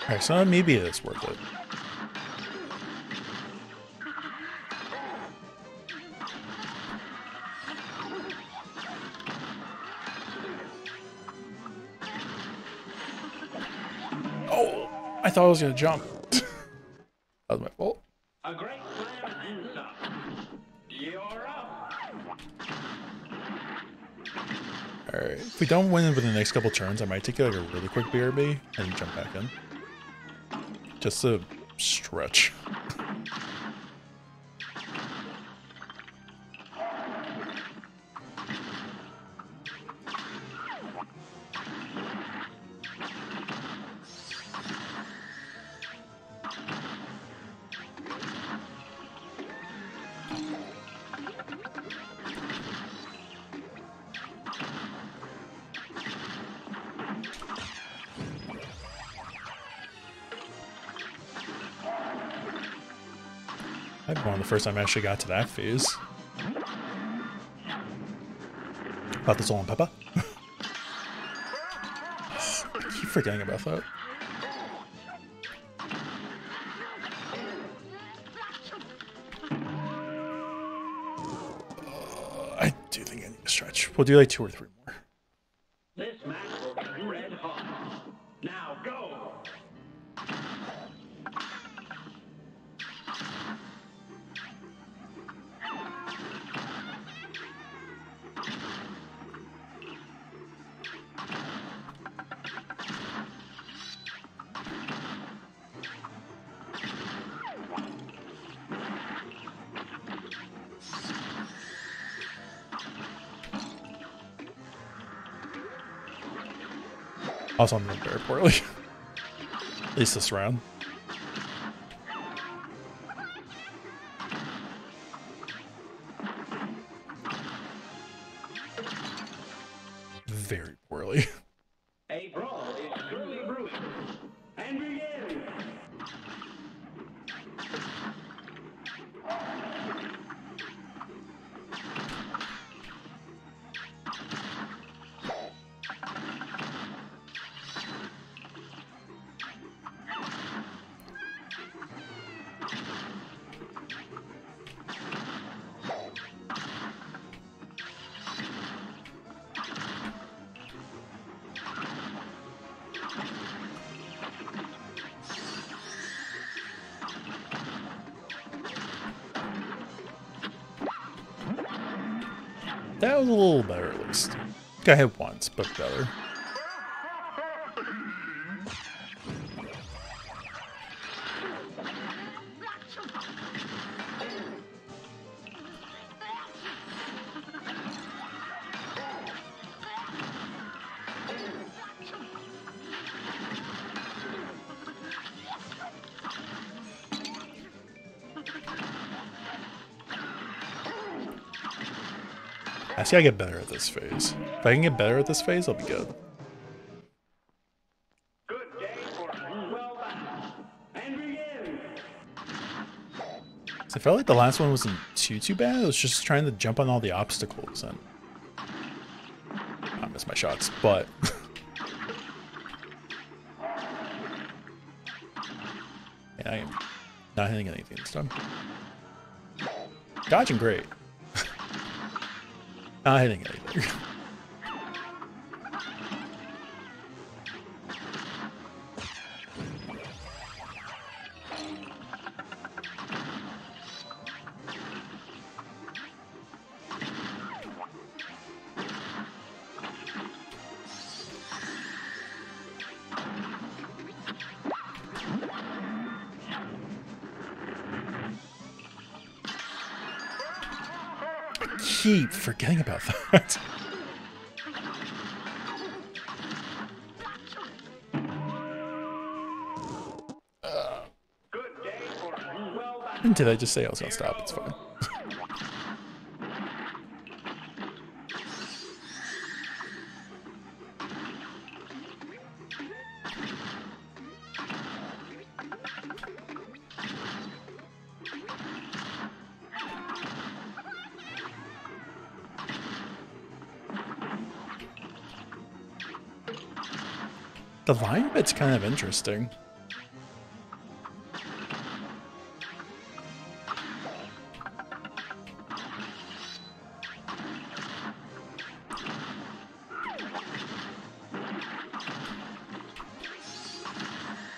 Alright, so maybe it is worth it. I thought I was gonna jump. that was my fault. A great and some. You're up. Alright, if we don't win within the next couple turns, I might take like a really quick BRB and jump back in. Just to stretch. first time I actually got to that phase. About the Soul and Peppa. I keep forgetting about that. Uh, I do think I need to stretch. We'll do like two or three. At least this round. Got hit once, but better. I see I get better at this phase. If I can get better at this phase, I'll be good. Good day for 12 hours. And begin. I felt like the last one wasn't too too bad. It was just trying to jump on all the obstacles and I missed my shots, but yeah, I am not hitting anything this time. Dodging great. not hitting anything. forgetting about that. Good day for 12 hours. And did I just say I was gonna stop? It's fine. Kind of interesting.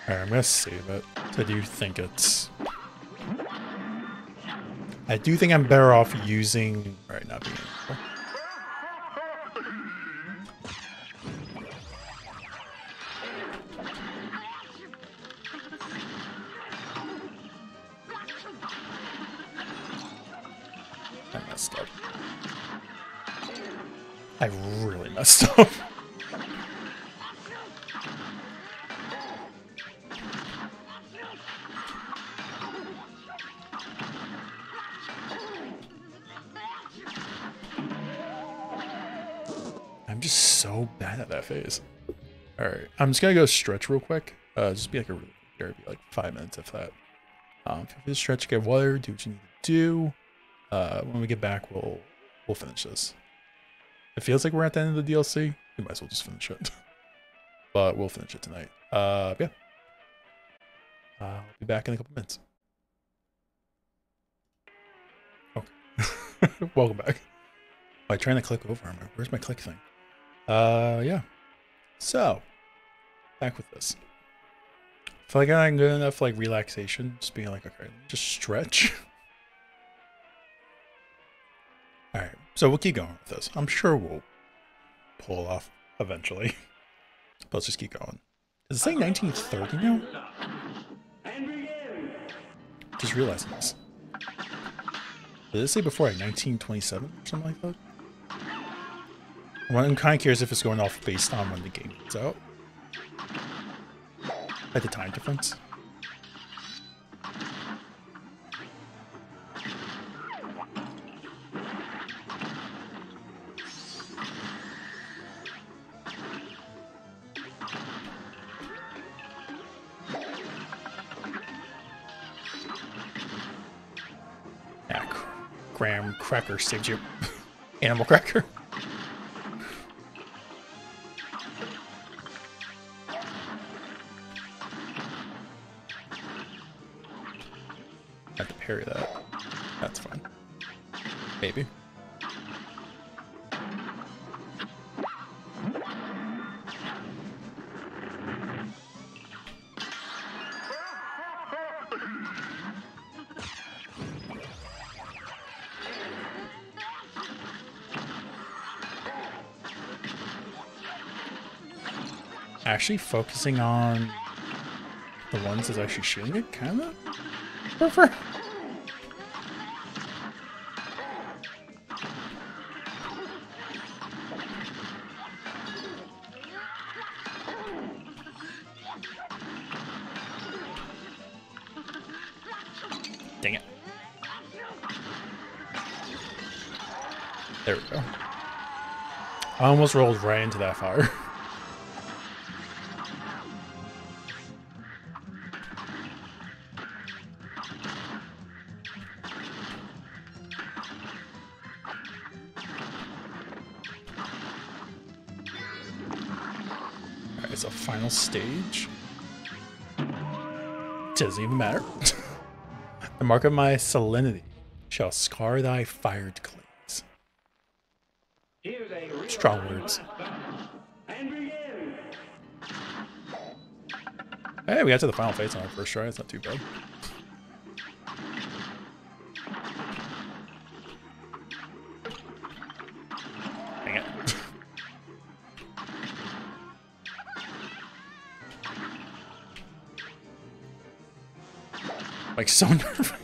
Alright, I'm gonna save it. I do think it's. I do think I'm better off using. Alright, not being. I'm just gonna go stretch real quick. Uh, just be like a really like five minutes if that. Um, if you stretch, get water, do what you need to do. Uh, when we get back, we'll we'll finish this. It feels like we're at the end of the DLC. We might as well just finish it. but we'll finish it tonight. Uh, yeah. Uh, I'll be back in a couple minutes. Okay. Welcome back. Am I trying to click over? Where's my click thing? Uh, yeah. So, back with this. I feel like I'm good enough like relaxation. Just being like, okay, just stretch. All right, so we'll keep going with this. I'm sure we'll pull off eventually. But let's just keep going. Is it saying 1930 now? Just realizing this. Did it say before like 1927 or something like that? Well, I'm kind of curious if it's going off based on when the game comes out. Like the time difference. Yeah, graham cracker saved you. Animal cracker. parry that. That's fine. Maybe. actually focusing on the ones that actually shooting it, kinda? Prefer. Almost rolled right into that fire. Alright, so final stage. Doesn't even matter. the mark of my salinity shall scar thy fired clays. Here's a real Strong words. Hey, we got to the final phase on our first try. It's not too bad. Dang it. like so nervous.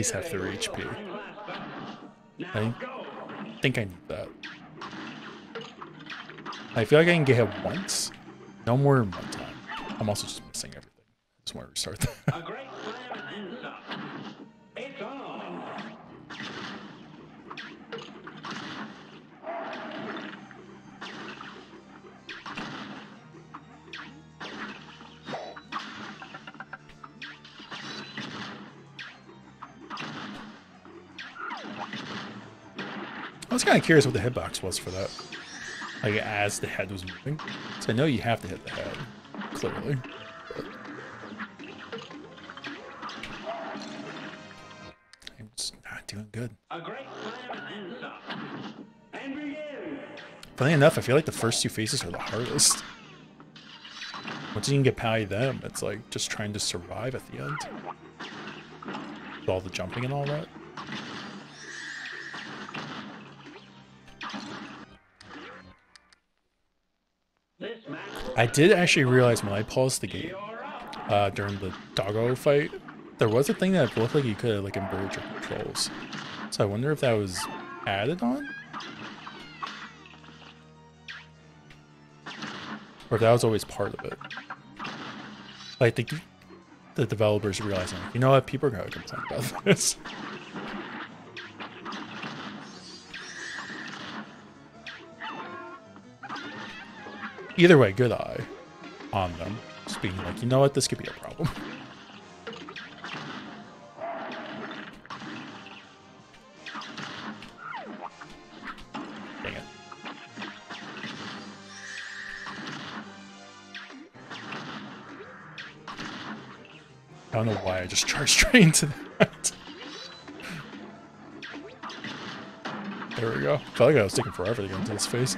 Least have 3 HP. I think I need that. I feel like I can get hit once. No more than one time. I'm also just curious what the hitbox was for that. Like as the head was moving. So I know you have to hit the head, clearly. I'm just not doing good. A great and begin. Funny enough, I feel like the first two phases are the hardest. Once you can get past them, it's like just trying to survive at the end. With all the jumping and all that. I did actually realize when I paused the game uh, during the doggo fight, there was a thing that looked like you could like invert your controls. So I wonder if that was added on, or if that was always part of it. Like the the developers realizing, you know what, people are gonna complain about this. Either way, good eye on them. Just being like, you know what, this could be a problem. Dang it. I don't know why I just charged straight into that. There we go. Felt like I was taking forever to get into this phase.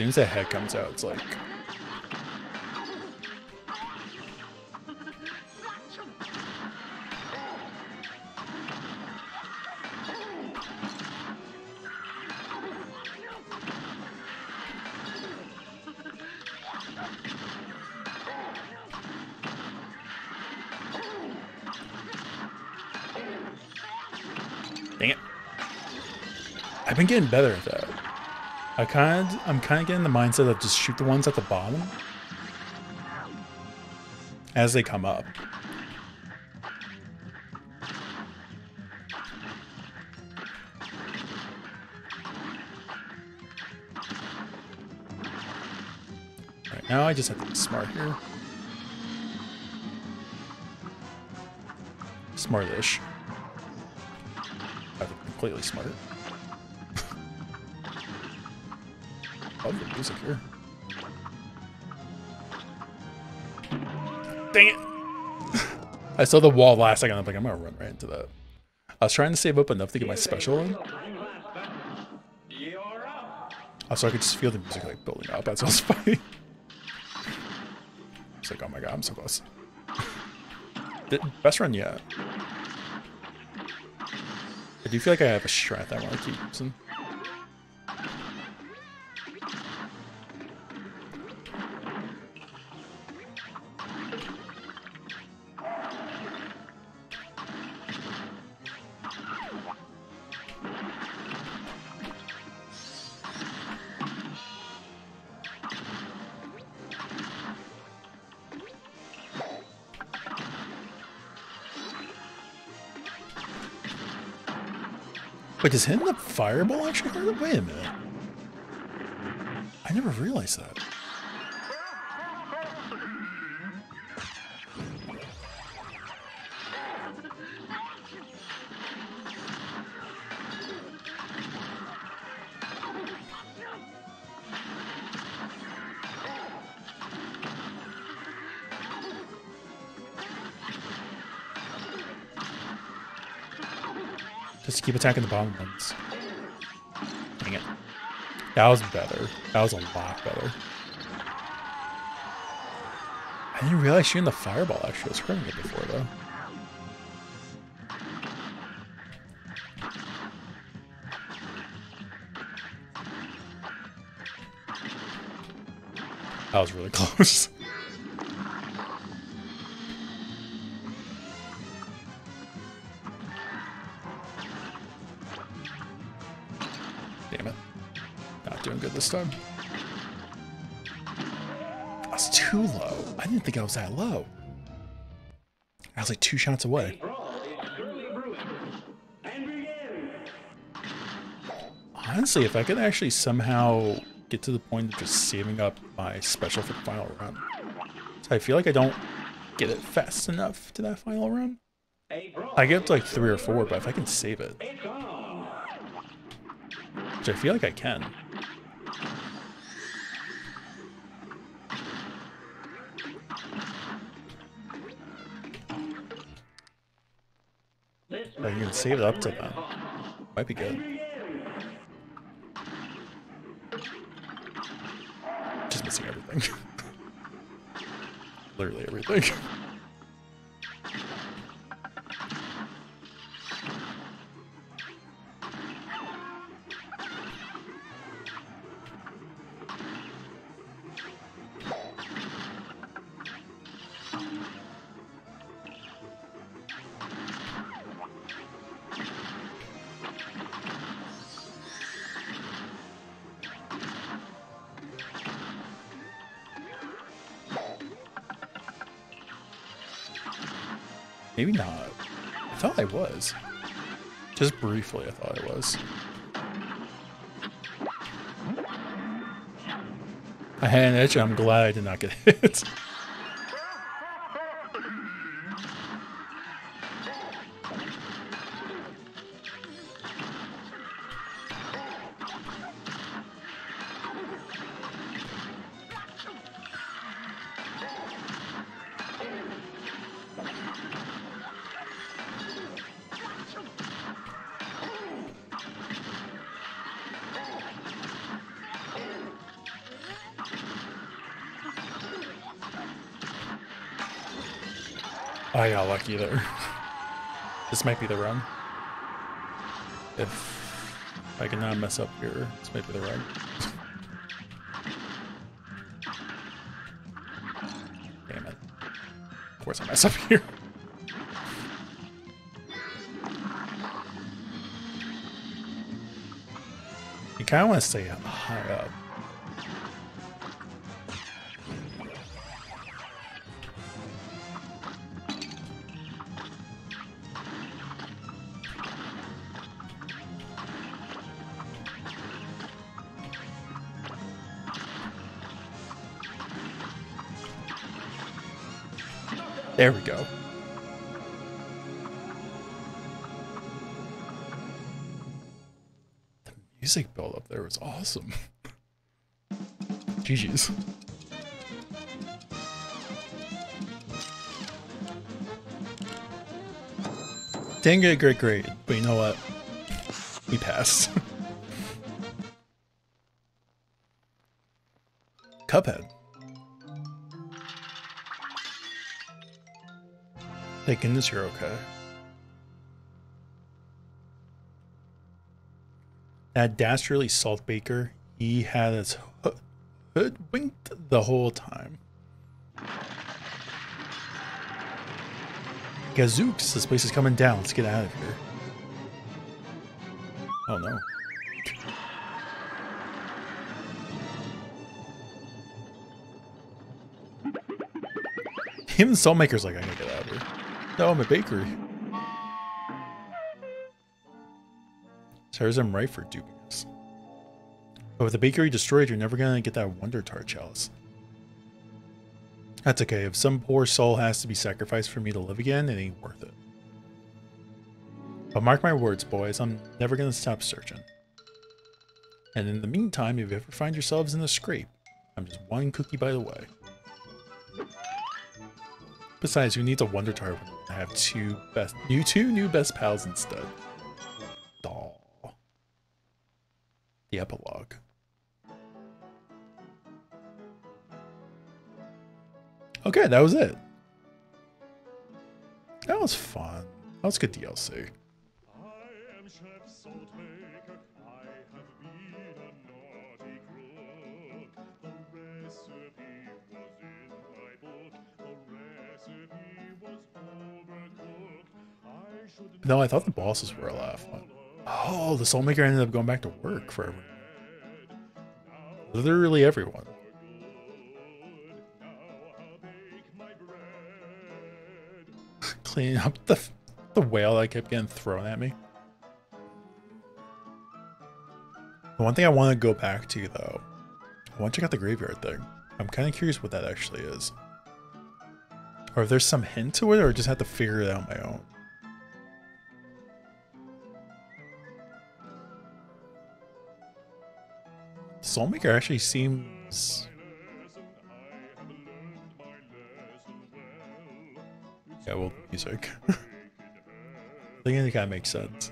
Soon as that head comes out, it's like. Dang it. I've been getting better at that. I kind of, I'm kind of getting the mindset of just shoot the ones at the bottom as they come up. Right now, I just have to be smart here. Smartish. Completely smart. Music here. Dang it! I saw the wall last second. I'm like, I'm gonna run right into that. I was trying to save up enough to get my special in. Also, I could just feel the music like building up. That's what's funny. It's like, oh my god, I'm so close. Best run yet. I do feel like I have a strat that I want to keep using. Wait, does hitting the fireball actually hurt? Wait a minute. I never realized that. Just keep attacking the bottom ones. Dang it. That was better. That was a lot better. I didn't realize shooting the fireball actually was hurting it before though. That was really close. This time. Was too low. I didn't think I was that low. I was like two shots away. Honestly, if I could actually somehow get to the point of just saving up my special for the final run. So I feel like I don't get it fast enough to that final run. I get up to like three or four, but if I can save it, which I feel like I can. Save it up to then, might be good. Just missing everything. Literally everything. Just briefly, I thought it was. I had an edge. I'm glad I did not get hit. There. This might be the run. If I cannot mess up here, this might be the run. Damn it. Of course I mess up here. You kind of want to stay high up. There we go. The music build up there was awesome. GG's. Didn't get a great grade, but you know what? We passed. Cuphead. Thank goodness you're okay. That dastardly Saltbaker, he had us hood- hoodwinked the whole time. Gazooks, this place is coming down. Let's get out of here. Oh no. Even the Saltbaker's like, I gotta get out of here. No, I'm a bakery. Serves him right for duping us. But with oh, the bakery destroyed, you're never gonna get that Wonder Tart chalice. That's okay. If some poor soul has to be sacrificed for me to live again, it ain't worth it. But mark my words, boys, I'm never gonna stop searching. And in the meantime, if you ever find yourselves in a scrape, I'm just one cookie by the way. Besides, who needs a Wonder Tart when have two best, new two new best pals instead? Aw. The epilogue. Okay, that was it. That was fun. That was good DLC. No, I thought the bosses were a laugh. Oh, the Saltbaker ended up going back to work for everyone. Literally everyone. Cleaning up the the whale that kept getting thrown at me. The one thing I want to go back to though, I want to check out the graveyard thing. I'm kind of curious what that actually is. Or if there's some hint to it, or just have to figure it out on my own. Saltbaker actually seems. Yeah, well, music. I think it kind of makes sense.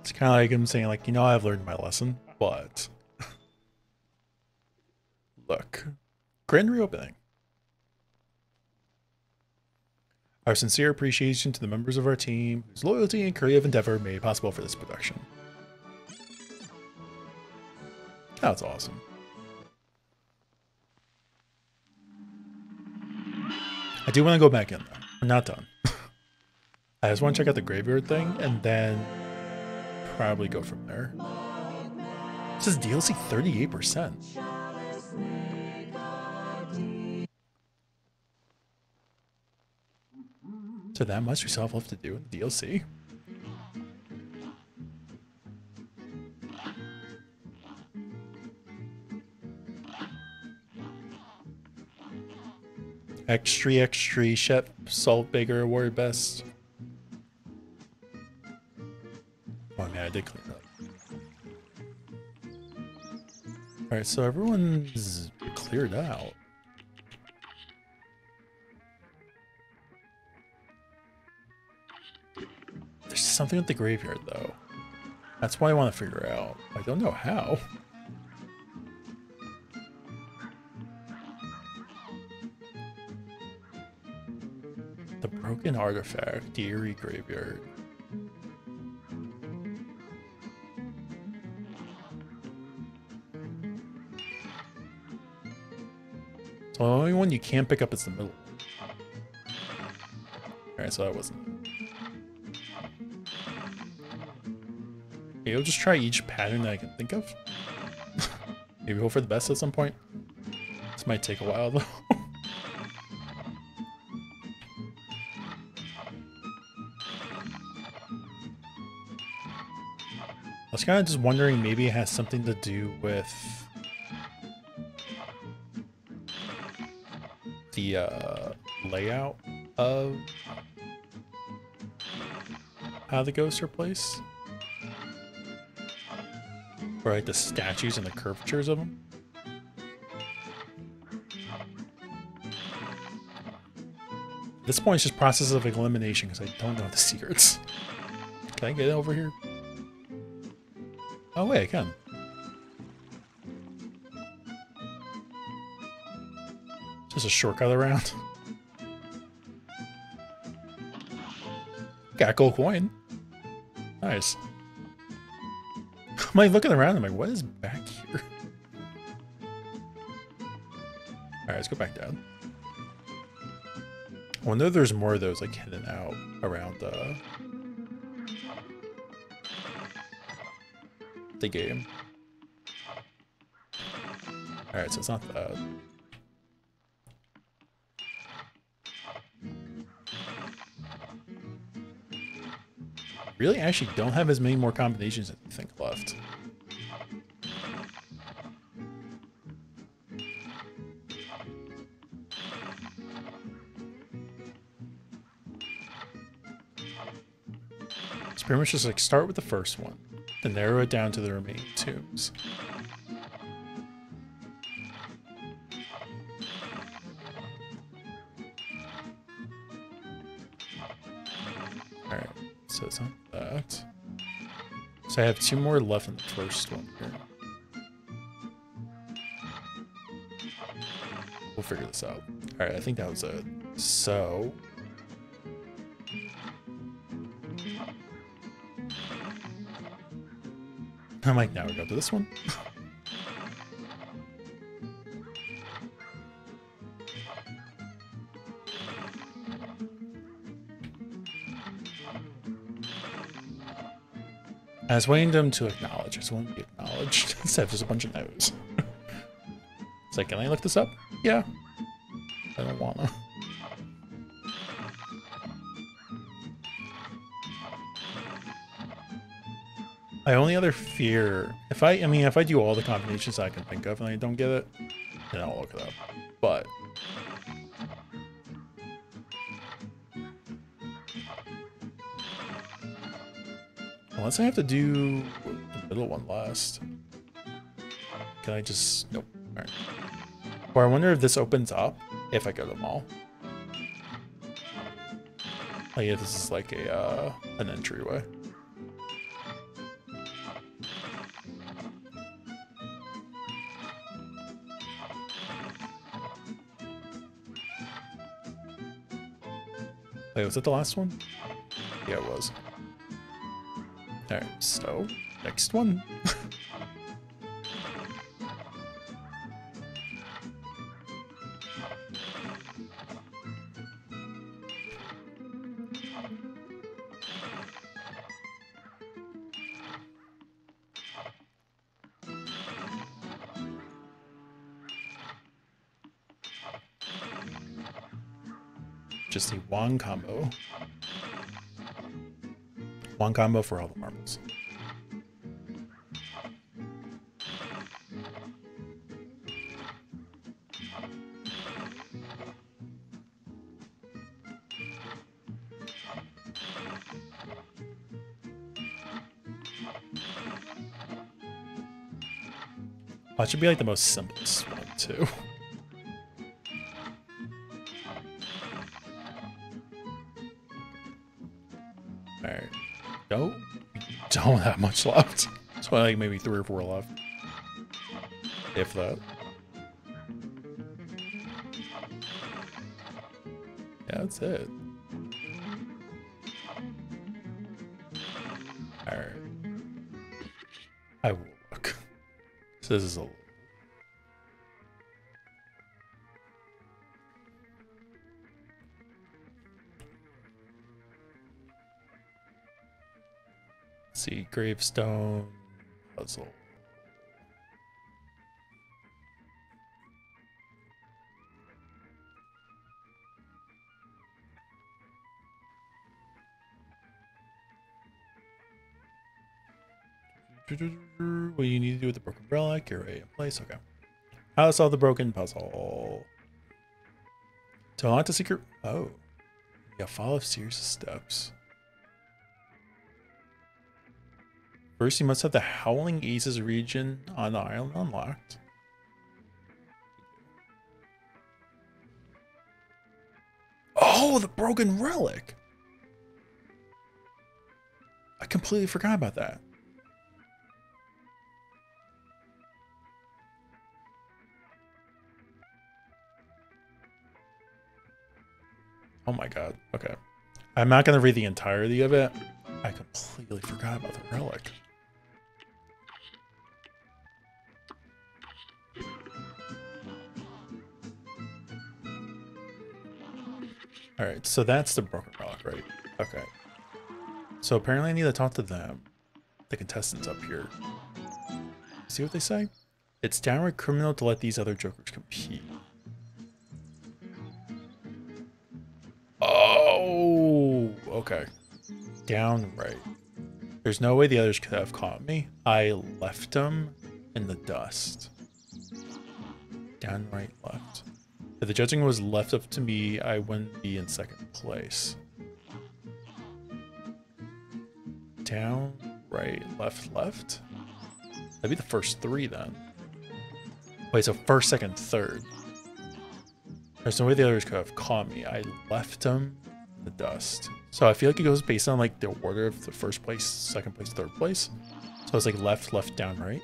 It's kind of like him saying, like, you know, I've learned my lesson, but look, grand reopening. Our sincere appreciation to the members of our team whose loyalty and creative endeavor made possible for this production. That's awesome. I do want to go back in though. I'm not done. I just want to check out the graveyard thing and then probably go from there. This is DLC 38%. So that much we still have to do in the DLC. Extra, extra, Chef Saltbaker Award Best. Oh man, I did clean Alright, so everyone's cleared out. There's something with the graveyard though. That's what I want to figure out. I don't know how. The broken artifact, the eerie graveyard. The only one you can't pick up is the middle. Alright, so that wasn't. Maybe I'll just try each pattern that I can think of. Maybe hope for the best at some point. This might take a while though. I was kind of just wondering maybe it has something to do with the uh, layout of how the ghosts are placed. Or like the statues and the curvatures of them. At this point, it's just process of elimination because I don't know the secrets. Can I get over here? Oh wait, I can. Just a shortcut around. Got a gold coin. Nice. I'm like looking around. I'm like, what is back here? All right, let's go back down. I wonder if there's more of those like hidden out around uh, the game. All right, so it's not that. Really, actually don't have as many more combinations as I think left. It's pretty much just like start with the first one, then narrow it down to the remaining tombs. Alright, so it's not that. So I have two more left in the first one here. We'll figure this out. Alright, I think that was it. So I'm like, now we go to this one. I was waiting them to acknowledge. I just want to be acknowledged instead of just a bunch of no's. it's like, can I look this up? Yeah. I don't wanna. My only other fear, if I, I mean, if I do all the combinations I can think of and I don't get it, then I'll look it up. Unless I have to do the middle one last, can I just nope? All right. Or I wonder if this opens up if I go to the mall. Oh yeah, this is like a uh, an entryway. Wait, was it the last one? Yeah, it was. Alright, so, next one. Just a one combo. One combo for all the marbles. That should be like the most simplest one too. Have much left. It's only like maybe three or four left. If that. Yeah, that's it. Alright. I will look. So this is a gravestone puzzle. What you need to do with the broken relic? You're in place. Okay. How to solve the broken puzzle. To unlock a secret. Oh. Yeah, follow a series of steps. First, you must have the Howling Aces region on the island unlocked. Oh, the broken relic. I completely forgot about that. Oh my god. Okay. I'm not going to read the entirety of it. I completely forgot about the relic. Alright, so that's the broken relic, right? Okay. So apparently I need to talk to them, the contestants up here. See what they say? It's downright criminal to let these other jokers compete. Oh, okay. Downright. There's no way the others could have caught me. I left them in the dust. Downright left. If the judging was left up to me, I wouldn't be in second place. Down, right, left, left? That'd be the first three then. Wait, so first, second, third. There's no way the others could have caught me. I left them in the dust. So I feel like it goes based on like the order of the first place, second place, third place. So it's like left, left, down, right.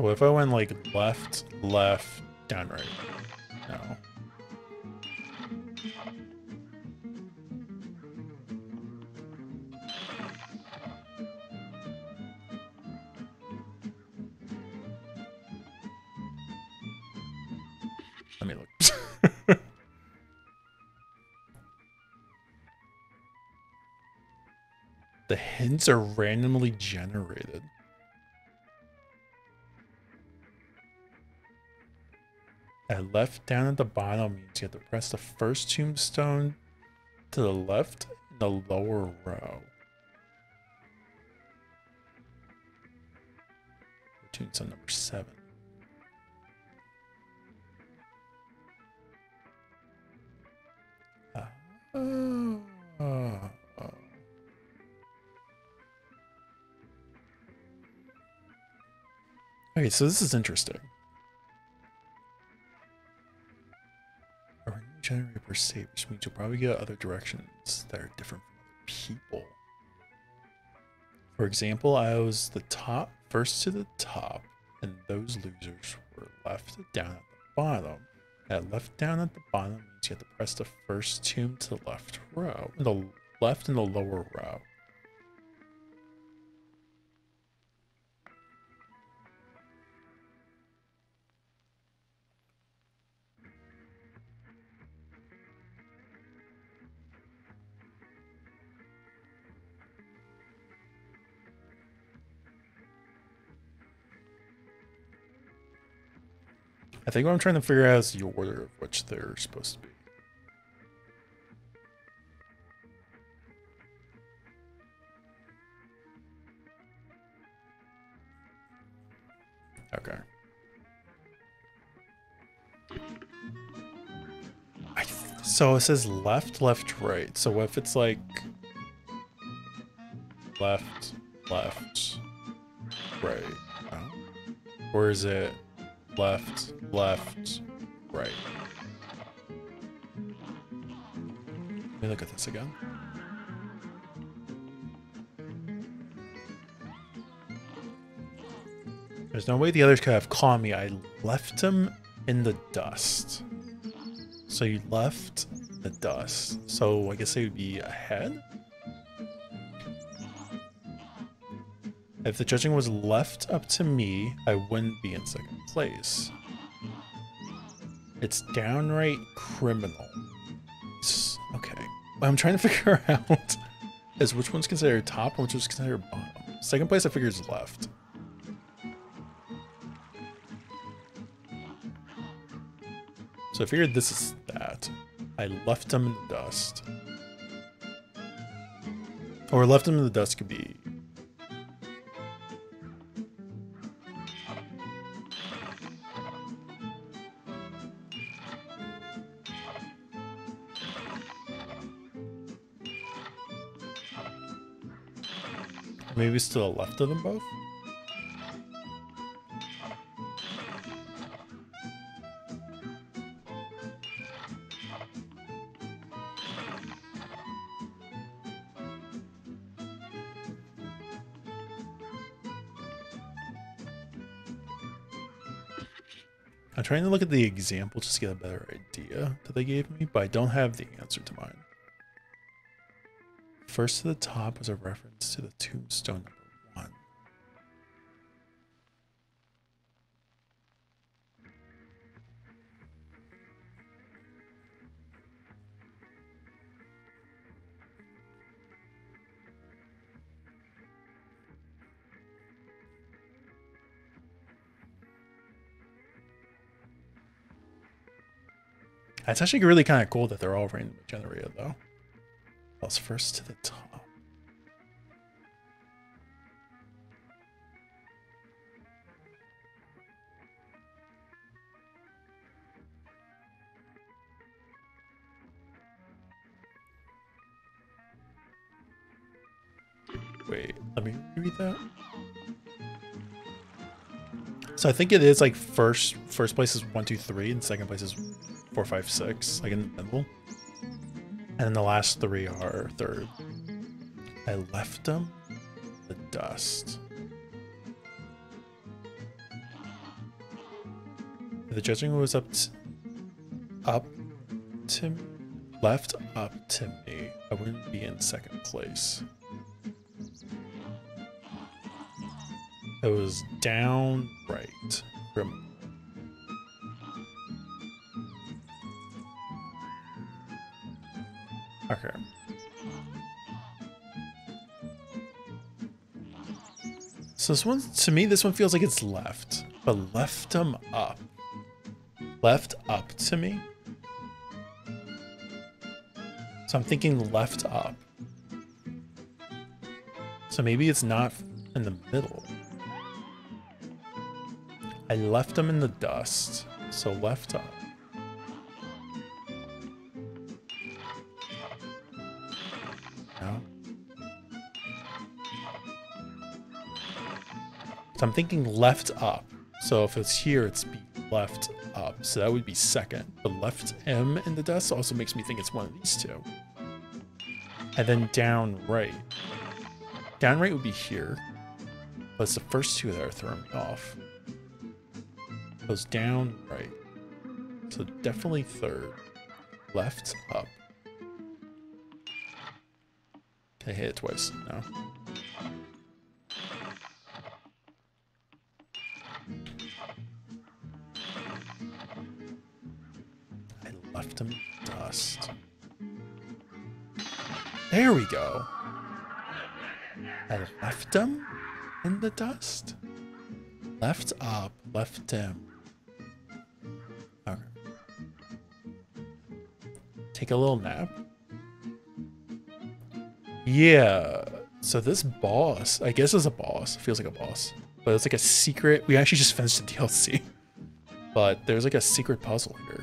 So if I went like left, left, down, right? No. Let me look. the hints are randomly generated. At left down at the bottom means you have to press the first tombstone to the left in the lower row. Tombstone number seven. Oh. Okay, so this is interesting. A generator per se, which means you'll probably get other directions that are different from other people. For example, I was the top, first to the top, and those losers were left down at the bottom. That left down at the bottom means you have to press the first tomb to the left row, the left and the lower row. I think what I'm trying to figure out is the order of which they're supposed to be. Okay. I so it says left, left, right. So if it's like left, left, right, oh. or is it left, left, right? Let me look at this again. There's no way the others could have caught me. I left him in the dust. So you left the dust. So I guess they would be ahead? If the judging was left up to me, I wouldn't be in second place. It's downright criminal. S- Okay. What I'm trying to figure out is which one's considered top and which one's considered bottom. Second place I figure is left. So I figured this is that. I left them in the dust. Or left him in the dust could be. Maybe to the left of them both? I'm trying to look at the example just to get a better idea that they gave me, but I don't have the answer to mine. First to the top was a reference to the tombstone number one. It's actually really kind of cool that they're all randomly generated, though. That's first to the top. Wait, let me read that. So I think it is like first first place is one, two, three, and second place is four, five, six, like in the middle. And then the last three are third. I left them the dust. The judging was up to, up to left up to me, I wouldn't be in second place. It was down right from Okay. So this one, to me, this one feels like it's left, but left them up. Left up to me. So I'm thinking left up. So maybe it's not in the middle. I left them in the dust, so left up. So I'm thinking left up. So if it's here, it's be left up. So that would be second. The left M in the dust also makes me think it's one of these two. And then down right. Down right would be here. But it's the first two that are throwing me off. Goes down right. So definitely third. Left up. Can I hit it twice? No. There we go. I left him in the dust. Left up, left him. Okay. Take a little nap. Yeah. So this boss, I guess is a boss. Feels like a boss. But it's like a secret. We actually just finished the DLC. But there's like a secret puzzle here.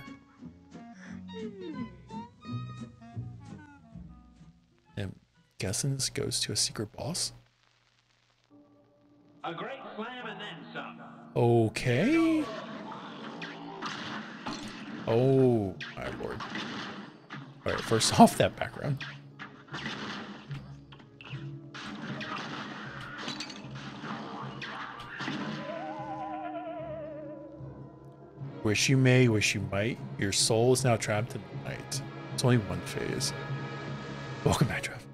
This goes to a secret boss. A great slam and then some. Okay. Oh my lord. Alright, first off that background. Wish you may, wish you might. Your soul is now trapped in the night. It's only one phase. Welcome back, Trev.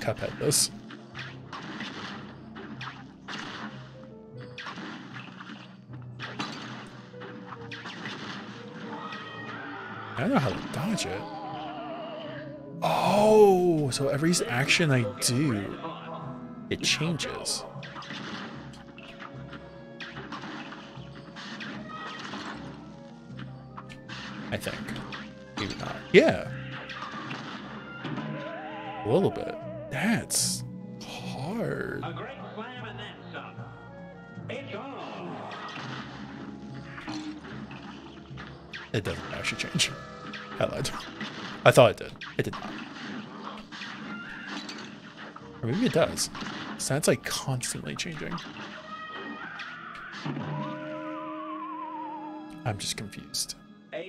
Just gotta cuphead this. I don't know how to dodge it. Oh, so every action I do, it changes. I think. Maybe not. Yeah. A little bit. Actually change. I lied. I thought it did. It did not. Or maybe it does. So that's like constantly changing. I'm just confused.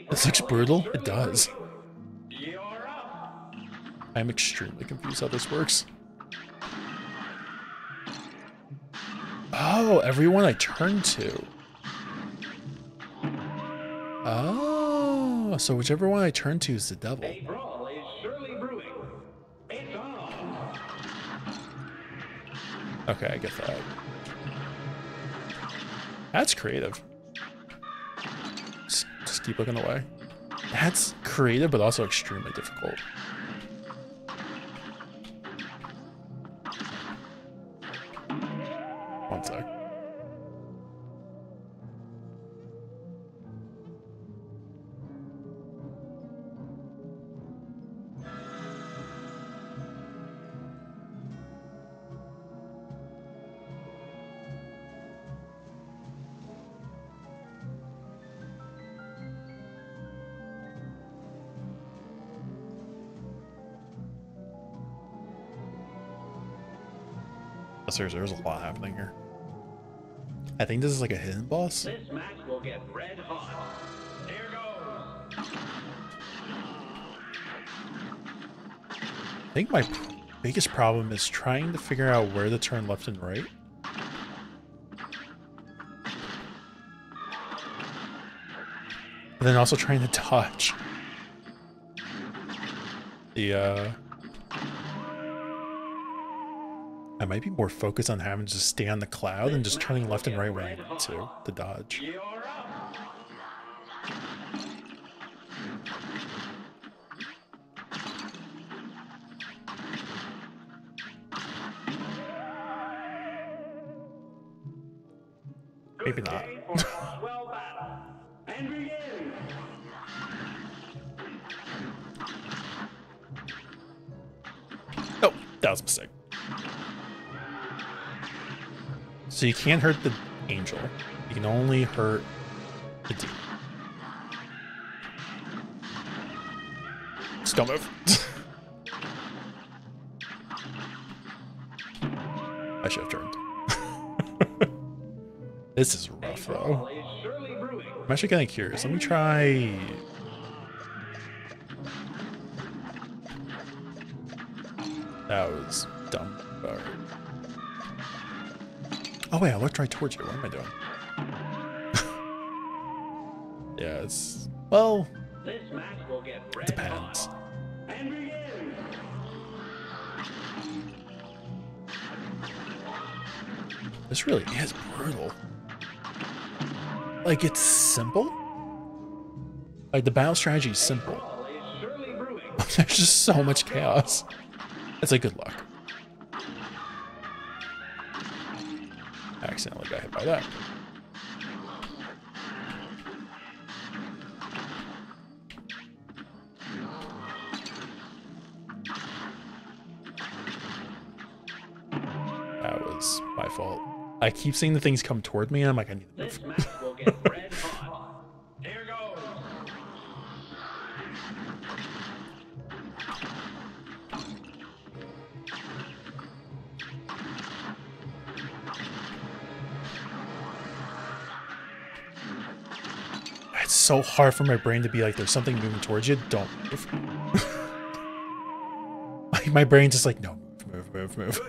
This looks brutal. It does. I'm extremely confused how this works. Oh, everyone I turn to. So whichever one I turn to is the devil. A brawl is surely brewing. It's on. Okay, I get that. That's creative. Just, just keep looking away. That's creative, but also extremely difficult. Seriously, there's a lot happening here. I think this is like a hidden boss. This match will get red hot. Here goes. I think my biggest problem is trying to figure out where to turn left and right. And then also trying to dodge. The, uh... I might be more focused on having to just stay on the cloud and just turning left and right when I need to, to dodge. You can't hurt the angel. You can only hurt the demon. Just don't move. I should have turned. this is rough though. I'm actually kind of curious. Let me try. Wait, I looked right towards you. What am I doing? yeah, it's well This match will get red depends. And begin. This really is brutal. Like it's simple. Like the battle strategy is simple. Brawl is surely brewing. There's just so much chaos. It's like good luck. Accidentally got hit by that. That was my fault. I keep seeing the things come toward me, and I'm like, I need to move. So hard for my brain to be like, there's something moving towards you, don't move. like my brain's just like, no, move, move, move, move.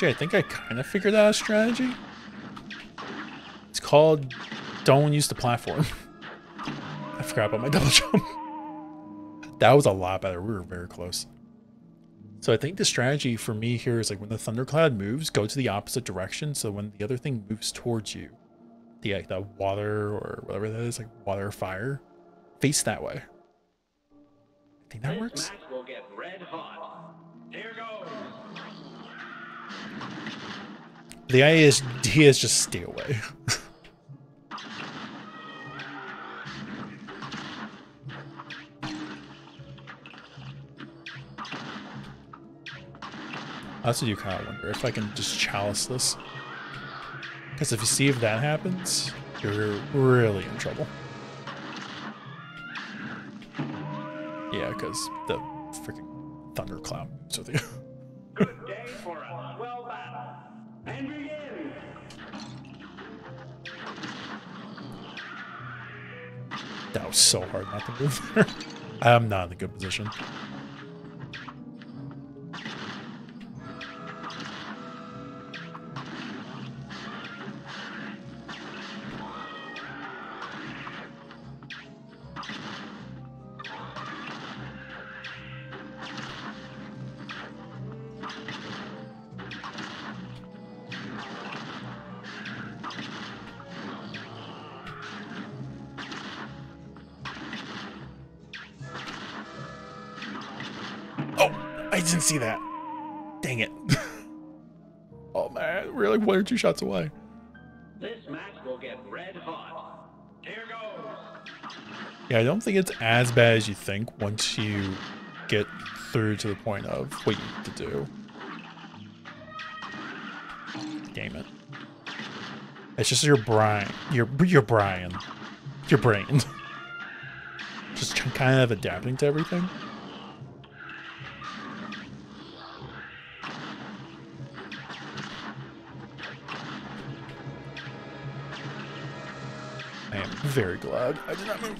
Actually, I think I kind of figured out a strategy. It's called don't use the platform. I forgot about my double jump. That was a lot better. We were very close. So I think the strategy for me here is like when the thundercloud moves, go to the opposite direction. So when the other thing moves towards you, the like the water or whatever that is, like water or fire, face that way. I think that works. match will get red hot. Here goes. The idea is just stay away. I also do kind of wonder if I can just chalice this. Because if you see if that happens, you're really in trouble. Yeah, because the freaking thundercloud moves with you. That was so hard not to move there. I'm not in a good position. Two shots away. This match will get red hot. Here goes. Yeah, I don't think it's as bad as you think once you get through to the point of what you need to do. Damn it. It's just your brain. Your your Brian. Your brain. just kind of adapting to everything. Very glad I did not move.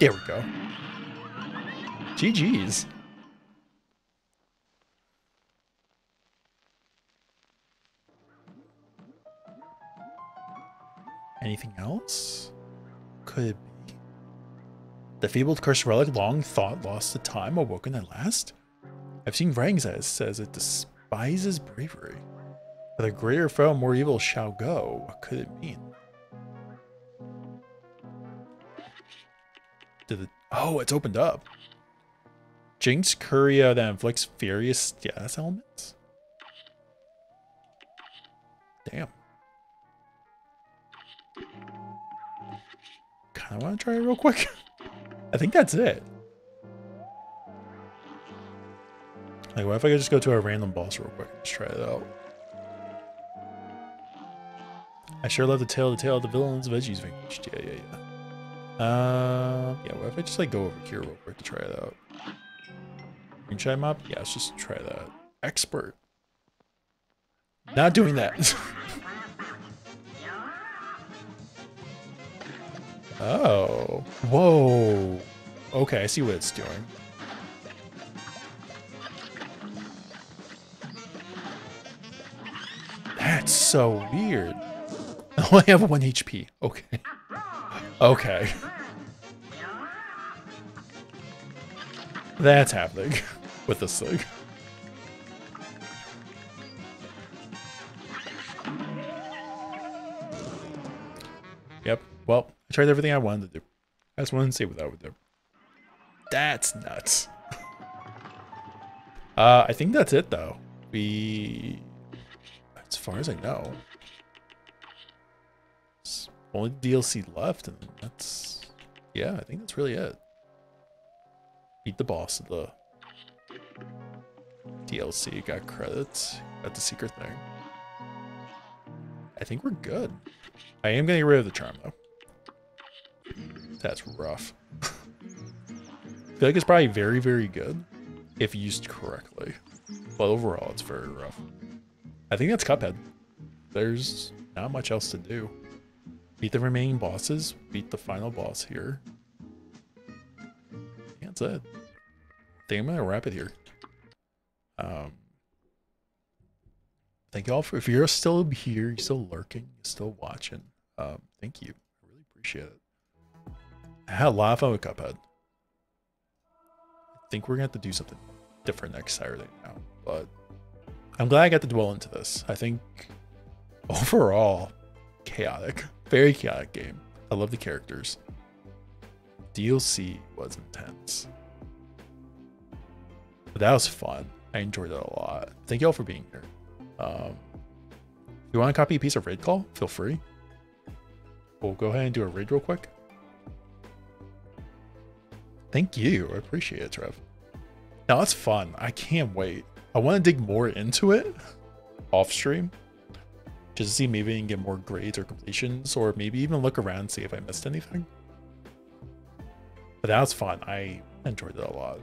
There we go. GG's. Anything else? Could be? The fabled cursed relic long thought lost to time awoken at last? I've seen writings that says it despises bravery. A greater foe, more evil shall go. What could it mean? Did it? Oh, it's opened up. Jinx Curia that inflicts furious status elements. Damn. Kind of want to try it real quick. I think that's it. Like, what if I could just go to a random boss real quick just try it out? I sure love the tale, the tale of the villains, veggies vanquished. Yeah, yeah, yeah. Uh, yeah, what if I just like go over here real quick to try it out? Screenshot map? Yeah, let's just try that. Expert. Not doing that. oh. Whoa. Okay, I see what it's doing. That's so weird. Oh, I only have one HP. Okay. Okay. That's happening with this thing. Yep. Well, I tried everything I wanted to do. I just wanted to see what that would do. That's nuts. uh, I think that's it though. We, as far as I know, it's only DLC left, and that's yeah. I think that's really it. Beat the boss of the DLC. Got credits. Got the secret thing. I think we're good. I am gonna get rid of the charm though. That's rough. I feel like it's probably very, very good. if used correctly. But overall, it's very rough. I think that's Cuphead. There's not much else to do. Beat the remaining bosses, beat the final boss here. That's it. I think I'm gonna wrap it here. Um, thank you all for if you're still here, you're still lurking, you're still watching. Um, thank you. I really appreciate it. With Cuphead. I think we're gonna have to do something different next Saturday now, but I'm glad I got to dwell into this. I think overall, chaotic, very chaotic game. I love the characters. DLC was intense. But that was fun. I enjoyed it a lot. Thank you all for being here. Um, you want to copy a piece of raid call, feel free. We'll go ahead and do a raid real quick. Thank you. I appreciate it, Trev. Now that's fun. I can't wait. I want to dig more into it off stream. Just to see maybe I can get more grades or completions, or maybe even look around and see if I missed anything. But that was fun. I enjoyed it a lot.